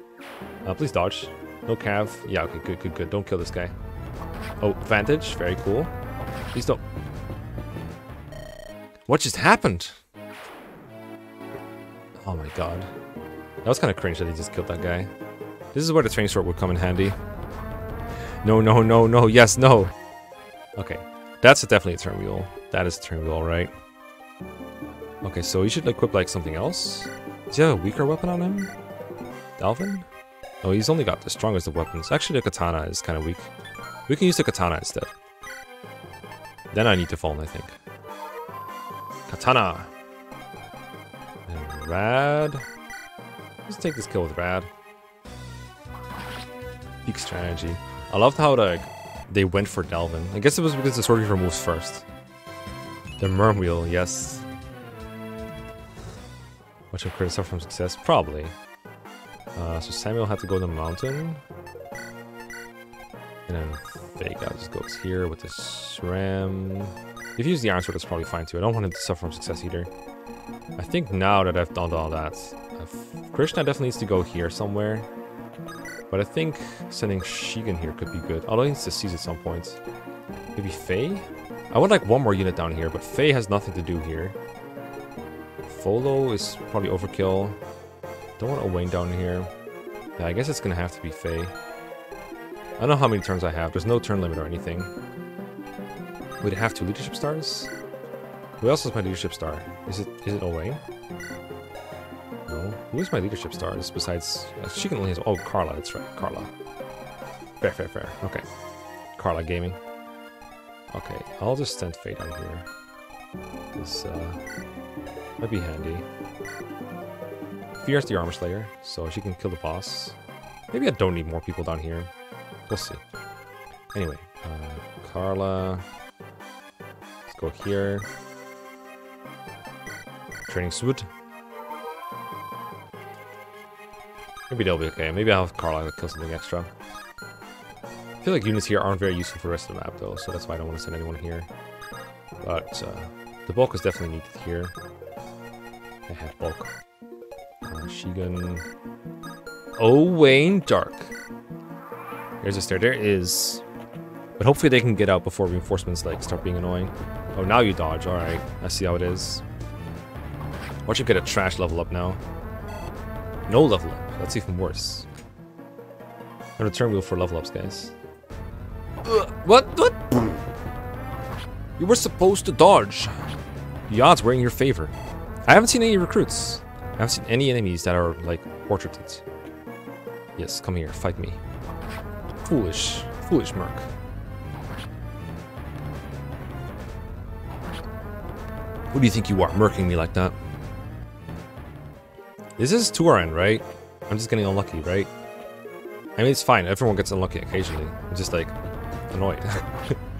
Uh, please dodge. No cav. Yeah, okay, good, good, good. Don't kill this guy. Oh, vantage. Very cool. Please don't. What just happened? Oh my god. That was kind of cringe that he just killed that guy. This is where the training sword would come in handy. No, no, no, no, yes, no. Okay, that's definitely a turn wheel. That is a turn wheel, right? Okay, so you should equip like something else. Does he have a weaker weapon on him? Delphin? Oh, he's only got the strongest of weapons. Actually, the katana is kind of weak. We can use the katana instead. Then I need to fall, I think. Katana! And Rad. Let's take this kill with Rad. Peak strategy. I loved how the, they went for Delphin. I guess it was because the Sword moves first. The Myrm Wheel, yes. Watch him crit from success? Probably. Uh, so Samuel had to go to the mountain. And then Vega just goes here with the Shram. If you use the Iron Sword, that's probably fine too. I don't want him to suffer from success either. I think now that I've done all that, uh, Krishna definitely needs to go here somewhere. But I think sending Shigen here could be good. Although he needs to seize at some point. Maybe Faye? I would like one more unit down here, but Faye has nothing to do here. Volo is probably overkill. Don't want Owain down here. Yeah, I guess it's gonna have to be Faye. I don't know how many turns I have. There's no turn limit or anything. We'd have two leadership stars? Who else is my leadership star? Is it is it Owain? No. Who is my leadership stars besides... Uh, she can only has... Oh, Karla. That's right. Karla. Fair, fair, fair. Okay. Karla Gaming. Okay. I'll just send Fate on here. This uh, might be handy. Fir's the Armor Slayer, so she can kill the boss. Maybe I don't need more people down here. We'll see. Anyway, uh, Karla. Let's go here. Training suit. Maybe they'll be okay. Maybe I'll have Karla kill something extra. I feel like units here aren't very useful for the rest of the map though, so that's why I don't want to send anyone here. But uh, the bulk is definitely needed here. I have bulk. Uh, Shigen. Owain Dark. There's a stair. There is. But hopefully they can get out before reinforcements like start being annoying. Oh, now you dodge. Alright. I see how it is. Watch you get a trash level up now. No level up. That's even worse. I'm gonna turn wheel for level ups, guys. Ugh, what? What? You were supposed to dodge. The odds were in your favor. I haven't seen any recruits. I haven't seen any enemies that are, like, portraited. Yes, come here, fight me. Foolish. Foolish Merc. Who do you think you are, murking me like that? This is Turin, right? I'm just getting unlucky, right? I mean, it's fine. Everyone gets unlucky occasionally. I'm just like annoyed.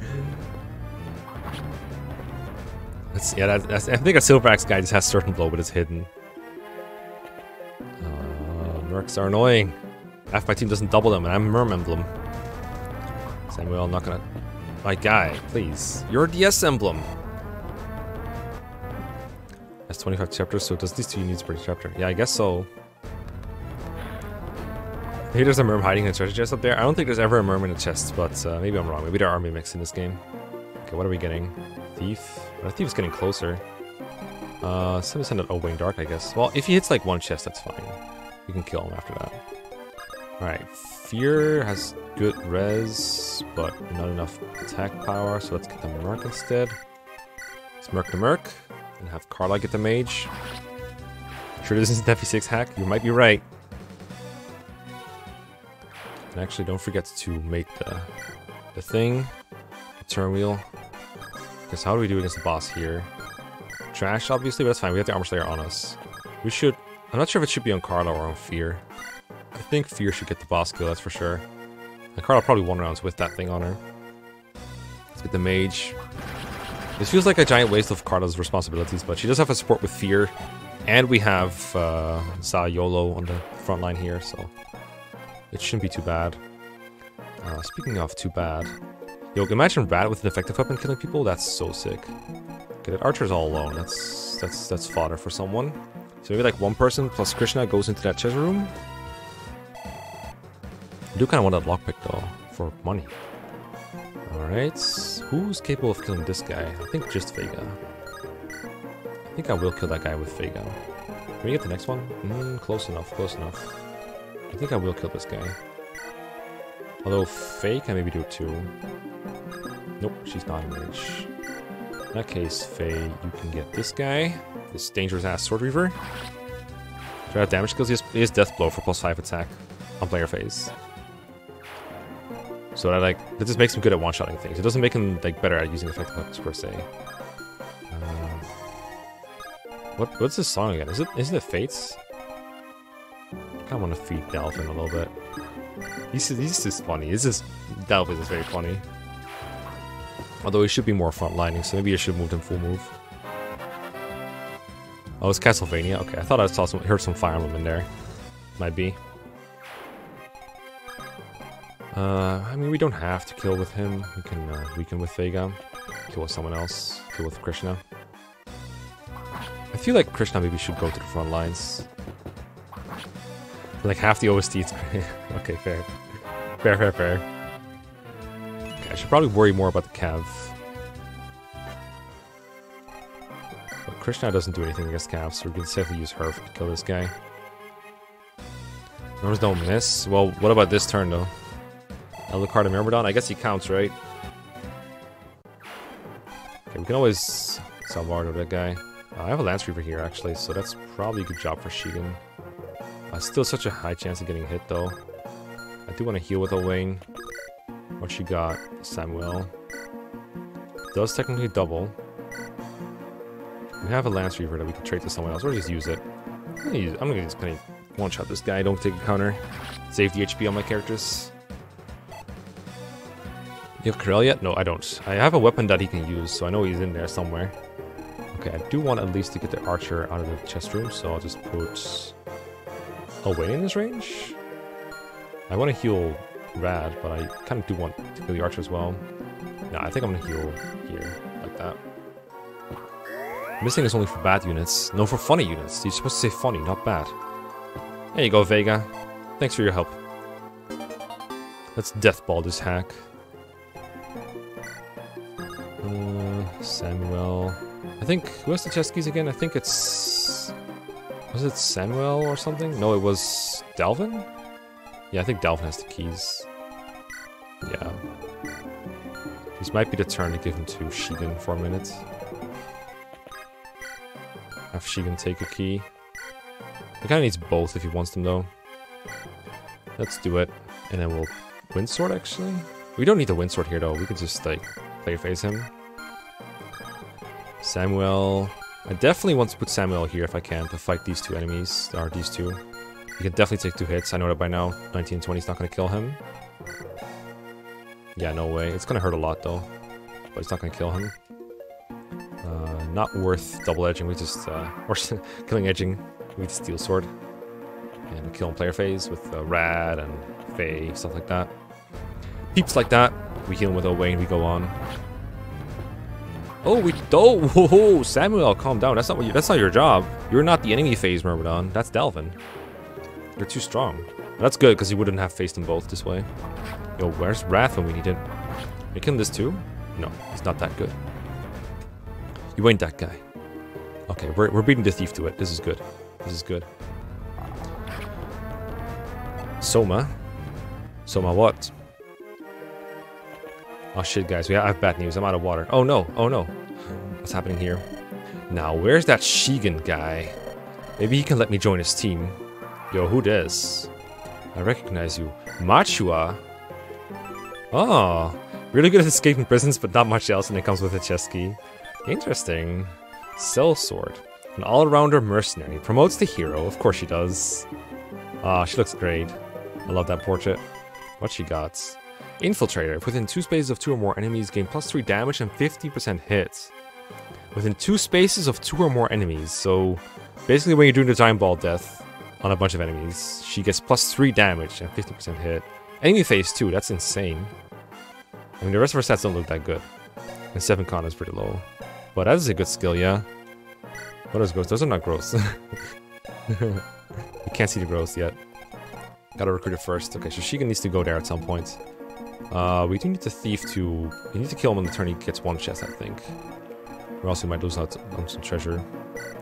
Yeah, that, I think a Silver Axe guy just has certain blow, but it's hidden. Uh, Mercs are annoying. Half my team doesn't double them, and I'm a Myrm Emblem. Samuel, I'm not gonna... My guy, please. You're a DS Emblem. That's 25 chapters, so does these two needs per chapter? Yeah, I guess so. Maybe there's a Myrm hiding in a treasure chest up there. I don't think there's ever a Myrm in a chest, but uh, maybe I'm wrong. Maybe there are army mix in this game. Okay, what are we getting? Thief? Well, think thief's getting closer. Uh, somebody send an Owain Dark, I guess. Well, if he hits like one chest, that's fine. We can kill him after that. Alright, Fir has good res, but not enough attack power, so let's get the Merc instead. Let's Merc the Merc, and have Karla get the Mage. Sure this isn't FE6 hack? You might be right. And actually, don't forget to make the, the thing, the turn wheel. How do we do against the boss here? Trash, obviously, but that's fine. We have the Armor Slayer on us. We should... I'm not sure if it should be on Karla or on Fir. I think Fir should get the boss kill, that's for sure. And Karla probably won rounds with that thing on her. Let's get the Mage. This feels like a giant waste of Karla's responsibilities, but she does have a support with Fir. And we have uh, Volo on the front line here, so it shouldn't be too bad. Uh, speaking of too bad, yo, imagine Rad with an effective weapon killing people. That's so sick. Okay, that Archer's all alone. That's that's that's fodder for someone. So maybe like one person plus Krishna goes into that chest room. I do kind of want that lockpick though for money. All right, who's capable of killing this guy? I think just Vega. I think I will kill that guy with Vega. Can we get the next one? Mm, close enough, close enough. I think I will kill this guy. Although Faye can maybe do it too. Nope, she's not a mage. In that case, Faye, you can get this guy. This dangerous ass Sword Reaver. Try out damage skills. He has, he has Death Blow for plus 5 attack on player phase. So that like that just makes him good at one-shotting things. It doesn't make him like better at using effective weapons per se. Uh, what what's this song again? Is it isn't it Fates? I kinda want to feed Delphin a little bit. He's, he's just funny. He's just Delphin is very funny. Although he should be more frontlining, so maybe I should move him full move. Oh, it's Castlevania. Okay, I thought I saw some, heard some Fire Emblem in there. Might be. Uh, I mean, we don't have to kill with him. We can uh, weaken with Vega, kill with someone else, kill with Krishna. I feel like Krishna maybe should go to the front lines. Like half the OST. okay, fair. Fair, fair, fair. Okay, I should probably worry more about the Cav. But Krishna doesn't do anything against Cav, so we can safely use her to kill this guy. Numbers don't miss. Well, what about this turn, though? Alucard and Myrmidon? I guess he counts, right? Okay, we can always Salvardo that guy. Uh, I have a Lance Reaver here, actually, so that's probably a good job for Shigen. Uh, still such a high chance of getting hit, though. I do want to heal with Owain. What she got? Samuel. Does technically double. We have a Lance Reaver that we can trade to someone else, or just use it. I'm gonna, use, I'm gonna just kind of one-shot this guy, don't take a counter. Save the HP on my characters. You have Karel yet? No, I don't. I have a weapon that he can use, so I know he's in there somewhere. Okay, I do want at least to get the archer out of the chest room, so I'll just put away in this range? I want to heal Rad, but I kind of do want to heal the Archer as well. No, I think I'm going to heal here, like that. Missing is only for bad units. No, for funny units. You're supposed to say funny, not bad. There you go, Vega. Thanks for your help. Let's deathball this hack. Uh, Samuel. I think, who has the chest keys again? I think it's was it Samuel or something? No, it was Delphin? Yeah, I think Delphin has the keys. Yeah. This might be the turn to give him to Shigen for a minute. Have Shigen take a key. He kind of needs both if he wants them, though. Let's do it. And then we'll... Wind Sword, actually? We don't need the Wind Sword here, though. We can just, like, play face him. Samuel... I definitely want to put Samuel here if I can to fight these two enemies, or these two. He can definitely take two hits. I know that by now. 1920 is not going to kill him. Yeah, no way. It's going to hurt a lot, though. But it's not going to kill him. Uh, not worth double edging. We just, uh, or killing edging with steel sword. And kill in player phase with uh, Rad and Faye, stuff like that. Peeps like that. We heal him with Owain, we go on. Oh, we oh, whoa, Samuel, calm down. That's not what you, that's not your job. You're not the enemy phase, Myrmidon. That's Delphin. You're too strong. That's good because he wouldn't have faced them both this way. Yo, where's Wrath when we need it? You killing this too? No, he's not that good. You ain't that guy. Okay, we're, we're beating the thief to it. This is good. This is good. Soma. Soma what? Oh shit, guys, we have bad news. I'm out of water. Oh no, oh no. What's happening here? Now, where's that Shigen guy? Maybe he can let me join his team. Yo, who this? I recognize you. Machua? Oh, really good at escaping prisons, but not much else, and it comes with a chest key. Interesting. Cell Sword. An all-rounder mercenary. Promotes the hero. Of course she does. Ah, she looks great. I love that portrait. What she got? Infiltrator. Within two spaces of two or more enemies, gain plus three damage and 50% hit. Within two spaces of two or more enemies. So, basically when you're doing the giant ball death on a bunch of enemies, she gets plus three damage and 50% hit. Enemy phase too, that's insane. I mean, the rest of her stats don't look that good. And 7 con is pretty low. But that is a good skill, yeah. What is growth? Those are not gross. you can't see the growth yet. Gotta recruit it first. Okay, so Shigen needs to go there at some point. Uh, we do need the thief to... We need to kill him on the turn he gets one chest, I think. Or else we might lose out on some treasure.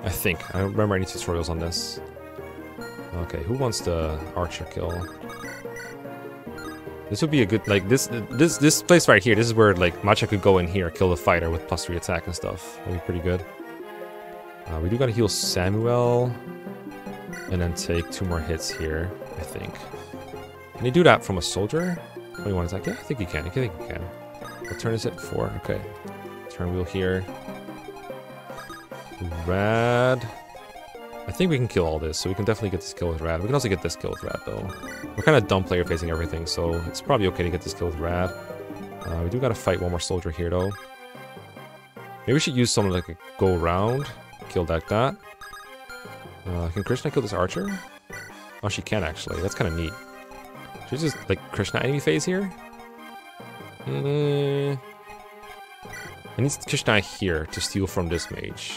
I think. I don't remember any tutorials on this. Okay, who wants the archer kill? This would be a good, like, this this this place right here, this is where, like, Macha could go in here, kill the fighter with plus 3 attack and stuff. That'd be pretty good. Uh, we do gotta heal Samuel. And then take two more hits here, I think. Can you do that from a soldier? 21 attack. Yeah, I think you can. I think you can. What turn is it? Four. Okay. Turn wheel here. Rad. I think we can kill all this, so we can definitely get this kill with Rad. We can also get this kill with Rad, though. We're kind of dumb player facing everything, so it's probably okay to get this kill with Rad. Uh, we do gotta fight one more soldier here, though. Maybe we should use something like a go around. Kill that guy. Uh, can Krishna kill this archer? Oh, she can actually. That's kind of neat. Should just, like, Krishna enemy phase here? Mm. I need Krishna here to steal from this mage.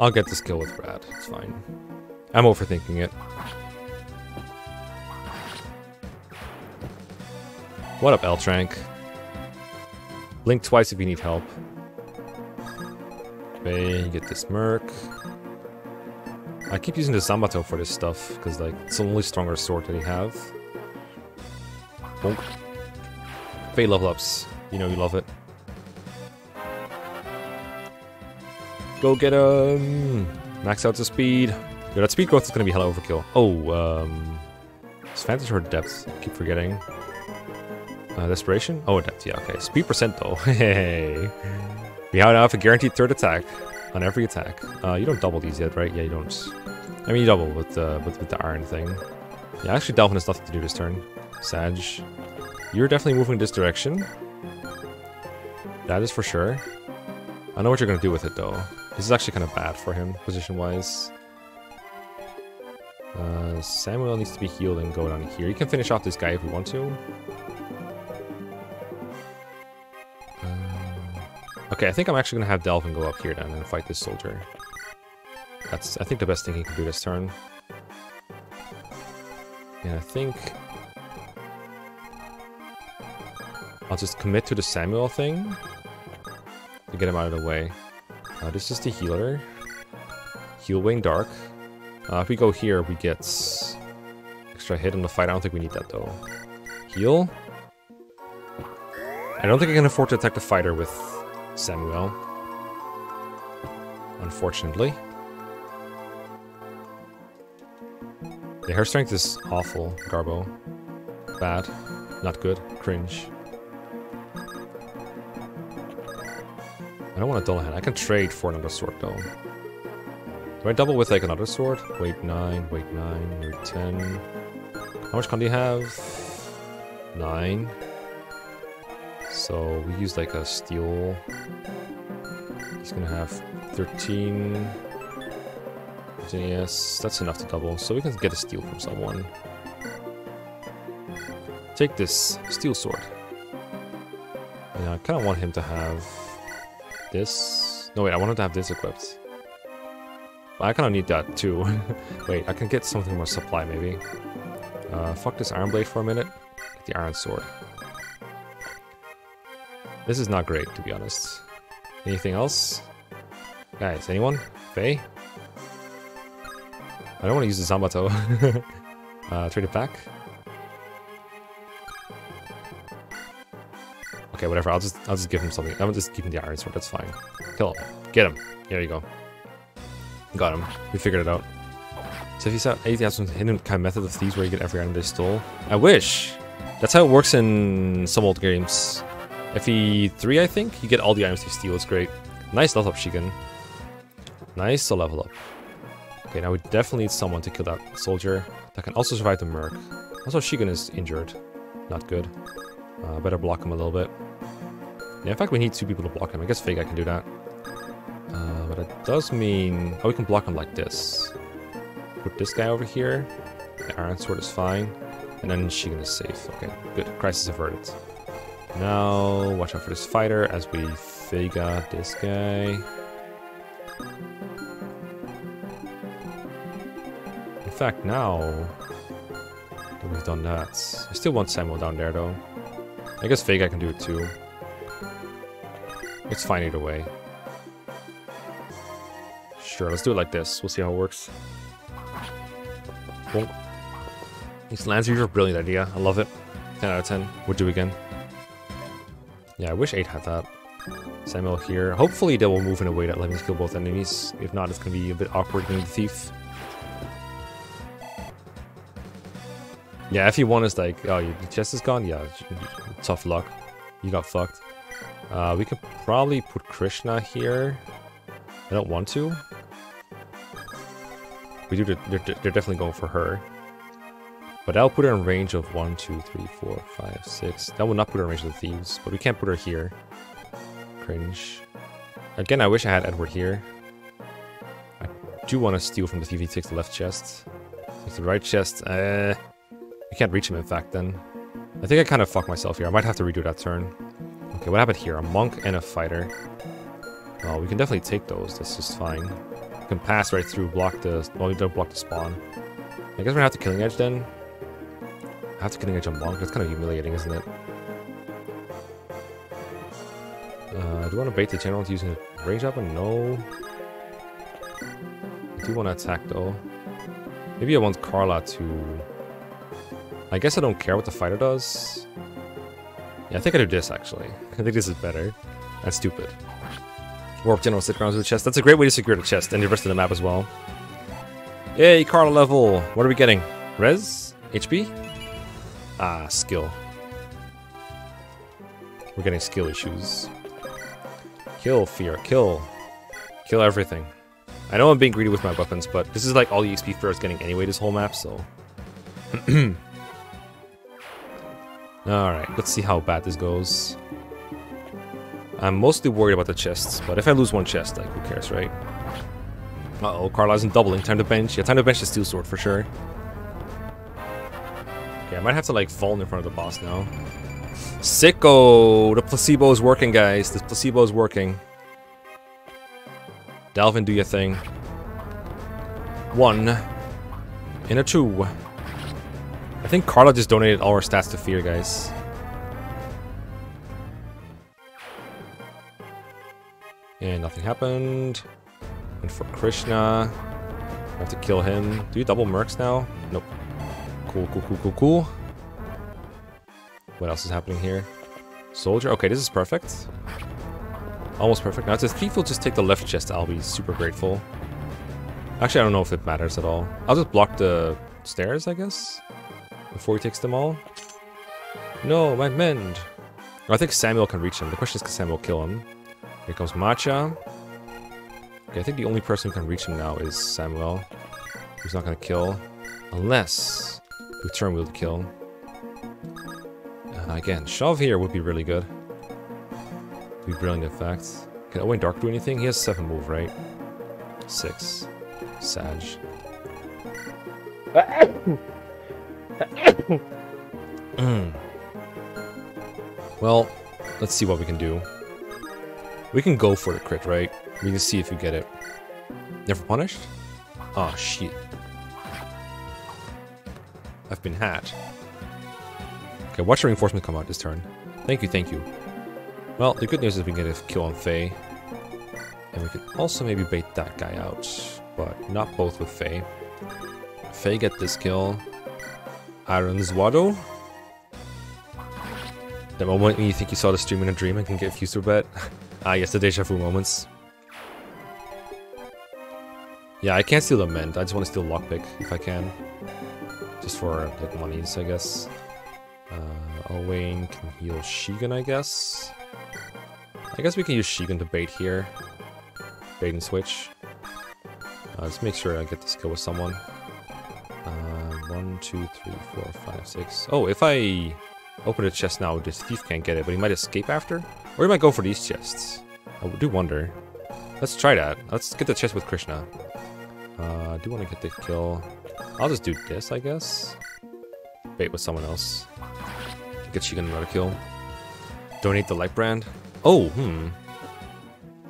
I'll get this kill with Brad. It's fine. I'm overthinking it. What up, Eltrank? Blink twice if you need help. Okay, get this Merc. I keep using the Zanbato for this stuff, because like it's the only stronger sword that he have. Bonk. Fade level ups. You know you love it. Go get him! Max out the speed. Yo, that speed growth is gonna be hella overkill. Oh, um... Is Vantage or Depth? I keep forgetting. Uh, desperation? Oh, depth, yeah, okay. Speed percent though. Hey. We have a guaranteed third attack on every attack. Uh, you don't double these yet, right? Yeah, you don't. I mean, you double with, uh, with, with the iron thing. Yeah, actually, Delphin has nothing to do this turn. Sag. You're definitely moving this direction. That is for sure. I know what you're going to do with it, though. This is actually kind of bad for him, position-wise. Uh, Samuel needs to be healed and go down here. You can finish off this guy if you want to. Okay, I think I'm actually gonna have Delphin go up here then and fight this soldier. That's, I think, the best thing he can do this turn. And I think... I'll just commit to the Samuel thing to get him out of the way. Uh, this is the healer. Heal Owain Dark. Uh, if we go here, we get extra hit on the fight. I don't think we need that though. Heal. I don't think I can afford to attack the fighter with Samuel. Unfortunately. The hair strength is awful, Garbo. Bad. Not good. Cringe. I don't want a dull hand. I can trade for another sword though. Do I double with like another sword? Weight 9, weight 9, weight 10. How much do you have? 9. So we use like a steel. He's gonna have 13. Yes, that's enough to double. So we can get a steel from someone. Take this steel sword. Yeah, I kind of want him to have this. No, wait, I want him to have this equipped. But I kind of need that too. wait, I can get something more supply maybe. Uh, fuck this iron blade for a minute. Get the iron sword. This is not great, to be honest. Anything else? Guys, anyone? Faye? I don't want to use the Zanbato. uh, trade it back. Okay, whatever. I'll just I'll just give him something. I'm just him the iron sword. That's fine. Kill him. Get him. There you go. Got him. We figured it out. So if you saw anything has some hidden kind of method of thieves where you get every item they stole. I wish. That's how it works in some old games. FE3, I think. You get all the items you steal. It's great. Nice level up, Shigen. Nice to level up. Okay, now we definitely need someone to kill that soldier that can also survive the Merc. Also, Shigen is injured. Not good. Uh, better block him a little bit. Yeah, in fact, we need two people to block him. I guess Fake I can do that. Uh, but it does mean... Oh, we can block him like this. Put this guy over here. The Iron Sword is fine. And then Shigen is safe. Okay, good. Crisis averted. Now, watch out for this fighter as we Vega this guy. In fact, now that we've done that, I still want Samuel down there though. I guess Vega can do it too. It's fine either way. Sure, let's do it like this. We'll see how it works. Bonk. These lands are a brilliant idea. I love it. 10 out of 10. Would do it again. Yeah, I wish 8 had that. Samuel here. Hopefully they will move in a way that let me kill both enemies. If not, it's going to be a bit awkward getting the thief. Yeah, if you want is like, oh, your chest is gone? Yeah, tough luck. You got fucked. Uh, we could probably put Krishna here. I don't want to. We do. They're, they're definitely going for her. But that'll put her in range of 1, 2, 3, 4, 5, 6. That will not put her in range of the thieves, but we can't put her here. Cringe. Again, I wish I had Edward here. I do want to steal from the thief. He takes the left chest. Takes the right chest. Uh, I can't reach him, in fact, then. I think I kind of fucked myself here. I might have to redo that turn. Okay, what happened here? A monk and a fighter. Well, we can definitely take those. That's just fine. We can pass right through, block the... Well, we don't block the spawn. I guess we're gonna have to Killing Edge then. I getting a Killing Edge. That's kind of humiliating, isn't it? Uh, do you want to bait the general using a range weapon? No. I do want to attack though. Maybe I want Karla to... I guess I don't care what the fighter does. Yeah, I think I do this actually. I think this is better. That's stupid. Warp General sit around with the chest. That's a great way to secure the chest and the rest of the map as well. Yay, Karla level. What are we getting? Res? HP? Ah, skill. We're getting skill issues. Kill, fear, kill. Kill everything. I know I'm being greedy with my weapons, but this is like all the XP Fir is getting anyway this whole map, so... Alright, let's see how bad this goes. I'm mostly worried about the chests, but if I lose one chest, like, who cares, right? Uh-oh, isn't doubling. Time to bench. Yeah, time to bench the Steel Sword for sure. Okay, I might have to, like, fall in front of the boss now. Sicko! The placebo is working, guys. The placebo is working. Delphin, do your thing. One. And a two. I think Karla just donated all her stats to Fir, guys. And nothing happened. And for Krishna, I have to kill him. Do you double mercs now? Nope. Cool, cool, cool, cool, cool. What else is happening here? Soldier. Okay, this is perfect. Almost perfect. Now, if the thief will just take the left chest, I'll be super grateful. Actually, I don't know if it matters at all. I'll just block the stairs, I guess? Before he takes them all. No, my mend. I think Samuel can reach him. The question is, can Samuel kill him? Here comes Matcha. Okay, I think the only person who can reach him now is Samuel. Who's not gonna kill. Unless we turn wheel to kill. Uh, again, shove here would be really good. Be brilliant fact. Can Owain Dark do anything? He has 7 move, right? 6. Sag. mm. Well, let's see what we can do. We can go for the crit, right? We can see if we get it. Never punished? Oh, shit. I've been hatched. Okay, watch the reinforcement come out this turn. Thank you, thank you. Well, the good news is we can get a kill on Faye. And we can also maybe bait that guy out. But not both with Faye. Faye get this kill. Iron's Zwado. The moment when you think you saw the stream in a dream and can get fused to a bet. ah, yes, the deja vu moments. Yeah, I can't steal the Mend. I just want to steal Lockpick if I can. Just for, like, monies, I guess. Uh, Owain can heal Shigen, I guess. I guess we can use Shigen to bait here. Bait and switch. Uh, let's make sure I get this kill with someone. Uh, one, two, three, four, five, six. Oh, if I open a chest now, this thief can't get it, but he might escape after? Or he might go for these chests. I do wonder. Let's try that. Let's get the chest with Krishna. Uh, I do want to get the kill. I'll just do this, I guess. Bait with someone else. Get Shigen another kill. Donate the light brand. Oh, hmm.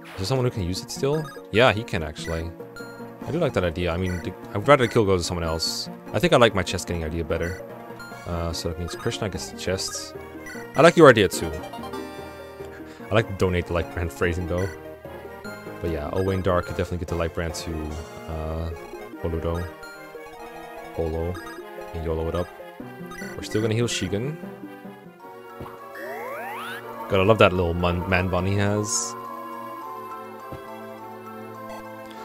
Is there someone who can use it still? Yeah, he can actually. I do like that idea. I mean, I'd rather the kill go to someone else. I think I like my chest getting idea better. Uh, so that means Krishna gets the chests. I like your idea too. I like donate the light brand phrasing though. But yeah, Owain Dark could definitely get the light brand to uh, Boludo. Polo. And YOLO it up. We're still gonna heal Shigen. God, I love that little man, man bun he has.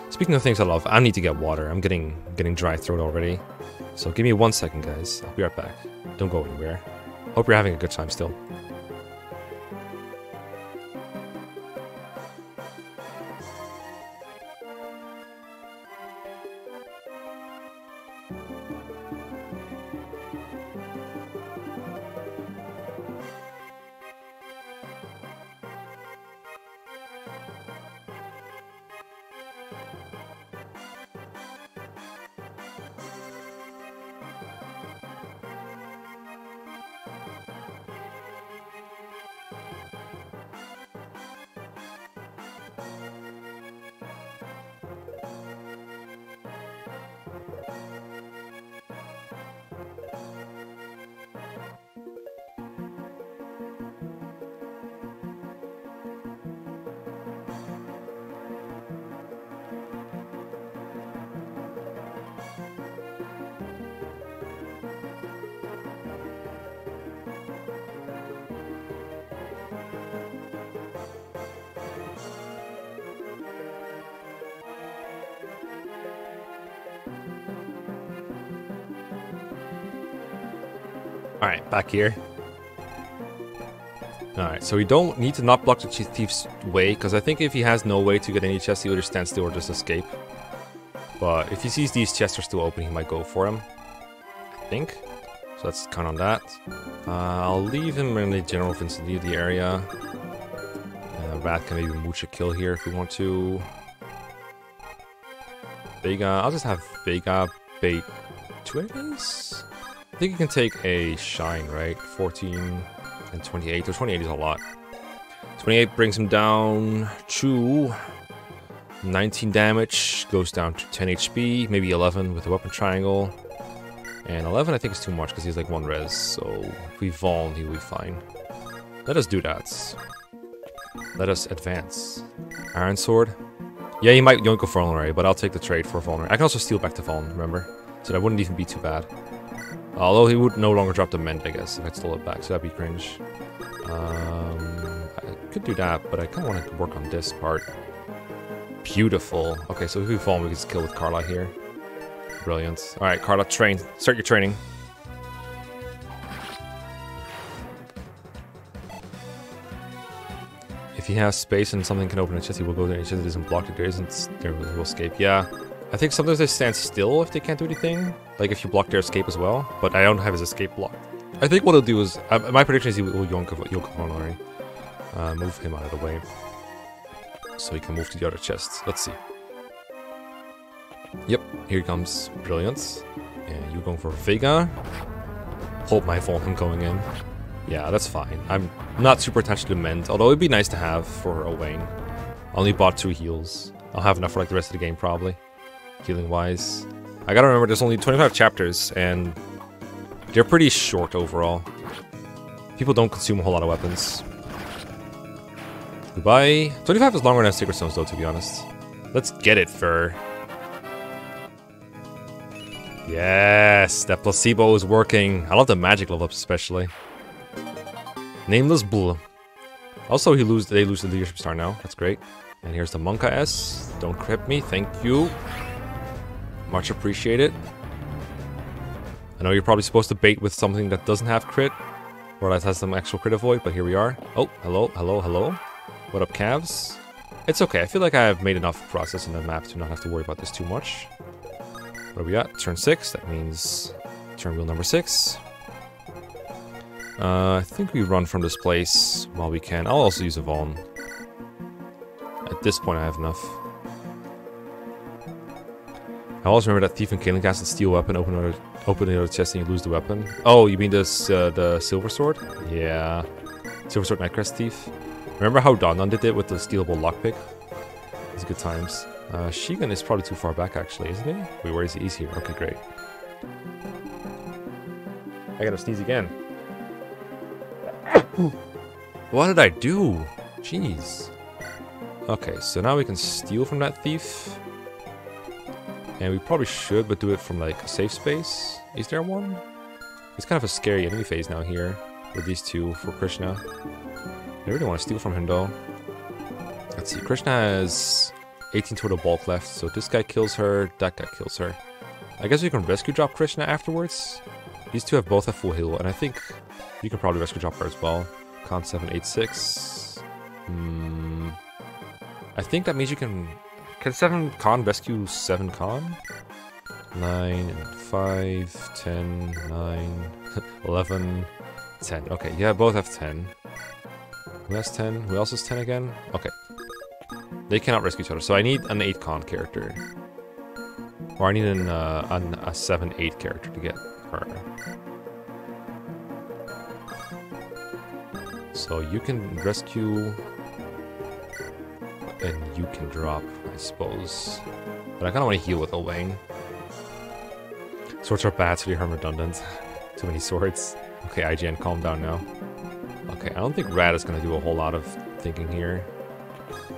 Speaking of things I love, I need to get water. I'm getting getting dry throat already. So give me one second, guys. I'll be right back. Don't go anywhere. Hope you're having a good time still. Back here. Alright, so we don't need to not block the thief's way, because I think if he has no way to get any chests, he either stand still or just escape. But if he sees these chests are still open, he might go for them. I think. So let's count on that. Uh, I'll leave him in the general vicinity of the area. Uh, Rad can maybe mooch a kill here if we want to. Vega, I'll just have Vega bait enemies? I think you can take a Shine, right? 14 and 28. So 28 is a lot. 28 brings him down to 19 damage. Goes down to 10 HP. Maybe 11 with the weapon triangle. And 11 I think is too much because he's like 1 res. So if we Vuln, he'll be fine. Let us do that. Let us advance. Iron Sword. Yeah, he might yoink a Vulnerary, but I'll take the trade for Vulnerary. I can also steal back to Vuln, remember? So that wouldn't even be too bad. Although he would no longer drop the mend, I guess, if I stole it back, so that'd be cringe. Um, I could do that, but I kind of want to work on this part. Beautiful. Okay, so if we fall, we can just kill with Karla here. Brilliant. Alright, Karla, train. Start your training. If he has space and something can open a chest, he will go there. And chest isn't blocked. If there isn't, there will escape. Yeah. I think sometimes they stand still if they can't do anything. Like if you block their escape as well. But I don't have his escape blocked. I think what he'll do is, uh, my prediction is he will yoink Yoko Uh, move him out of the way. So he can move to the other chests. Let's see. Yep, here he comes. Brilliant. And you're going for Vega. Hope my Vulcan going in. Yeah, that's fine. I'm not super attached to the Mend, although it'd be nice to have for Owain. I only bought two heals. I'll have enough for like the rest of the game probably. Healing wise. I gotta remember there's only 25 chapters and they're pretty short overall. People don't consume a whole lot of weapons. Goodbye. 25 is longer than Sacred Stones though, to be honest. Let's get it, Fir. Yes, that placebo is working. I love the magic level up especially. Nameless Bull. Also, he lose they lose the leadership star now. That's great. And here's the Monka S. Don't crit me, thank you. Much appreciated. I know you're probably supposed to bait with something that doesn't have crit, or that has some actual crit avoid, but here we are. Oh, hello, hello, hello. What up, cavs? It's okay, I feel like I have made enough process in the map to not have to worry about this too much. What are we at? Turn 6, that means turn wheel number 6. Uh, I think we run from this place while we can. I'll also use a Vuln. At this point I have enough. I always remember that Thief and Killing Castle steal weapon, open another, open another chest and you lose the weapon. Oh, you mean this, uh, the Silver Sword? Yeah. Silver Sword Nightcrest Thief. Remember how Don did it with the stealable lockpick? It's good times. Uh, Shigen is probably too far back actually, isn't he? Wait, where is he? He's here. Okay, great. I gotta sneeze again. what did I do? Jeez. Okay, so now we can steal from that thief. And we probably should, but do it from like a safe space. Is there one? It's kind of a scary enemy phase now here with these two for Krishna. I really want to steal from him though. Let's see, Krishna has 18 total bulk left, so this guy kills her, that guy kills her. I guess we can rescue drop Krishna afterwards. These two have both a full heal, and I think you can probably rescue drop her as well. Con 786. Hmm. I think that means you can can 7 con rescue 7 con? 9 5, 10, 9, 11, 10. Okay, yeah, both have 10. Who has 10? Who else has 10 again? Okay. They cannot rescue each other, so I need an 8 con character. Or I need an, uh, an, a 7 8 character to get her. So you can rescue and you can drop, suppose. But I kind of want to heal with a wing. Swords are bad, so you're redundant. Too many swords. Okay, IGN, calm down now. Okay, I don't think Rad is going to do a whole lot of thinking here.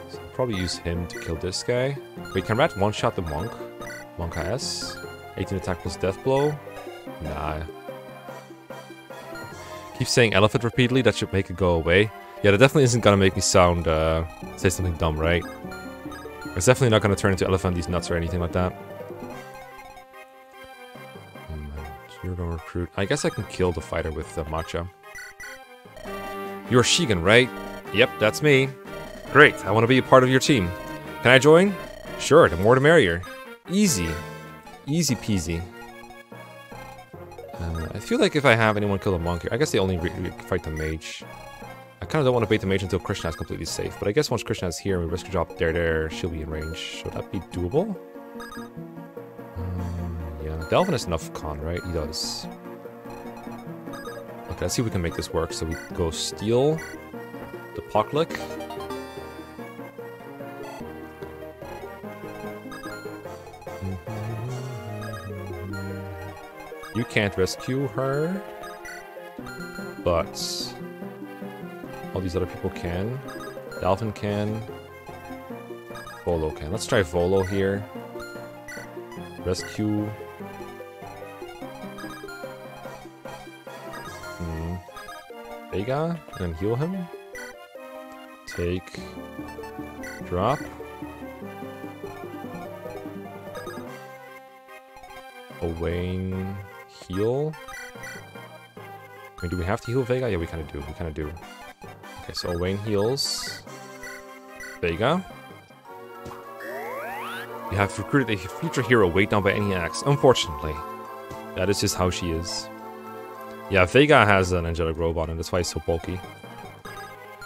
So I'll probably use him to kill this guy. Wait, can Rad one-shot the Monk? Monk S? 18 attack plus death blow? Nah. Keep saying elephant repeatedly, that should make it go away. Yeah, that definitely isn't gonna make me sound, uh, say something dumb, right? It's definitely not gonna turn into elephant these nuts or anything like that. You're gonna recruit. I guess I can kill the fighter with the Macha. You're Shigen, right? Yep, that's me. Great, I want to be a part of your team. Can I join? Sure, the more the merrier. Easy. Easy peasy. Uh, I feel like if I have anyone kill a monkey, I guess they only fight the mage. I kind of don't want to bait the mage until Krishna is completely safe, but I guess once Krishna is here and we rescue drop there, there, she'll be in range. Should that be doable? Um, yeah, Delphin has enough con, right? He does. Okay, let's see if we can make this work. So we go steal the lockpick. You can't rescue her, but all these other people can. Delphin can. Volo can. Let's try Volo here. Rescue. Hmm. Vega and heal him. Take. Drop. Owain. Heal. I mean, do we have to heal Vega? Yeah, we kind of do. We kind of do. Okay, so Wayne heals. Vega. You have recruited a future hero weighed down by any axe. Unfortunately, that is just how she is. Yeah, Vega has an angelic robe, and that's why he's so bulky.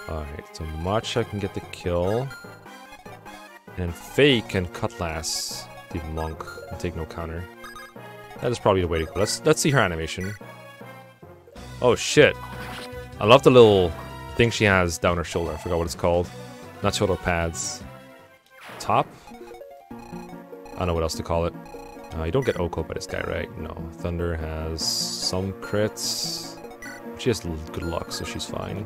Alright, so Macha can get the kill. And Fake and Cutlass, the Monk, and take no counter. That is probably the way to go. Let's let's see her animation. Oh shit. I love the little thing she has down her shoulder. I forgot what it's called. Not shoulder pads. Top? I don't know what else to call it. Uh, you don't get Oko by this guy, right? No. Thunder has some crits. She has good luck, so she's fine.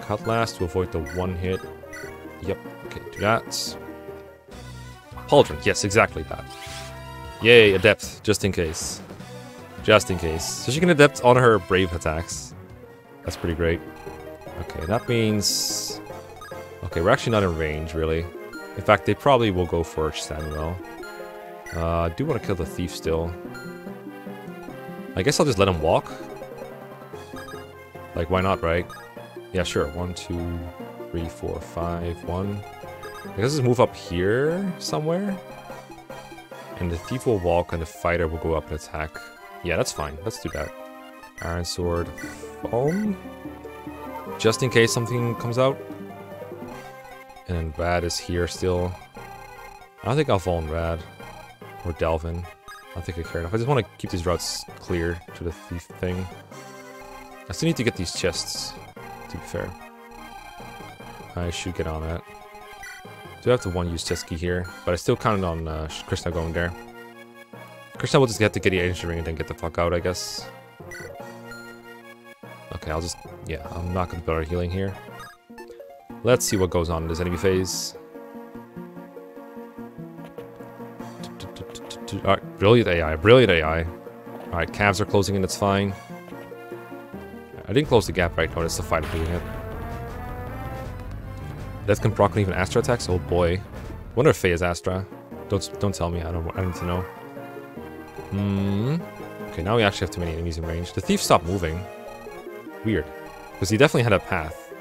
Cutlass to avoid the one hit. Yep, okay, do that. Pauldron, yes, exactly that. Yay, Adept, just in case. Just in case. So she can Adept on her Brave attacks. That's pretty great. Okay, that means... Okay, we're actually not in range, really. In fact, they probably will go for Samuel. Uh, I do want to kill the thief still. I guess I'll just let him walk. Like, why not, right? Yeah, sure. One, two, three, four, five, one. I guess just move up here somewhere. And the thief will walk and the fighter will go up and attack. Yeah, that's fine. Let's do that. Iron sword, foam. Just in case something comes out. And then Rad is here still. I don't think I'll fall on Rad. Or Delphin. I don't think I care enough. I just want to keep these routes clear to the thief thing. I still need to get these chests, to be fair. I should get on that. Do have the one use chest key here, but I still counted on uh, Krishna going there. Krishna will just get to get the ancient ring and then get the fuck out, I guess. Okay, I'll just... Yeah, I'm not going to put our healing here. Let's see what goes on in this enemy phase. Alright, brilliant AI, brilliant AI. Alright, cavs are closing in, it's fine. I didn't close the gap right, no, it's the fighter doing it. Death can proc even Astra attacks? Oh boy. Wonder if Faye is Astra. Don't don't tell me, I don't I need to know. Hmm. Okay, now we actually have too many enemies in range. The thief stopped moving. Weird. Because he definitely had a path.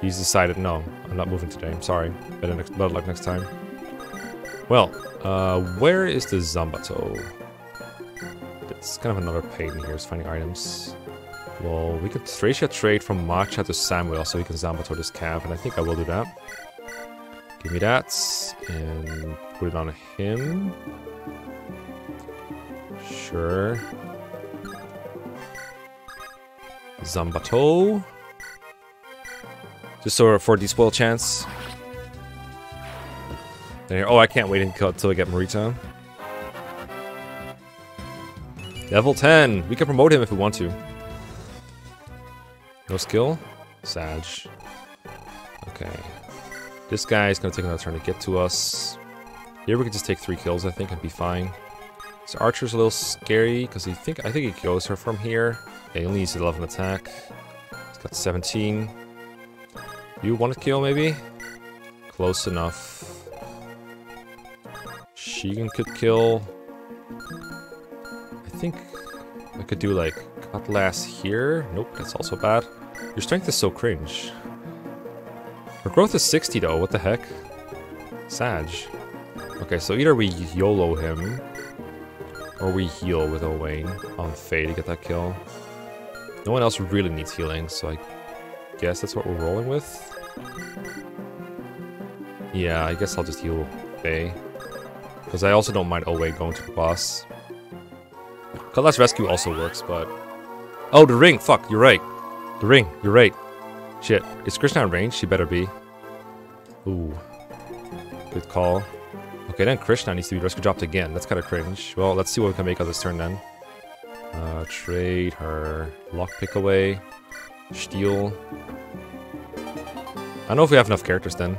He's decided, no, I'm not moving today. I'm sorry. Better, next, better luck next time. Well, uh, where is the Zanbato? It's kind of another pain here, is finding items. Well, we could Thracia trade from Macha to Samuel so he can Zanbato this cav, and I think I will do that. Give me that, and put it on him. Sure. Zanbato. Just so for the spoil chance. There. Oh, I can't wait until, until I get Marita. Level 10. We can promote him if we want to. No skill? Sag. Okay. This guy is going to take another turn to get to us. Here we can just take three kills, I think, and be fine. So Archer's a little scary, because he think I think he kills her from here. Yeah, he only needs 11 attack. He's got 17. You want to kill, maybe? Close enough. Shigen could kill. I think I could do, like, Cutlass here. Nope, that's also bad. Your strength is so cringe. Her growth is 60, though. What the heck? Sag. Okay, so either we YOLO him, or we heal with Owain on Faye to get that kill. No one else really needs healing, so I guess that's what we're rolling with. Yeah, I guess I'll just heal Faye. Because I also don't mind Owain going to the boss. Cutlass Rescue also works, but... Oh, the ring! Fuck, you're right. The ring, you're right. Shit, is Krishna in range? She better be. Ooh. Good call. Okay, then Krishna needs to be rescue dropped again. That's kind of cringe. Well, let's see what we can make of this turn then. Uh, trade her. Lockpick away. Steal. I don't know if we have enough characters then.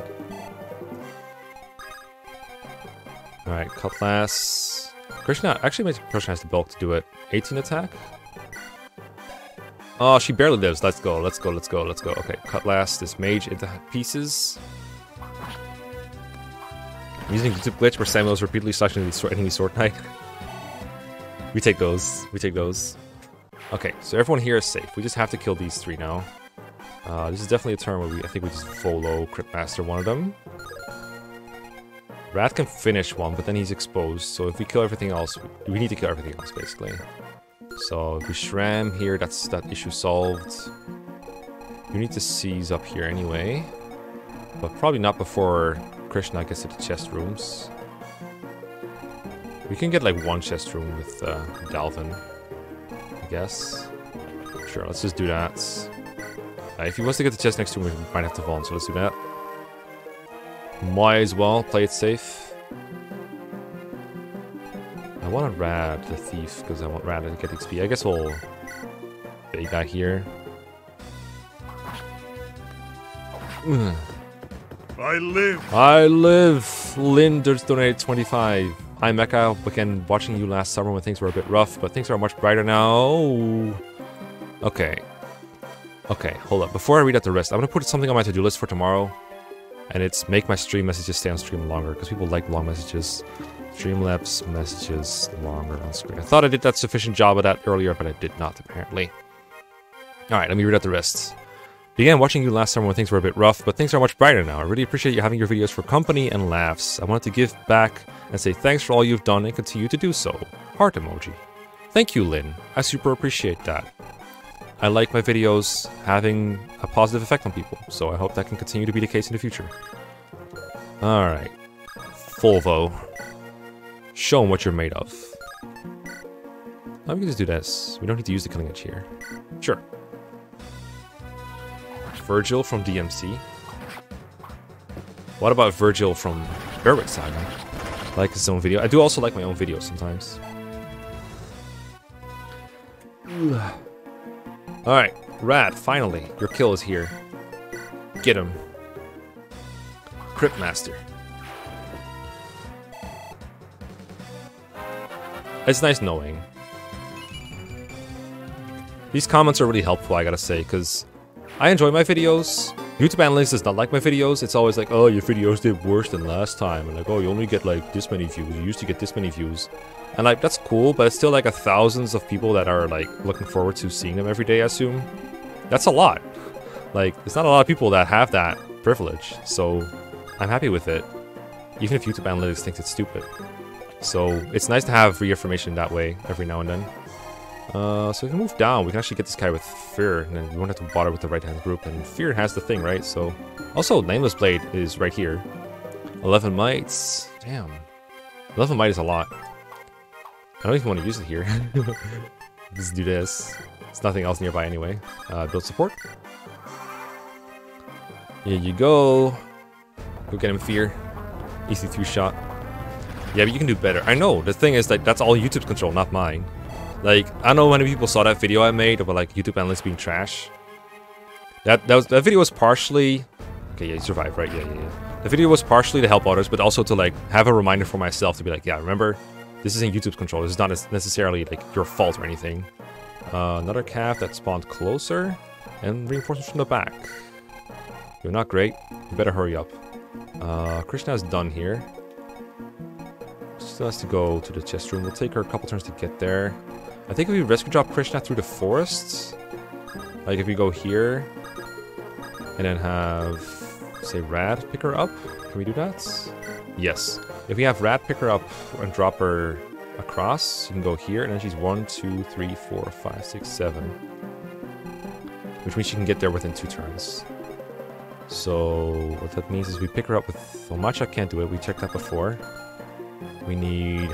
Alright, Cutlass. Krishna actually makes Krishna has the bulk to do it. 18 attack? Oh, she barely lives. Let's go, let's go, let's go, let's go. Okay, Cutlass this mage into pieces. I'm using the glitch where Samuel's repeatedly slashing the enemy sword knight. we take those. We take those. Okay, so everyone here is safe. We just have to kill these three now. Uh, this is definitely a turn where we, I think we just follow Crit Master one of them. Rad can finish one, but then he's exposed. So if we kill everything else, we need to kill everything else, basically. So if we Shram here, that's that issue solved. You need to seize up here anyway. But probably not before Krishna gets to the chest rooms. We can get like one chest room with uh, Delphin, I guess. Sure, let's just do that. Uh, if he wants to get the chest next to him, we might have to fall, so let's do that. Might as well play it safe. I want to Rad the Thief, because I want Rad to get XP. I guess we'll... Big guy here. I live. I live. Linders donated 25. Hi Mekkah, again watching you last summer when things were a bit rough, but things are much brighter now. Okay. Okay, hold up. Before I read out the rest, I'm gonna put something on my to-do list for tomorrow. And it's make my stream messages stay on stream longer, because people like long messages. Streamlabs messages longer on screen. I thought I did that sufficient job of that earlier, but I did not, apparently. Alright, let me read out the rest. Began watching you last summer when things were a bit rough, but things are much brighter now. I really appreciate you having your videos for company and laughs. I wanted to give back and say thanks for all you've done and continue to do so. Heart emoji. Thank you, Lynn. I super appreciate that. I like my videos having a positive effect on people, so I hope that can continue to be the case in the future. Alright. Volo. Show them what you're made of. We can just do this. We don't need to use the killing edge here. Sure. Vergil from DMC. What about Virgil from Berwick Saga? Like his own video. I do also like my own videos sometimes. Alright, Rad, finally. Your kill is here. Get him. Crit Master. It's nice knowing. These comments are really helpful, I gotta say, because I enjoy my videos. YouTube analytics does not like my videos. It's always like, oh, your videos did worse than last time. And like, oh, you only get like this many views. You used to get this many views. And like, that's cool, but it's still like a thousands of people that are like looking forward to seeing them every day, I assume. That's a lot. Like, it's not a lot of people that have that privilege. So I'm happy with it. Even if YouTube analytics thinks it's stupid. So it's nice to have reaffirmation that way every now and then. Uh, so we can move down. We can actually get this guy with Fir, and then we won't have to bother with the right-hand group. And Fir has the thing, right? So, also, Nameless Blade is right here. 11 mites. Damn. 11 might is a lot. I don't even want to use it here. Just do this. There's nothing else nearby anyway. Uh, build support. Here you go. Go get him Fir. Easy two-shot. Yeah, but you can do better. I know. The thing is that that's all YouTube's control, not mine. Like, I know many people saw that video I made about like YouTube analytics being trash. That that was that video was partially Okay, yeah, you survived, right? Yeah, yeah, yeah. The video was partially to help others, but also to like have a reminder for myself to be like, yeah, remember, this isn't YouTube's control. This is not necessarily like your fault or anything. Uh, another cav that spawned closer, and reinforcements from the back. You're not great. You better hurry up. Uh, Krishna's done here. Still has to go to the chest room. We'll take her a couple turns to get there. I think if we rescue drop Krishna through the forests, like if we go here, and then have, say, Rad pick her up, can we do that? Yes. If we have Rad pick her up and drop her across, you can go here, and then she's one, two, three, four, five, six, seven. Which means she can get there within two turns. So, what that means is we pick her up with... Well, Macha can't do it, we checked that before. We need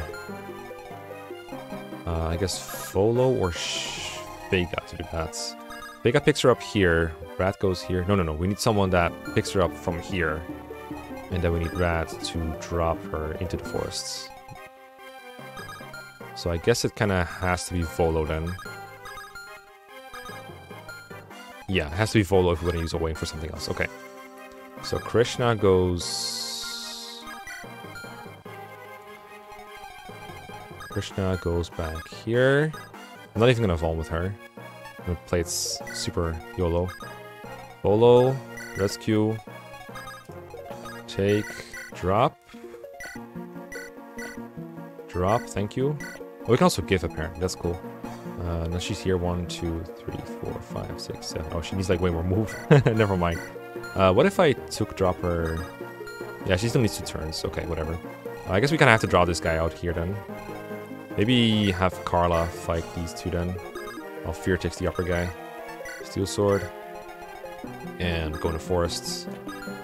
uh, I guess Volo or Vega to do that. Vega picks her up here. Rad goes here. No, no, no. We need someone that picks her up from here. And then we need Rad to drop her into the forests. So I guess it kind of has to be Volo then. Yeah, it has to be Volo if we're going to use a wing for something else. Okay. So Krishna goes Krishna goes back here. I'm not even gonna evolve with her. I'm gonna play it super YOLO. Volo, rescue, take, drop. Drop, thank you. Oh, we can also give apparently, that's cool. Uh, now she's here, one, two, three, four, five, six, seven. Oh, she needs like way more move. Never mind. Uh, what if I took drop her Yeah, she still needs two turns. Okay, whatever. Uh, I guess we kind of have to draw this guy out here then. Maybe have Karla fight these two then. I'll Fir takes the upper guy. Steel Sword. And go into Forests.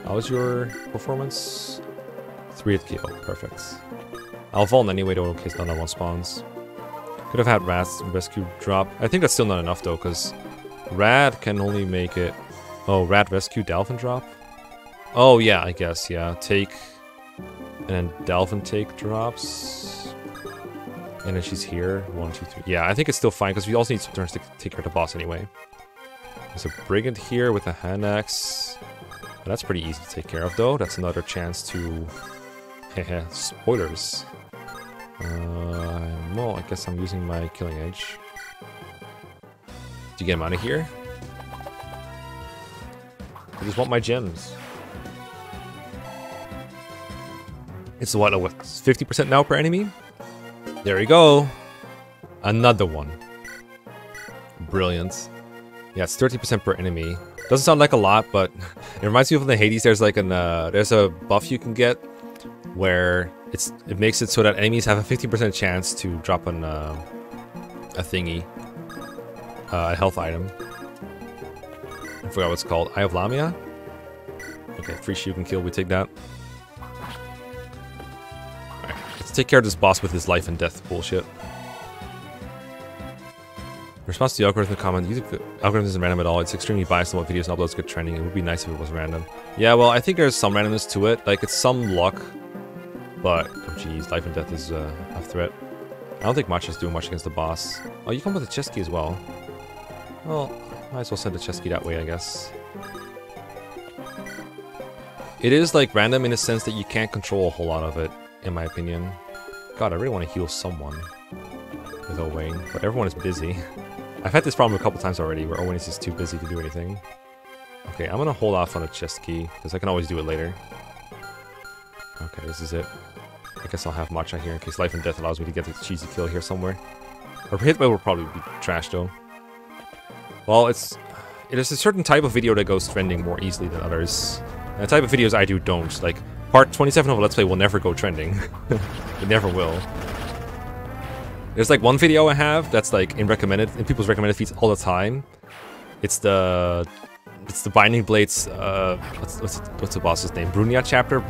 How was your performance? Three at kill. Perfect. I'll vault anyway though in case none one spawns. Could have had Rad's rescue drop. I think that's still not enough though, because Rad can only make it... Oh, Rad rescue Delphin drop? Oh yeah, I guess, yeah. Take... And then Delphin take drops. And then she's here. One, two, three. Yeah, I think it's still fine, because we also need some turns to take care of the boss anyway. There's a Brigand here with a hand axe. That's pretty easy to take care of, though. That's another chance to... Spoilers. Uh, well, I guess I'm using my Killing Edge. Do you get him out of here? I just want my gems. It's what, 50% now per enemy? There we go. Another one. Brilliant. Yeah, it's 30% per enemy. Doesn't sound like a lot, but it reminds me of the Hades. There's like an uh, there's a buff you can get where it's it makes it so that enemies have a 50% chance to drop an uh, a thingy, uh, a health item. I forgot what it's called. Eye of Lamia. Okay, free shoot and kill. We take that. Take care of this boss with his life and death bullshit. response to the algorithm comment, the algorithm isn't random at all. It's extremely biased on what videos and uploads get trending. It would be nice if it was random. Yeah, well, I think there's some randomness to it. Like, it's some luck but, oh jeez, life and death is uh, a threat. I don't think much is doing much against the boss. Oh, you come with a chest key as well. Well, might as well send a chest key that way, I guess. It is, like, random in the sense that you can't control a whole lot of it, in my opinion. God, I really want to heal someone with Owain, but everyone is busy. I've had this problem a couple times already, where Owain is just too busy to do anything. Okay, I'm gonna hold off on a chest key, because I can always do it later. Okay, this is it. I guess I'll have Macha here in case Life and Death allows me to get the cheesy kill here somewhere. Or Hitway will probably be trash though. Well, it's it is a certain type of video that goes trending more easily than others. And the type of videos I do don't. Like, part 27 of Let's Play will never go trending. it never will. There's like one video I have that's like in recommended in people's recommended feeds all the time. It's the it's the Binding Blades, uh, what's, what's, what's the boss's name? Brunnya chapter,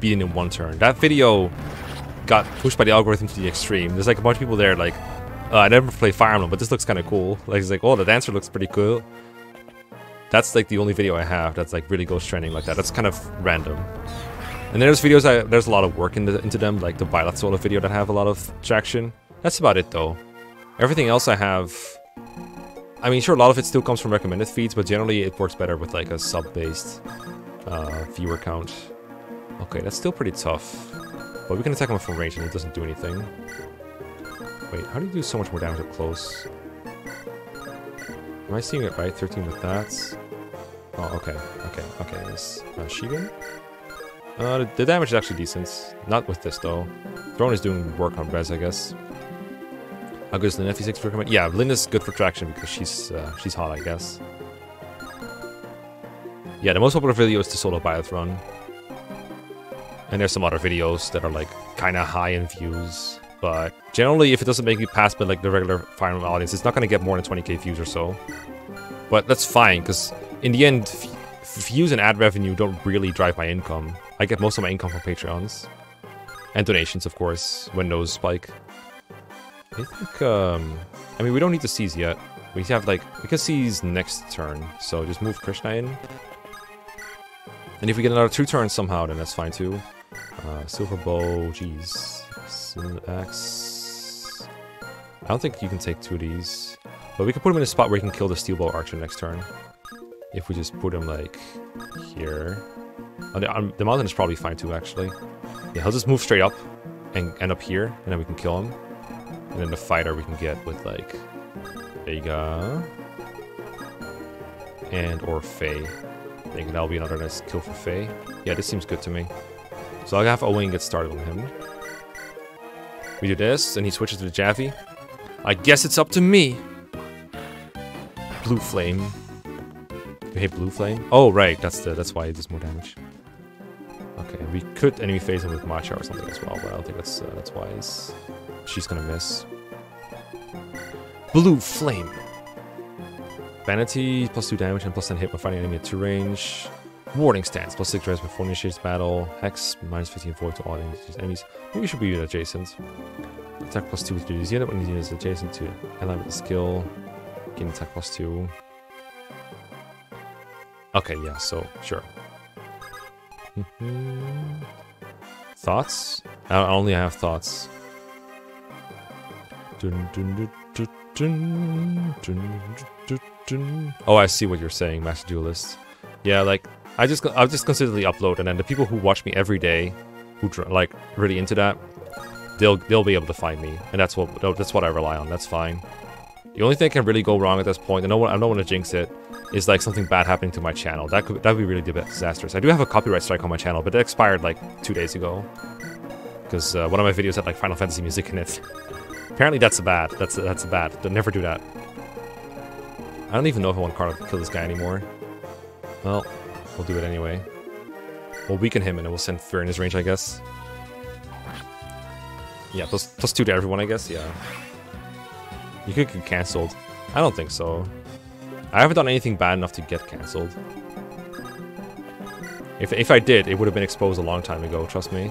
beaten in one turn. That video got pushed by the algorithm to the extreme. There's like a bunch of people there like, uh, I never played Fire Emblem, but this looks kind of cool. Like, it's like, oh, the dancer looks pretty cool. That's like the only video I have that's like really goes trending like that. That's kind of random. And there's videos, I, there's a lot of work into, into them, like the Violet Solo video that have a lot of traction. That's about it though. Everything else I have I mean, sure, a lot of it still comes from recommended feeds, but generally it works better with like a sub-based uh, viewer count. Okay, that's still pretty tough. But we can attack him from range and it doesn't do anything. Wait, how do you do so much more damage up close? Am I seeing it right? 13 with that. Oh, okay, okay, okay. This uh, Shigen? Uh, the, the damage is actually decent. Not with this, though. Throne is doing work on Res, I guess. How good is Lyn FE6 for command? Yeah, Lyn is good for traction because she's uh, she's hot, I guess. Yeah, the most popular video is the solo Byleth run. And there's some other videos that are like kind of high in views. But generally, if it doesn't make it past but like the regular final audience, it's not to get more than 20k views or so. But that's fine, because in the end, views and ad revenue don't really drive my income. I get most of my income from Patreons. And donations, of course, when those spike. I think, um... I mean, we don't need to seize yet. We have, like... We can seize next turn, so just move Krishna in. And if we get another two turns somehow, then that's fine too. Uh, silver bow, jeez. Axe. I don't think you can take two of these. But we can put him in a spot where he can kill the steel bow archer next turn. If we just put him, like, here. Oh, the, um, the mountain is probably fine too, actually. Yeah, he'll just move straight up and end up here, and then we can kill him. And then the fighter we can get with like Vega and or Faye. I think that'll be another nice kill for Faye. Yeah, this seems good to me. So I'll have Owain get started on him. We do this, and he switches to the Jaffy. I guess it's up to me. Blue Flame. You hate Blue Flame? Oh, right. That's the that's why it does more damage. Okay, we could enemy phase him with Macha or something as well, but I don't think that's uh, that's wise. She's gonna miss. Blue Flame. Vanity, plus 2 damage and plus 10 hit when fighting enemy at 2 range. Warding stance, plus 6 res before initiates battle. Hex, minus 15 void to all enemies. Maybe we should be adjacent. Attack plus 2 with duties unit when the unit is adjacent to align with the skill. Gain attack plus 2. Okay, yeah, so, sure. Mm-hmm. thoughts? I only have thoughts. Oh, I see what you're saying, Master Duelist. Yeah, like I just I'll just consistently upload, and then the people who watch me every day, who like really into that, they'll they'll be able to find me, and that's what that's what I rely on. That's fine. The only thing that can really go wrong at this point, I don't, I don't want to jinx it, is like something bad happening to my channel. That could that would be really disastrous. I do have a copyright strike on my channel, but it expired like two days ago because uh, one of my videos had like Final Fantasy music in it. Apparently that's a bad. That's that's bad. Don't never do that. I don't even know if I want Carl to kill this guy anymore. Well, we'll do it anyway. We'll weaken him and it will send Fir in his range, I guess. Yeah, plus, plus two to everyone, I guess, yeah. You could get cancelled. I don't think so. I haven't done anything bad enough to get cancelled. If, if I did, it would have been exposed a long time ago, trust me.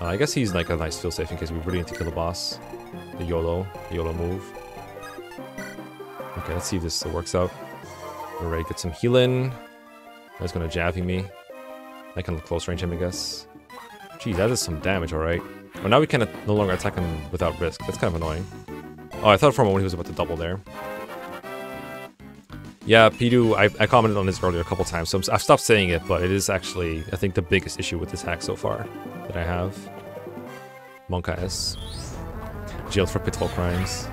Uh, I guess he's like a nice feel safe in case we really need to kill the boss. The YOLO, the YOLO move. Okay, let's see if this works out. Alright, get some healing. That's gonna jabbing me. I can close range him, I guess. Geez, that is some damage, alright. Well, now we can no longer attack him without risk. That's kind of annoying. Oh, I thought for a moment he was about to double there. Yeah, Pidu, I, I commented on this earlier a couple times, so i have stopped saying it, but it is actually, I think, the biggest issue with this hack so far that I have. Monka S. Jailed for pitfall crimes.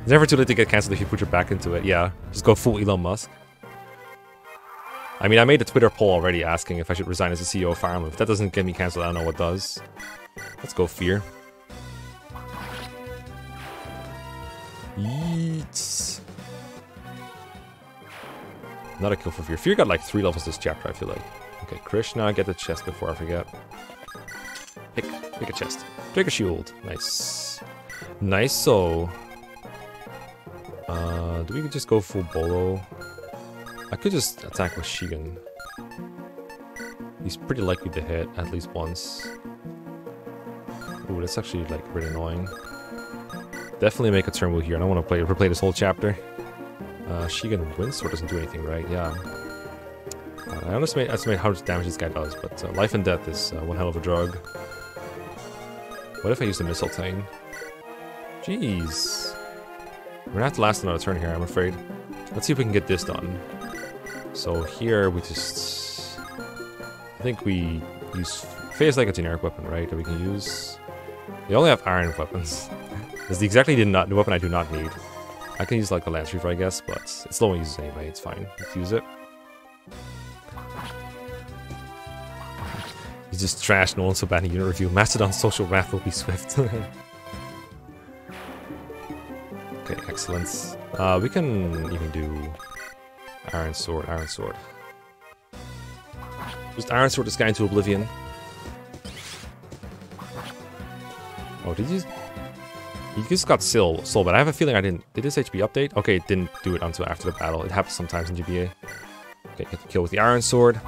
It's never too late to get cancelled if you put your back into it. Yeah, just go full Elon Musk. I mean, I made a Twitter poll already asking if I should resign as the CEO of Fire Emblem. If that doesn't get me cancelled, I don't know what does. Let's go Fir. Yeet. Not a kill for Fir. Fir got like three levels this chapter, I feel like. Okay, Krishna, get the chest before I forget. Pick, pick a chest. Take a shield. Nice. Nice, so... Uh, do we just go full Bolo? I could just attack with Shigen. He's pretty likely to hit at least once. Ooh, that's actually like really annoying. Definitely make a turn move here. I don't want to play replay this whole chapter. Uh, Shigen Windsword doesn't do anything, right? Yeah. Uh, I underestimate, estimate how much damage this guy does, but uh, life and death is uh, one hell of a drug. What if I use the Mystletainn? Jeez. We're gonna have to last another turn here, I'm afraid. Let's see if we can get this done. So here we just... I think we use... Phase like a generic weapon, right? That we can use... They only have iron weapons. This the exactly did not, the weapon I do not need. I can use like the Lance Reaver, I guess, but it's slow uses anyway, it's fine. Let's use it. He's just trash, no one's so bad in unit review. Mastodon's social wrath will be swift. okay, excellence. Uh, we can even do Iron Sword, Iron Sword. Just Iron Sword this guy into oblivion. Oh, did you... He just got Soul, Soul, but I have a feeling I didn't... Did this HP update? Okay, it didn't do it until after the battle. It happens sometimes in GBA. Okay, get the kill with the Iron Sword.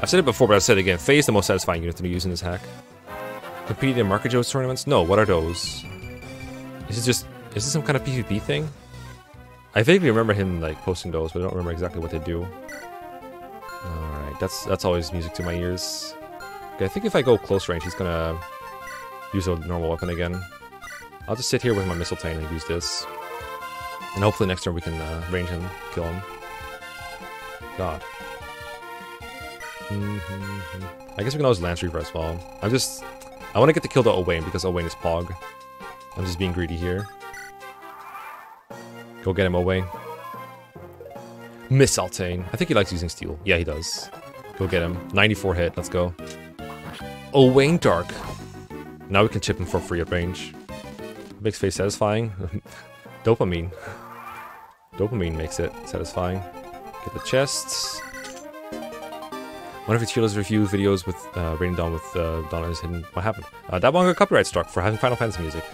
I've said it before, but I'll say it again. Faye is the most satisfying unit to be using this hack. Competing in Market Joe's tournaments? No, what are those? Is this just... Is this some kind of PvP thing? I vaguely remember him, like, posting those, but I don't remember exactly what they do. Alright, that's that's always music to my ears. Okay, I think if I go close range, he's gonna use a normal weapon again. I'll just sit here with my Mystletainn and use this. And hopefully next turn we can uh, range him, kill him. God. Mm -hmm. I guess we can always Lance Reaver as well. I'm just... I want to get the kill to Owain because Owain is Pog. I'm just being greedy here. Go get him, Owain. Mystletainn. I think he likes using steel. Yeah, he does. Go get him. 94 hit. Let's go. Owain Dark. Now we can chip him for free at range. Makes face satisfying. Dopamine. Dopamine makes it satisfying. Get the chests. One of tier review videos with uh, Rain Dawn with uh, is hidden. What happened? Uh, that one got copyright struck for having Final Fantasy music.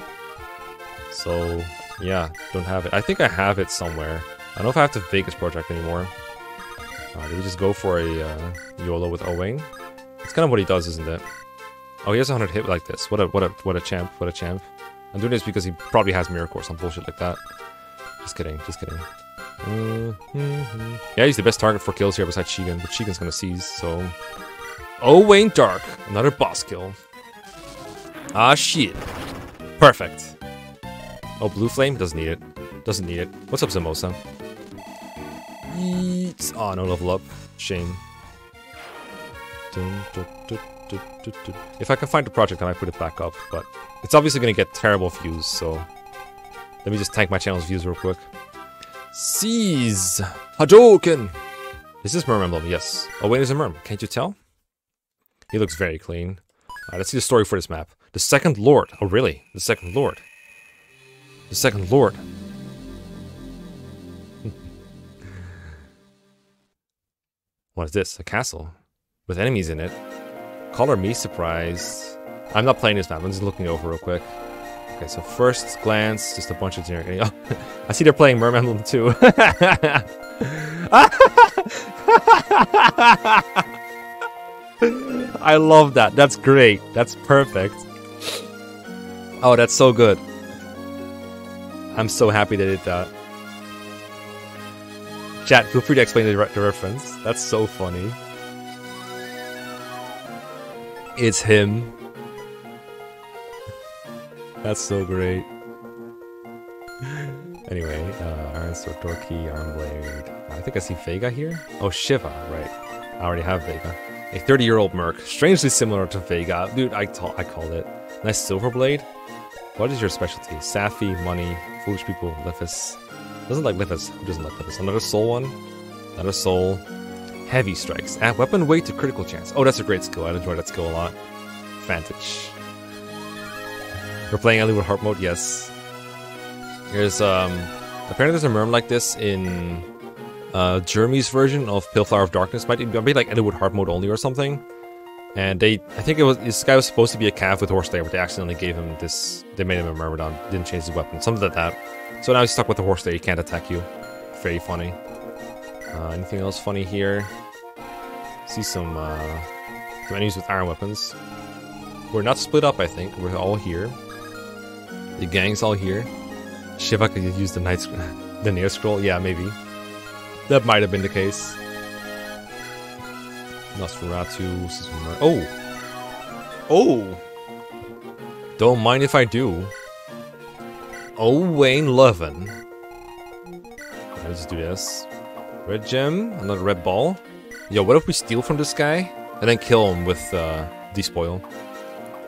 So, yeah, don't have it. I think I have it somewhere. I don't know if I have the Vegas project anymore. Uh, did we just go for a uh, YOLO with Owain? It's kind of what he does, isn't it? Oh, he has a 100 hit like this. What a what a what a champ! What a champ! I'm doing this because he probably has Miracle or some bullshit like that. Just kidding, just kidding. Mm -hmm. Yeah, he's the best target for kills here besides Shigen, but Shigen's gonna seize, so... Oh, Wayne Dark, another boss kill. Ah, shit. Perfect. Oh, Blue Flame? Doesn't need it. Doesn't need it. What's up, Zamosa? Yeet. Oh, no level up. Shame. If I can find the project, I might put it back up, but it's obviously going to get terrible views, so let me just tank my channel's views real quick. Seize! Hadouken! Is this Myrm emblem? Yes. Oh, wait, there's a Myrm. Can't you tell? He looks very clean. Alright, let's see the story for this map. The Second Lord. Oh, really? The Second Lord. The Second Lord. what is this? A castle? With enemies in it? Color me surprised. I'm not playing this map, I'm just looking over real quick. Okay, so first glance, just a bunch of generic. Oh, I see they're playing Myrm Emblem too. I love that. That's great. That's perfect. Oh, that's so good. I'm so happy they did that. Chat, feel free to explain the, re the reference. That's so funny. It's him. That's so great. Anyway, uh, Iron Sword, Dorky, Arm Blade. I think I see Vega here. Oh, Shiva, right. I already have Vega. A 30-year-old merc, strangely similar to Vega. Dude, I, I called it. Nice Silver Blade. What is your specialty? Safi, money, foolish people, Lithus. Doesn't like Lithus. Who doesn't like Lithus? Another soul one. Another soul. Heavy strikes. Add weapon weight to critical chance. Oh, that's a great skill. I enjoy that skill a lot. Vantage. We're playing Eliwood Heart mode? Yes. There's, um... Apparently there's a myrm like this in... Uh, Jeremy's version of Pillflower of Darkness. Might be like Eliwood Heart mode only or something. And they... I think it was... This guy was supposed to be a cav with Horse Slayer, but they accidentally gave him this... They made him a Myrmidon. Didn't change his weapon. Something like that. So now he's stuck with the Horse Slayer. He can't attack you. Very funny. Uh, anything else funny here? See some, uh, some enemies with iron weapons. We're not split up, I think. We're all here. The gang's all here. Shiva could use the night, the near scroll. Yeah, maybe. That might have been the case. Nosferatu. Oh. Oh. Don't mind if I do. Owain Levin. Let's do this. Red gem, another red ball. Yo, what if we steal from this guy and then kill him with uh, despoil?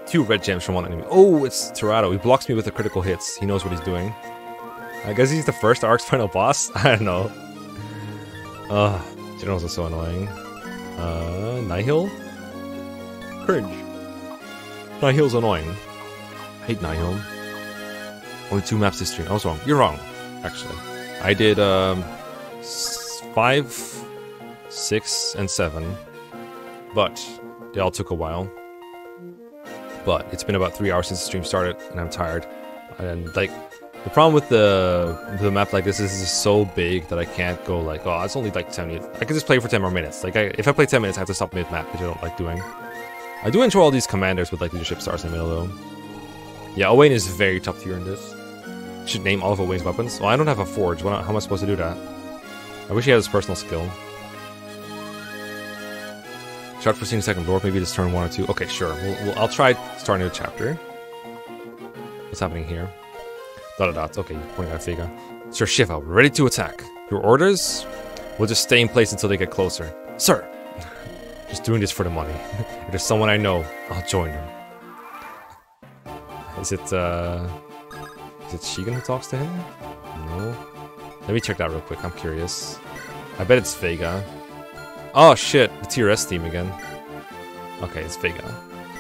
Two red gems from one enemy. Oh, it's Torado. He blocks me with the critical hits. He knows what he's doing. I guess he's the first Ark's final boss. I don't know. Ugh, Generals are so annoying. Uh, Nihil? Cringe. Nihil's annoying. I hate Nihil. Only two maps this stream. I was wrong. You're wrong, actually. I did, um, five, six, and seven, but they all took a while. But it's been about three hours since the stream started, and I'm tired. And like, the problem with the the map like this is it's so big that I can't go like, oh, it's only like 10 minutes. I can just play for 10 more minutes. Like, I, if I play 10 minutes, I have to stop mid-map, which I don't like doing. I do enjoy all these commanders with like leadership stars in the middle though. Yeah, Owain is very top tier in this. Should name all of Owain's weapons. Well, I don't have a forge. How am I supposed to do that? I wish he had his personal skill. Start seeing second lord, maybe this turn one or two. Okay, sure. We'll, we'll, I'll try starting a chapter. What's happening here? Dot dots. Okay, pointing at Vega. Sir Shiva, ready to attack. Your orders? We'll just stay in place until they get closer. Sir! just doing this for the money. if there's someone I know, I'll join them. Is it, uh... Is it Shigen who talks to him? No. Let me check that real quick, I'm curious. I bet it's Vega. Oh shit, the TRS team again. Okay, it's Vega.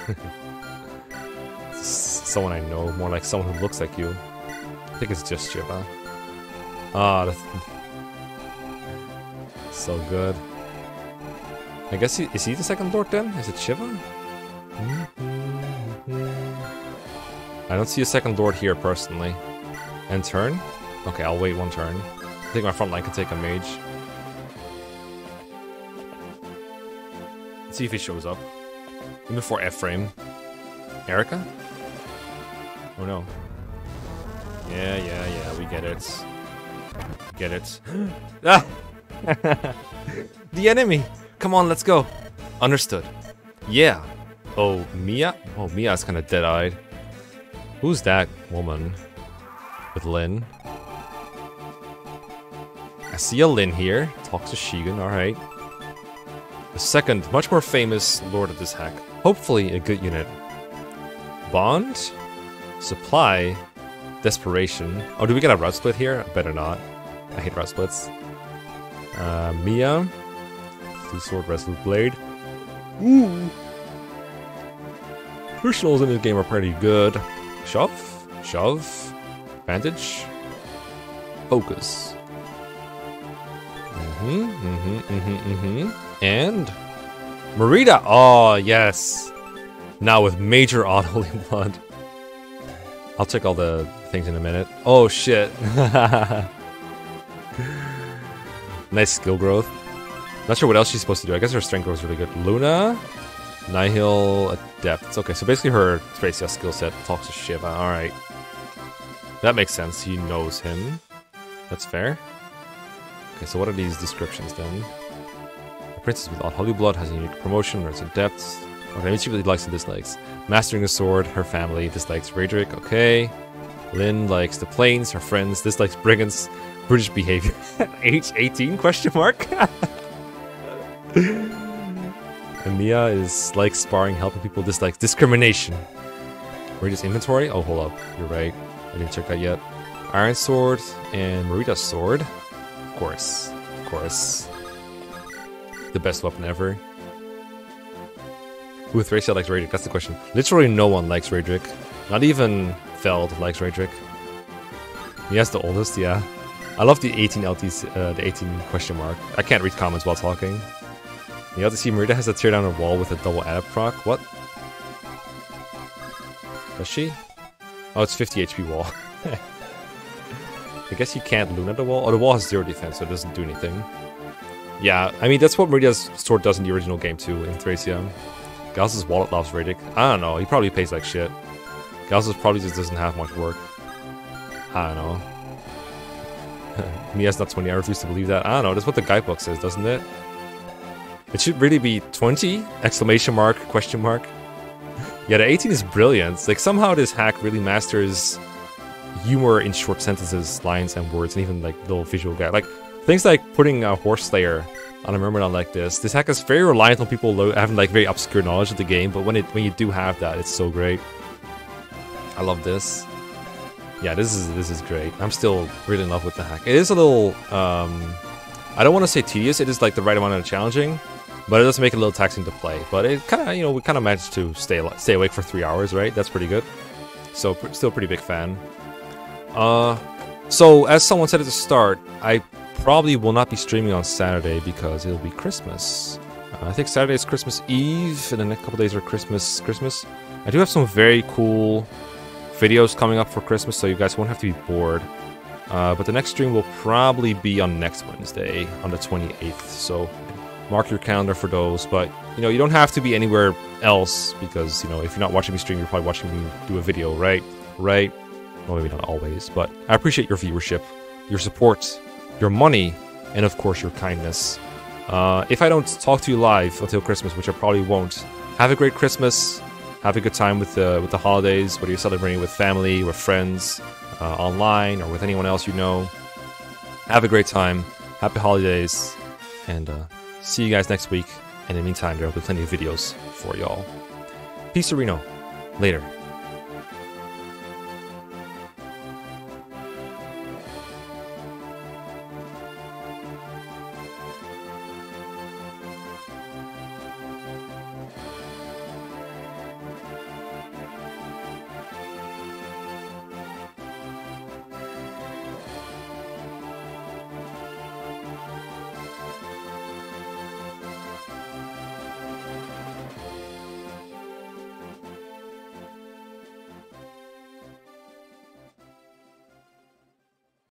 someone I know, more like someone who looks like you. I think it's just Shiva. Ah, oh, that's so good. I guess he, is he the second lord then? Is it Shiva? I don't see a second lord here personally. And turn? Okay, I'll wait one turn. I think my front line can take a mage. See if he shows up. Even for F-frame. Eirika? Oh no. Yeah, yeah, yeah, we get it. Get it. ah! the enemy! Come on, let's go. Understood. Yeah. Oh, Mia? Oh, Mia's kind of dead-eyed. Who's that woman? With Lyn? I see a Lyn here. Talks to Shigen, alright. The second, much more famous lord of this hack. Hopefully a good unit. Bond? Supply? Desperation. Oh, do we get a route split here? Better not. I hate route splits. Uh, Mia. Blue Sword, Resolute Blade. Ooh. Crucials in this game are pretty good. Shove? Shove? Bandage? Focus. Mm-hmm, mm-hmm, mm-hmm, mm-hmm. And? Marita! Oh, yes. Now with major unholy blood. I'll check all the things in a minute. Oh, shit. nice skill growth. Not sure what else she's supposed to do. I guess her strength growth is really good. Luna? Nihil Adept. Okay, so basically her Thracia skill set talks to Shiva. Alright. That makes sense. He knows him. That's fair. Okay, so what are these descriptions then? Princess with holy blood has a unique promotion, or it's adept. Okay, let me see what he likes and dislikes. Mastering the sword, her family dislikes Raedric, okay. Lyn likes the plains, her friends dislikes brigands, British behavior. Age 18 question mark? and Mia is like sparring, helping people dislikes discrimination. Marita's inventory? Oh, hold up. You're right. I didn't check that yet. Iron Sword and Marita's Sword. Of course. Of course. The best weapon ever. Who Thracia likes Raedric? That's the question. Literally no one likes Raedric. Not even Feld likes Raedric. He has the oldest, yeah. I love the 18 LTs, uh, the 18 question mark. I can't read comments while talking. You have to see Marita has to tear down a wall with a double adept proc. What? Does she? Oh, it's 50 HP wall. I guess you can't Luna the wall. Oh, the wall has zero defense, so it doesn't do anything. Yeah, I mean, that's what Marita's sword does in the original game, too, in Thracia. Gauss's wallet loves Raedric. I don't know, he probably pays like shit. Gauss's probably just doesn't have much work. I don't know. Mia's not 20, I refuse to believe that. I don't know, that's what the guidebook says, doesn't it? It should really be 20? Exclamation mark, question mark. Yeah, the 18 is brilliant. Like, somehow this hack really masters humor in short sentences, lines, and words, and even, like, little visual guide. Like, things like putting a horse slayer on a Myrmidon like this. This hack is very reliant on people having, like, very obscure knowledge of the game, but when it when you do have that, it's so great. I love this. Yeah, this is this is great. I'm still really in love with the hack. It is a little, um, I don't want to say tedious. It is, like, the right amount of challenging. But it does make it a little taxing to play. But it kind of, you know, we kind of managed to stay stay awake for three hours, right? That's pretty good. So, pr still pretty big fan. Uh, so, as someone said at the start, I probably will not be streaming on Saturday because it'll be Christmas. Uh, I think Saturday is Christmas Eve, and the next couple days are Christmas. Christmas. I do have some very cool videos coming up for Christmas, so you guys won't have to be bored. Uh, but the next stream will probably be on next Wednesday, on the 28th. So mark your calendar for those. But you know, you don't have to be anywhere else because you know, if you're not watching me stream, you're probably watching me do a video, right? Right? Well, maybe not always, but I appreciate your viewership, your support, your money, and of course your kindness. Uh, if I don't talk to you live until Christmas, which I probably won't, have a great Christmas. Have a good time with the with the holidays, whether you're celebrating with family, with friends, uh, online, or with anyone else you know. Have a great time. Happy holidays, and uh, See you guys next week. And in the meantime, there will be plenty of videos for y'all. Peace, Reno. Later.